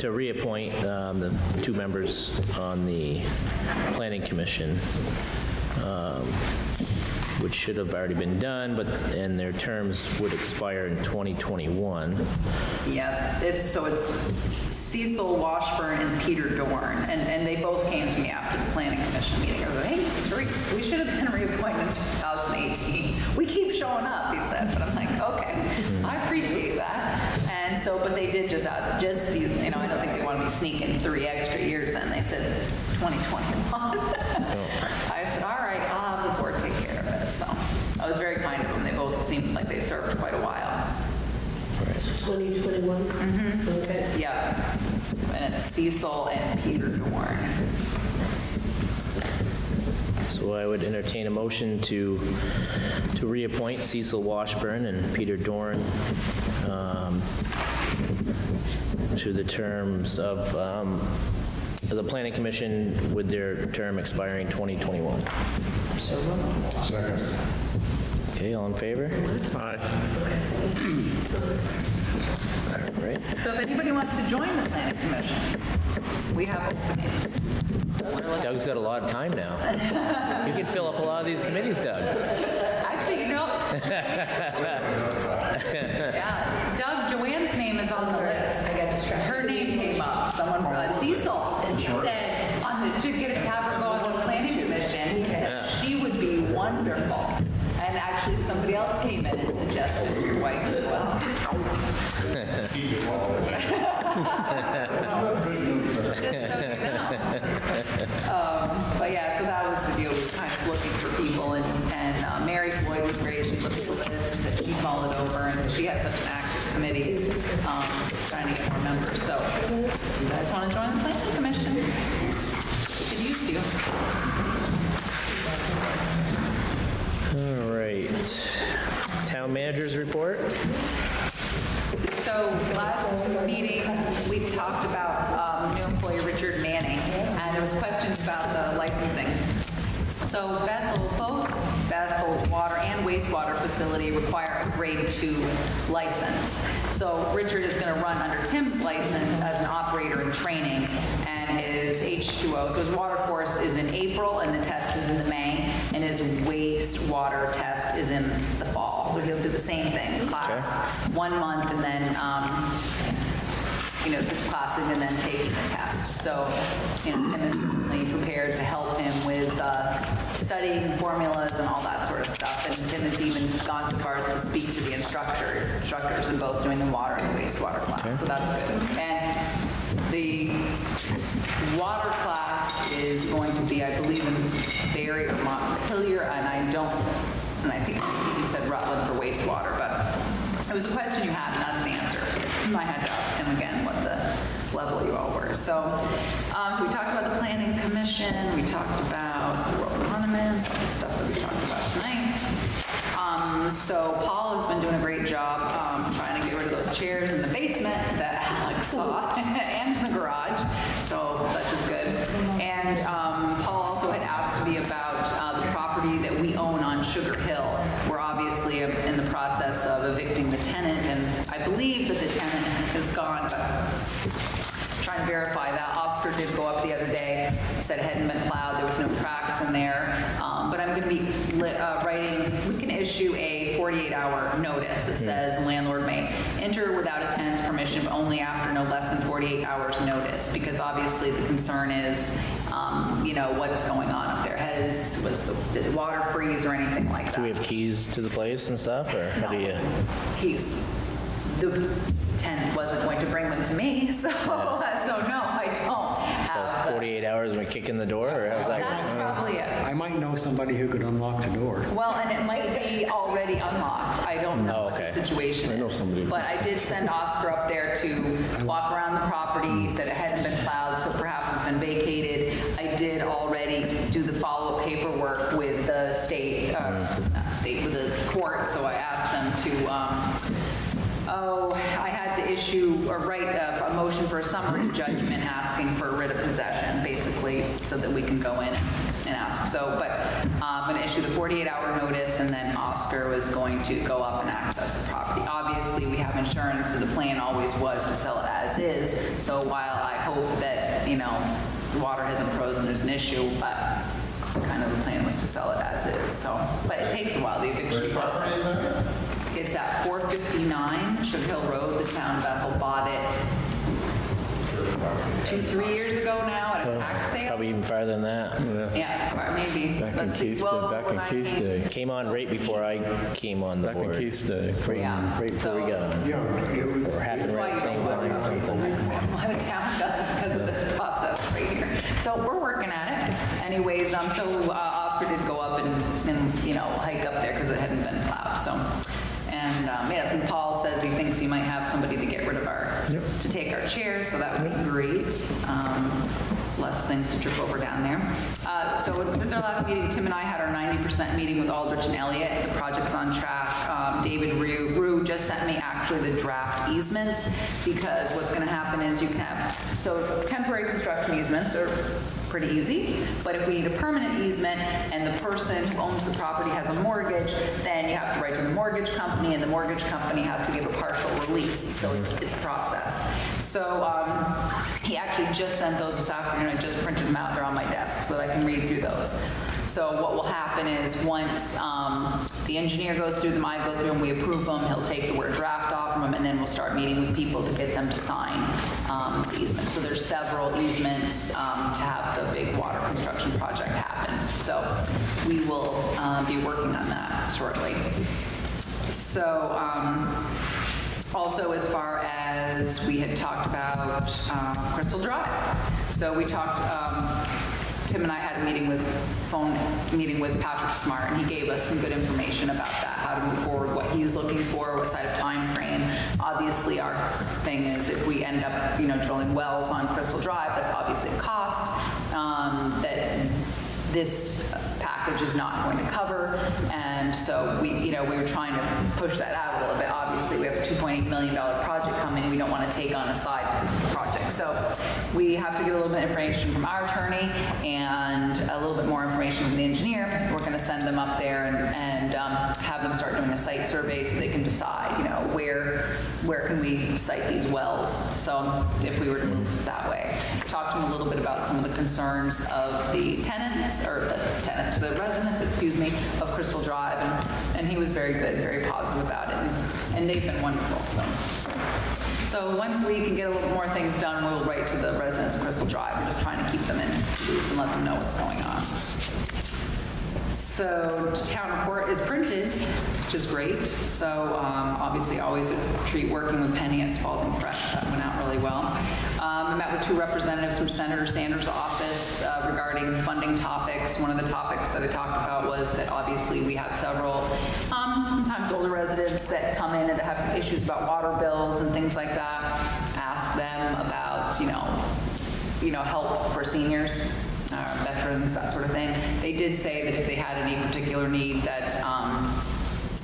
[SPEAKER 1] to reappoint um, the two members on the Planning Commission, um, which should have already been done, but, and their terms would expire in 2021.
[SPEAKER 6] Yeah, it's, so it's Cecil Washburn and Peter Dorn, and, and they both came to me after the planning commission meeting. I was like, hey, Therese, we should have been reappointed in 2018. We keep showing up, he said, but I'm like, okay, I appreciate that. And so, but they did just ask, just, you know, I don't think they want to be sneaking three extra years in. They said 2021. I said, all right, I'll have the board take care of it. So I was very kind of them. They both seemed like they've served quite a while.
[SPEAKER 2] 2021?
[SPEAKER 6] Mm-hmm.
[SPEAKER 2] Okay.
[SPEAKER 6] Yeah, and it's Cecil and Peter Dorn.
[SPEAKER 1] So I would entertain a motion to, to reappoint Cecil Washburn and Peter Dorn um, to the terms of um, the Planning Commission with their term expiring 2021.
[SPEAKER 5] Second.
[SPEAKER 1] Okay, all in favor?
[SPEAKER 7] Aye.
[SPEAKER 1] All right.
[SPEAKER 6] So if anybody wants to join the planning commission, we have openings.
[SPEAKER 1] Doug's got a lot of time now. You can fill up a lot of these committees, Doug.
[SPEAKER 6] Actually, you know. Yeah,
[SPEAKER 1] managers report?
[SPEAKER 6] So last meeting, we talked about um, new employee Richard Manning, and there was questions about the licensing. So Bethel, both Bethel's water and wastewater facility require a grade two license. So Richard is going to run under Tim's license as an operator in training, and his H2O, so his water course is in April, and the test is in the May, and his wastewater test is in the fall. So he'll do the same thing, class, one month, and then, um, you know, the classing and then taking the test. So, you know, Tim is certainly prepared to help him with uh, studying formulas and all that sort of stuff. And Tim has even gone so far as to speak to the instructor, instructors in both doing the water and the wastewater class. So that's good. And the water class is going to be, I believe, in Barre or Montpelier, and I don't, and I think he said Rutland for wastewater, but it was a question you had, and that's the answer. I had to ask him again what the level you all were. So, um, so we talked about the planning commission, we talked about the World Monument, all the stuff that we talked about tonight. Um, so Paul has been doing a great job, um, trying to get rid of those chairs in the basement that Alex saw, and in the garage, so that's just good. And, um, Paul there. Um, But I'm going to be lit- uh, writing, we can issue a 48-hour notice that says landlord may enter without a tenant's permission, but only after no less than 48 hours notice, because obviously the concern is, um, you know, what's going on up there. Has, was the did the water freeze or anything like that?
[SPEAKER 1] Do we have keys to the place and stuff, or how do you?
[SPEAKER 6] keys. The tenant wasn't going to bring them to me, so, so no, I don't have. the-
[SPEAKER 1] 48 hours and we kick in the door, or how's that
[SPEAKER 6] That's
[SPEAKER 1] going?
[SPEAKER 6] probably it.
[SPEAKER 8] I might know somebody who could unlock the door.
[SPEAKER 6] Well, and it might be already unlocked. I don't know
[SPEAKER 1] Oh,
[SPEAKER 6] what the situation
[SPEAKER 7] I know
[SPEAKER 6] is.
[SPEAKER 7] somebody who-
[SPEAKER 6] But I did send Oscar up there to walk around the property. He said it hadn't been plowed, so perhaps it's been vacated. I did already do the follow-up paperwork with the state, uh, not state, with the court, so I asked them to, um, Oh, I had to issue or write a, a motion for a summary judgment so that we can go in and ask. So, but uh, I'm going to issue the 48-hour notice, and then Oscar was going to go up and access the property. Obviously, we have insurance, and the plan always was to sell it as is. So while I hope that, you know, the water hasn't frozen, there's an issue, but kind of the plan was to sell it as is, so. But it takes a while, the eviction process. It's at 459 Sugar Hill Road. The town of Bethel bought it two, three years ago now at a tax sale.
[SPEAKER 1] Probably even farther than that.
[SPEAKER 6] Yeah, or maybe.
[SPEAKER 7] Back in
[SPEAKER 6] Let's see.
[SPEAKER 7] Keith's,
[SPEAKER 6] Well,
[SPEAKER 7] back
[SPEAKER 6] when
[SPEAKER 7] in
[SPEAKER 6] I
[SPEAKER 7] Keith's
[SPEAKER 6] came-
[SPEAKER 7] day,
[SPEAKER 1] Came on right before I came on the
[SPEAKER 7] back in
[SPEAKER 1] board.
[SPEAKER 7] Keith's day.
[SPEAKER 6] Yeah.
[SPEAKER 1] Right before we
[SPEAKER 6] so-
[SPEAKER 1] got on.
[SPEAKER 5] Yeah, it
[SPEAKER 1] Or happened
[SPEAKER 6] Why
[SPEAKER 1] right at the same time or something.
[SPEAKER 6] Why the town does it because of this process right here. So we're working at it. Anyways, um, so uh, Oscar did go up and, and, you know, hike up there because it hadn't been plowed, so. And, um, yes, and Paul says he thinks he might have somebody to get rid of our, to take our chairs, so that would be great. Um, Less things to trip over down there. Uh, So since our last meeting, Tim and I had our 90% meeting with Aldrich and Elliott. The project's on track. Um, David Rue Rue just sent me actually the draft easements because what's going to happen is you can have, so temporary construction easements are pretty easy, but if we need a permanent easement and the person who owns the property has a mortgage, then you have to write to the mortgage company and the mortgage company has to give a partial release, so it's, it's a process. So um, he actually just sent those this afternoon, I just printed them out, they're on my desk so that I can read through those. So what will happen is, once um, the engineer goes through them, I go through them, we approve them, he'll take the word draft off from them, and then we'll start meeting with people to get them to sign um, the easement. So there's several easements um, to have the big water construction project happen. So we will uh, be working on that shortly. So, um, also, as far as we had talked about um, Crystal Drive. So we talked, um, Tim and I had a meeting with, phone meeting with Patrick Smart, and he gave us some good information about that, how to move forward, what he's looking for, what side of time frame. Obviously, our thing is if we end up, you know, drilling wells on Crystal Drive, that's obviously a cost um, that this package is not going to cover. And so we, you know, we were trying to push that out a little bit. Obviously, we have a $2.8 million project coming. We don't want to take on a side project. So we have to get a little bit of information from our attorney and a little bit more information from the engineer. We're going to send them up there and, and um, have them start doing a site survey so they can decide, you know, where, where can we site these wells? So if we were to move that way. Talk to them a little bit about some of the concerns of the tenants, or the the residents, excuse me, of Crystal Drive, and, and he was very good, very positive about it, and, and they've been wonderful, so. So once we can get a little more things done, we'll write to the residents of Crystal Drive, we're just trying to keep them in and let them know what's going on. So town report is printed, which is great. So um, obviously always a treat working with Penny at Spalding Press. That went out really well. Um, I met with two representatives from Senator Sanders' office uh, regarding funding topics. One of the topics that I talked about was that obviously we have several, um, sometimes older residents that come in and have issues about water bills and things like that. Ask them about, you know, you know, help for seniors, uh, veterans, that sort of thing. They did say that if they had any particular need, that um,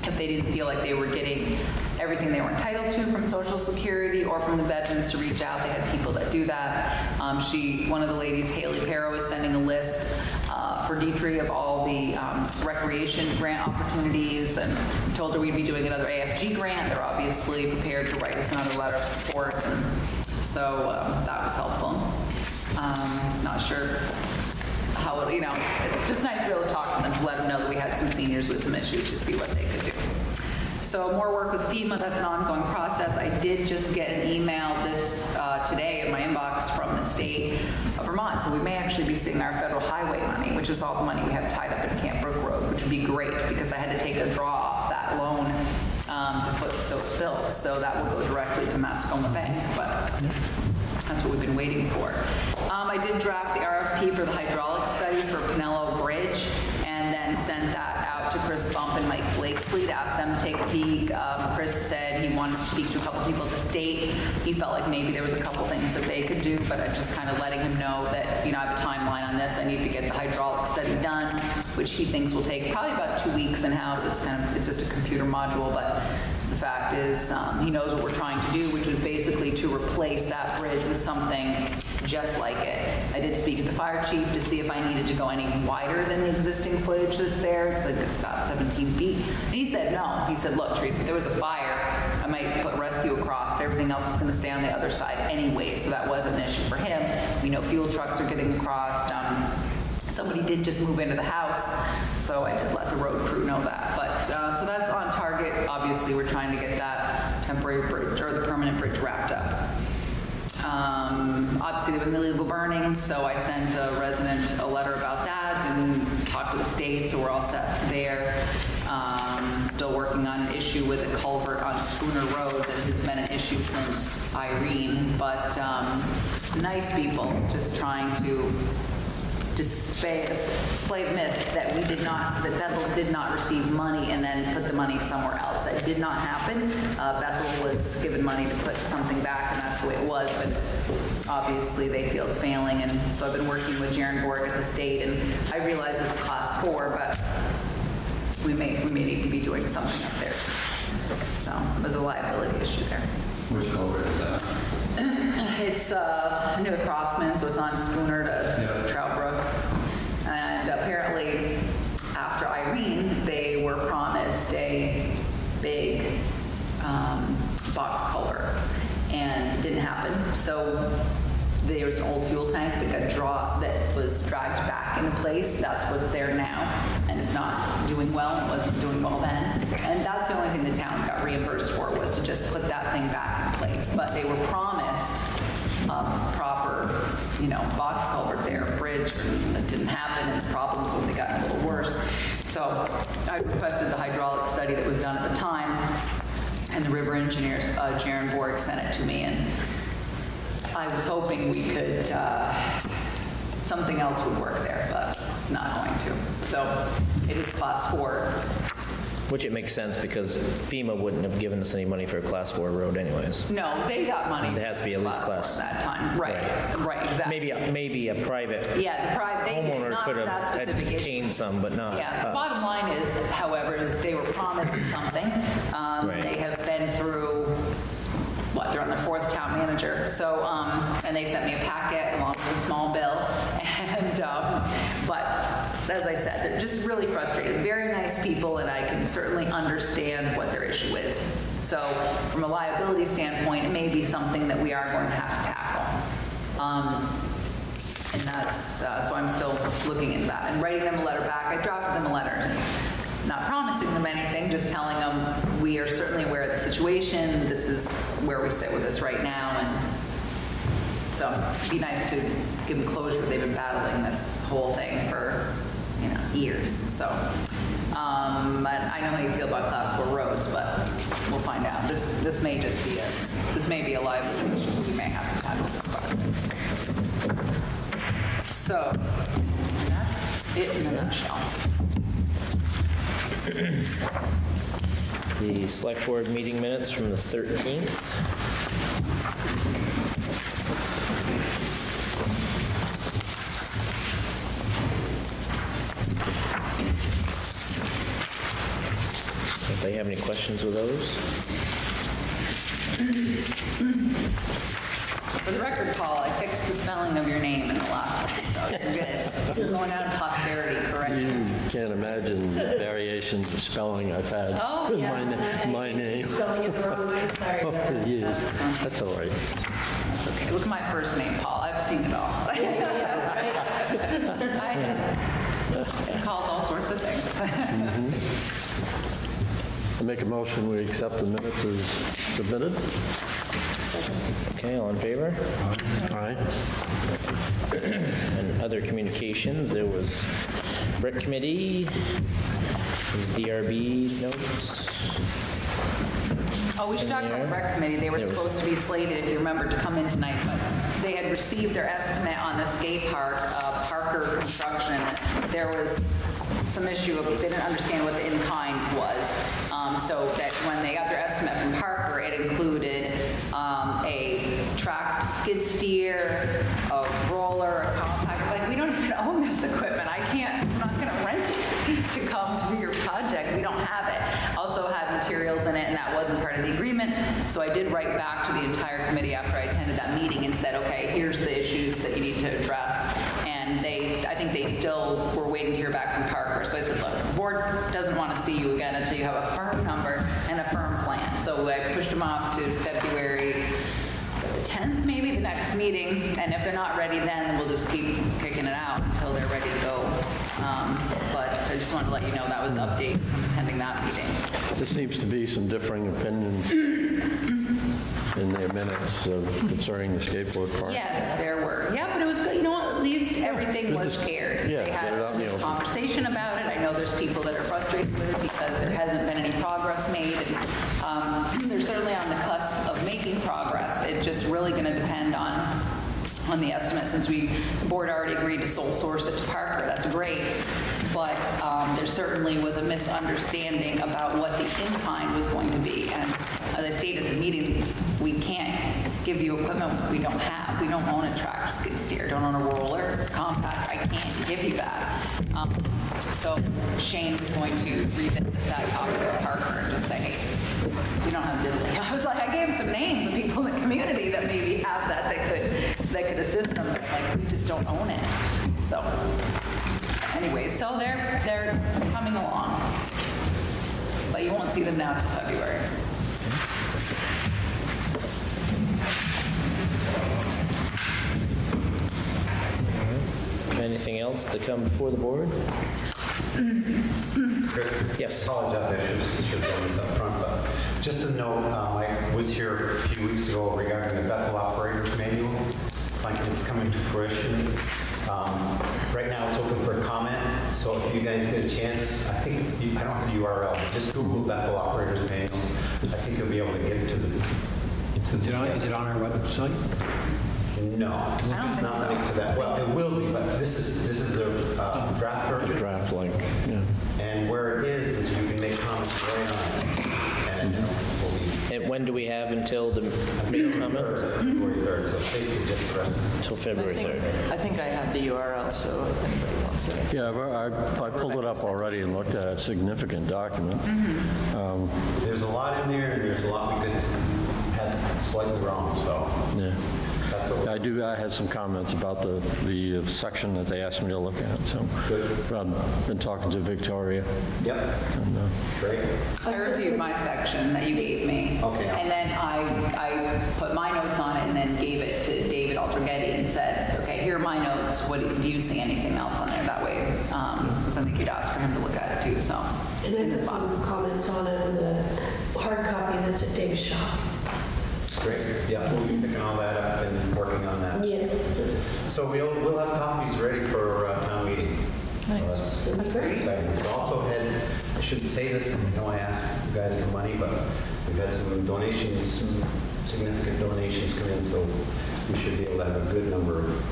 [SPEAKER 6] if they didn't feel like they were getting everything they were entitled to from Social Security or from the veterans to reach out, they had people do that. Um, she, one of the ladies, Haley Pero, is sending a list uh, for Deirdre of all the um, recreation grant opportunities and told her we'd be doing another AFG grant. They're obviously prepared to write us another letter of support, and so um, that was helpful. Um, not sure how, you know, it's just nice to be able to talk to them, to let them know that we had some seniors with some issues to see what they could do. So more work with FEMA, that's an ongoing process. I did just get an email this, uh, today in my inbox from the state of Vermont. So we may actually be seeing our federal highway money, which is all the money we have tied up in Camp Brook Road, which would be great because I had to take a draw off that loan um, to foot those bills. So that will go directly to Mascoma Bank, but that's what we've been waiting for. Um, I did draft the RFP for the hydraulic He felt like maybe there was a couple things that they could do, but I just kind of letting him know that, you know, I have a timeline on this. I need to get the hydraulic study done, which he thinks will take probably about two weeks in-house. It's kind of, it's just a computer module, but the fact is, um, he knows what we're trying to do, which is basically to replace that bridge with something just like it. I did speak to the fire chief to see if I needed to go any wider than the existing footage that's there. It's like, it's about 17 feet. And he said, no. He said, look, Teresa, if there was a fire, I might put rescue across, but everything else is gonna stay on the other side anyway, so that wasn't an issue for him. We know fuel trucks are getting across. Um, Somebody did just move into the house, so I did let the road crew know that. But, uh, so that's on target. Obviously, we're trying to get that temporary bridge, or the permanent bridge wrapped up. Um, Obviously, there was an illegal burning, so I sent a resident a letter about that and talked to the state, so we're all set there. Um, Still working on an issue with a culvert on Schooner Road that has been an issue since Irene, but um, nice people, just trying to display, display the myth that we did not, that Bethel did not receive money and then put the money somewhere else. That did not happen. Uh, Bethel was given money to put something back, and that's the way it was, but it's, obviously, they feel it's failing, and so I've been working with Jaren Borg at the state, and I realize it's class four, but we may, we may need to be doing something up there. So, there's a liability issue there.
[SPEAKER 9] Which culvert is that?
[SPEAKER 6] It's uh, near the Crossman, so it's on Spooner to Trout Brook. And apparently, after Irene, they were promised a big um, box culvert, and it didn't happen. So there was an old fuel tank that got draw, that was dragged back into place. That's what's there now, and it's not doing well. It wasn't doing well then. And that's the only thing the town got reimbursed for, was to just put that thing back in place. But they were promised proper, you know, box culvert there, bridge, it didn't happen, and the problems only got a little worse. So I requested the hydraulic study that was done at the time, and the river engineers, uh, Jaren Borg, sent it to me, and I was hoping we could, uh, something else would work there, but it's not going to. So it is class four.
[SPEAKER 1] Which it makes sense because FEMA wouldn't have given us any money for a class four road anyways.
[SPEAKER 6] No, they got money.
[SPEAKER 1] It has to be at least
[SPEAKER 6] four
[SPEAKER 1] class-
[SPEAKER 6] At that time, right, right, exactly.
[SPEAKER 1] Maybe, a- maybe a private
[SPEAKER 6] Yeah, the private, they did,
[SPEAKER 1] homeowner
[SPEAKER 6] not
[SPEAKER 1] could
[SPEAKER 6] for that
[SPEAKER 1] have
[SPEAKER 6] specific issue.
[SPEAKER 1] obtained some, but not
[SPEAKER 6] Yeah, the
[SPEAKER 1] us.
[SPEAKER 6] bottom line is, however, is they So, um, and they sent me a packet along with a small bill. And, um, but as I said, they're just really frustrated. Very nice people, and I can certainly understand what their issue is. So from a liability standpoint, it may be something that we are going to have to tackle. Um, and that's, uh, so I'm still looking into that and writing them a letter back. I drafted them a letter, not promising them anything, just telling them, we are certainly aware of the situation, this is where we sit with this right now, and so it'd be nice to give them closure. They've been battling this whole thing for, you know, years, so Um, and I know how you feel about class four roads, but we'll find out. This, this may just be a, this may be a lively issue, so we may have to tackle this project. So, that's it in a nutshell.
[SPEAKER 1] The select board meeting minutes from the 13th. Anybody have any questions with those?
[SPEAKER 6] For the record, Paul, I fixed the spelling of your name in the last one, so you're good. You're going out of posterity, correct?
[SPEAKER 7] You can't imagine the variations of spelling I've had
[SPEAKER 6] Oh,
[SPEAKER 7] in
[SPEAKER 6] yes.
[SPEAKER 7] my na- my name
[SPEAKER 2] Spelling it the wrong way, sorry.
[SPEAKER 7] over the years. That's all right.
[SPEAKER 6] That's okay. Look at my first name, Paul. I've seen it all. I called all sorts of things. Mm-hmm.
[SPEAKER 7] I make a motion, we accept the minutes as submitted.
[SPEAKER 1] Okay, all in favor?
[SPEAKER 7] Aye.
[SPEAKER 1] And other communications, there was rec committee, there's DRB notes.
[SPEAKER 6] Oh, we should talk about the rec committee. They were
[SPEAKER 1] There was-
[SPEAKER 6] supposed to be slated, if you remember, to come in tonight, but they had received their estimate on the skate park, uh, Parker Construction. There was some issue of, they didn't understand what the in-kind was. Um, So that when they got their estimate from Parker, it included
[SPEAKER 7] be some differing opinions in their minutes of- concerning the skateboard park.
[SPEAKER 6] Yes, there were. Yeah, but it was good, you know, what, at least everything was
[SPEAKER 7] dis-
[SPEAKER 6] aired.
[SPEAKER 7] yeah,
[SPEAKER 6] They had
[SPEAKER 7] get it out in the
[SPEAKER 6] a
[SPEAKER 7] open.
[SPEAKER 6] conversation about it. I know there's people that are frustrated with it because there hasn't been any progress made. and um, They're certainly on the cusp of making progress. It's just really going to depend on, on the estimate, since we, the board already agreed to sole source it to Parker, that's great. But um, there certainly was a misunderstanding about what the in-kind was going to be. And as I stated at the meeting, we can't give you equipment we don't have. We don't own a track skid steer, don't own a roller, compact, I can't give you that. Um, So Shane was going to revisit that topic
[SPEAKER 1] else to come before the board?
[SPEAKER 3] Chris?
[SPEAKER 1] Yes.
[SPEAKER 3] Apologize, I should, should have done this up front, but just a note, um, I was here a few weeks ago regarding the Bethel Operators Manual. It's like it's coming to fruition. Um, Right now, it's open for comment, so if you guys get a chance, I think, you- I don't have the URL, but just Google Bethel Operators Manual. I think you'll be able to get it to the, to
[SPEAKER 8] Is it on,
[SPEAKER 3] the,
[SPEAKER 8] is it on our website?
[SPEAKER 3] No.
[SPEAKER 6] don't
[SPEAKER 3] It's
[SPEAKER 6] think
[SPEAKER 3] not
[SPEAKER 6] so.
[SPEAKER 3] linked to that. Well, it will be, but this is, this is the uh, draft version.
[SPEAKER 7] Draft link, yeah.
[SPEAKER 3] And where it is, is you can make comments right on it. And we'll be
[SPEAKER 1] And when do we have until the make comments?
[SPEAKER 3] February 3rd, so basically just the rest.
[SPEAKER 1] Until February 3rd.
[SPEAKER 4] I think I have the URL, so if anybody wants it.
[SPEAKER 7] Yeah, I've- I I pulled it up already and looked at it, significant document.
[SPEAKER 3] There's a lot in there, and there's a lot we could have slightly wrong, so
[SPEAKER 7] Yeah.
[SPEAKER 3] That's what
[SPEAKER 7] I do, I had some comments about the, the uh, section that they asked me to look at, so.
[SPEAKER 3] Good.
[SPEAKER 7] I've been talking to Victoria,
[SPEAKER 3] Yep,
[SPEAKER 7] and, uh,
[SPEAKER 3] great.
[SPEAKER 6] I reviewed my section that you gave me.
[SPEAKER 3] Okay.
[SPEAKER 6] And then I, I put my notes on it and then gave it to David Altergetti and said, okay, here are my notes. What, do you see anything else on there that way? Because I think you'd ask for him to look at it too, so.
[SPEAKER 2] And
[SPEAKER 6] in
[SPEAKER 2] then
[SPEAKER 6] his box.
[SPEAKER 2] some comments on it in the hard copy that's at Dave's shop.
[SPEAKER 3] Great, yeah, we'll be picking all that up and working on that.
[SPEAKER 2] Yeah.
[SPEAKER 3] So we'll, we'll have copies ready for uh, town meeting. Uh, so That's
[SPEAKER 6] That's great.
[SPEAKER 3] exciting. We also had, I shouldn't say this, I know I asked you guys for money, but we've had some donations, some significant donations come in, so we should be able to have a good number of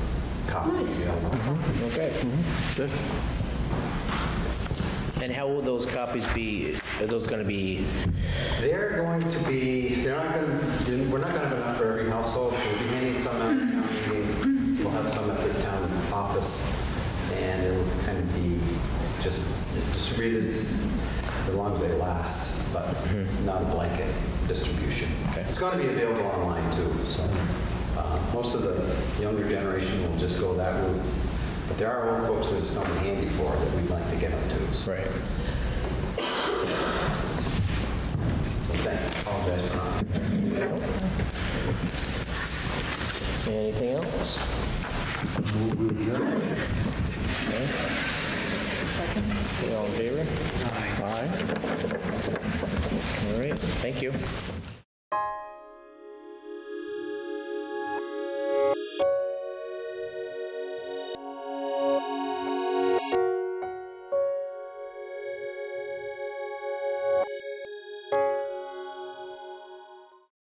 [SPEAKER 3] copies. available. Mm-hmm.
[SPEAKER 1] Okay. Mm-hmm.
[SPEAKER 7] Good.
[SPEAKER 1] And how will those copies be, are those going to be,
[SPEAKER 3] They're going to be, they're not going to, we're not going to have enough for every household, so we'll be handing some out at town meeting. We'll have some at the town office, and it'll kind of be just distributed as as long as they last, but not a blanket distribution.
[SPEAKER 1] Okay.
[SPEAKER 3] It's going to be available online too, so uh, most of the younger generation will just go that route. But there are old folks that it's come in handy for that we'd like to get them to. So
[SPEAKER 1] right?
[SPEAKER 3] thanks, apologize for not.
[SPEAKER 1] Anything else?
[SPEAKER 5] Move we adjourn.
[SPEAKER 1] Okay, All in favor? Aye. All right, thank you.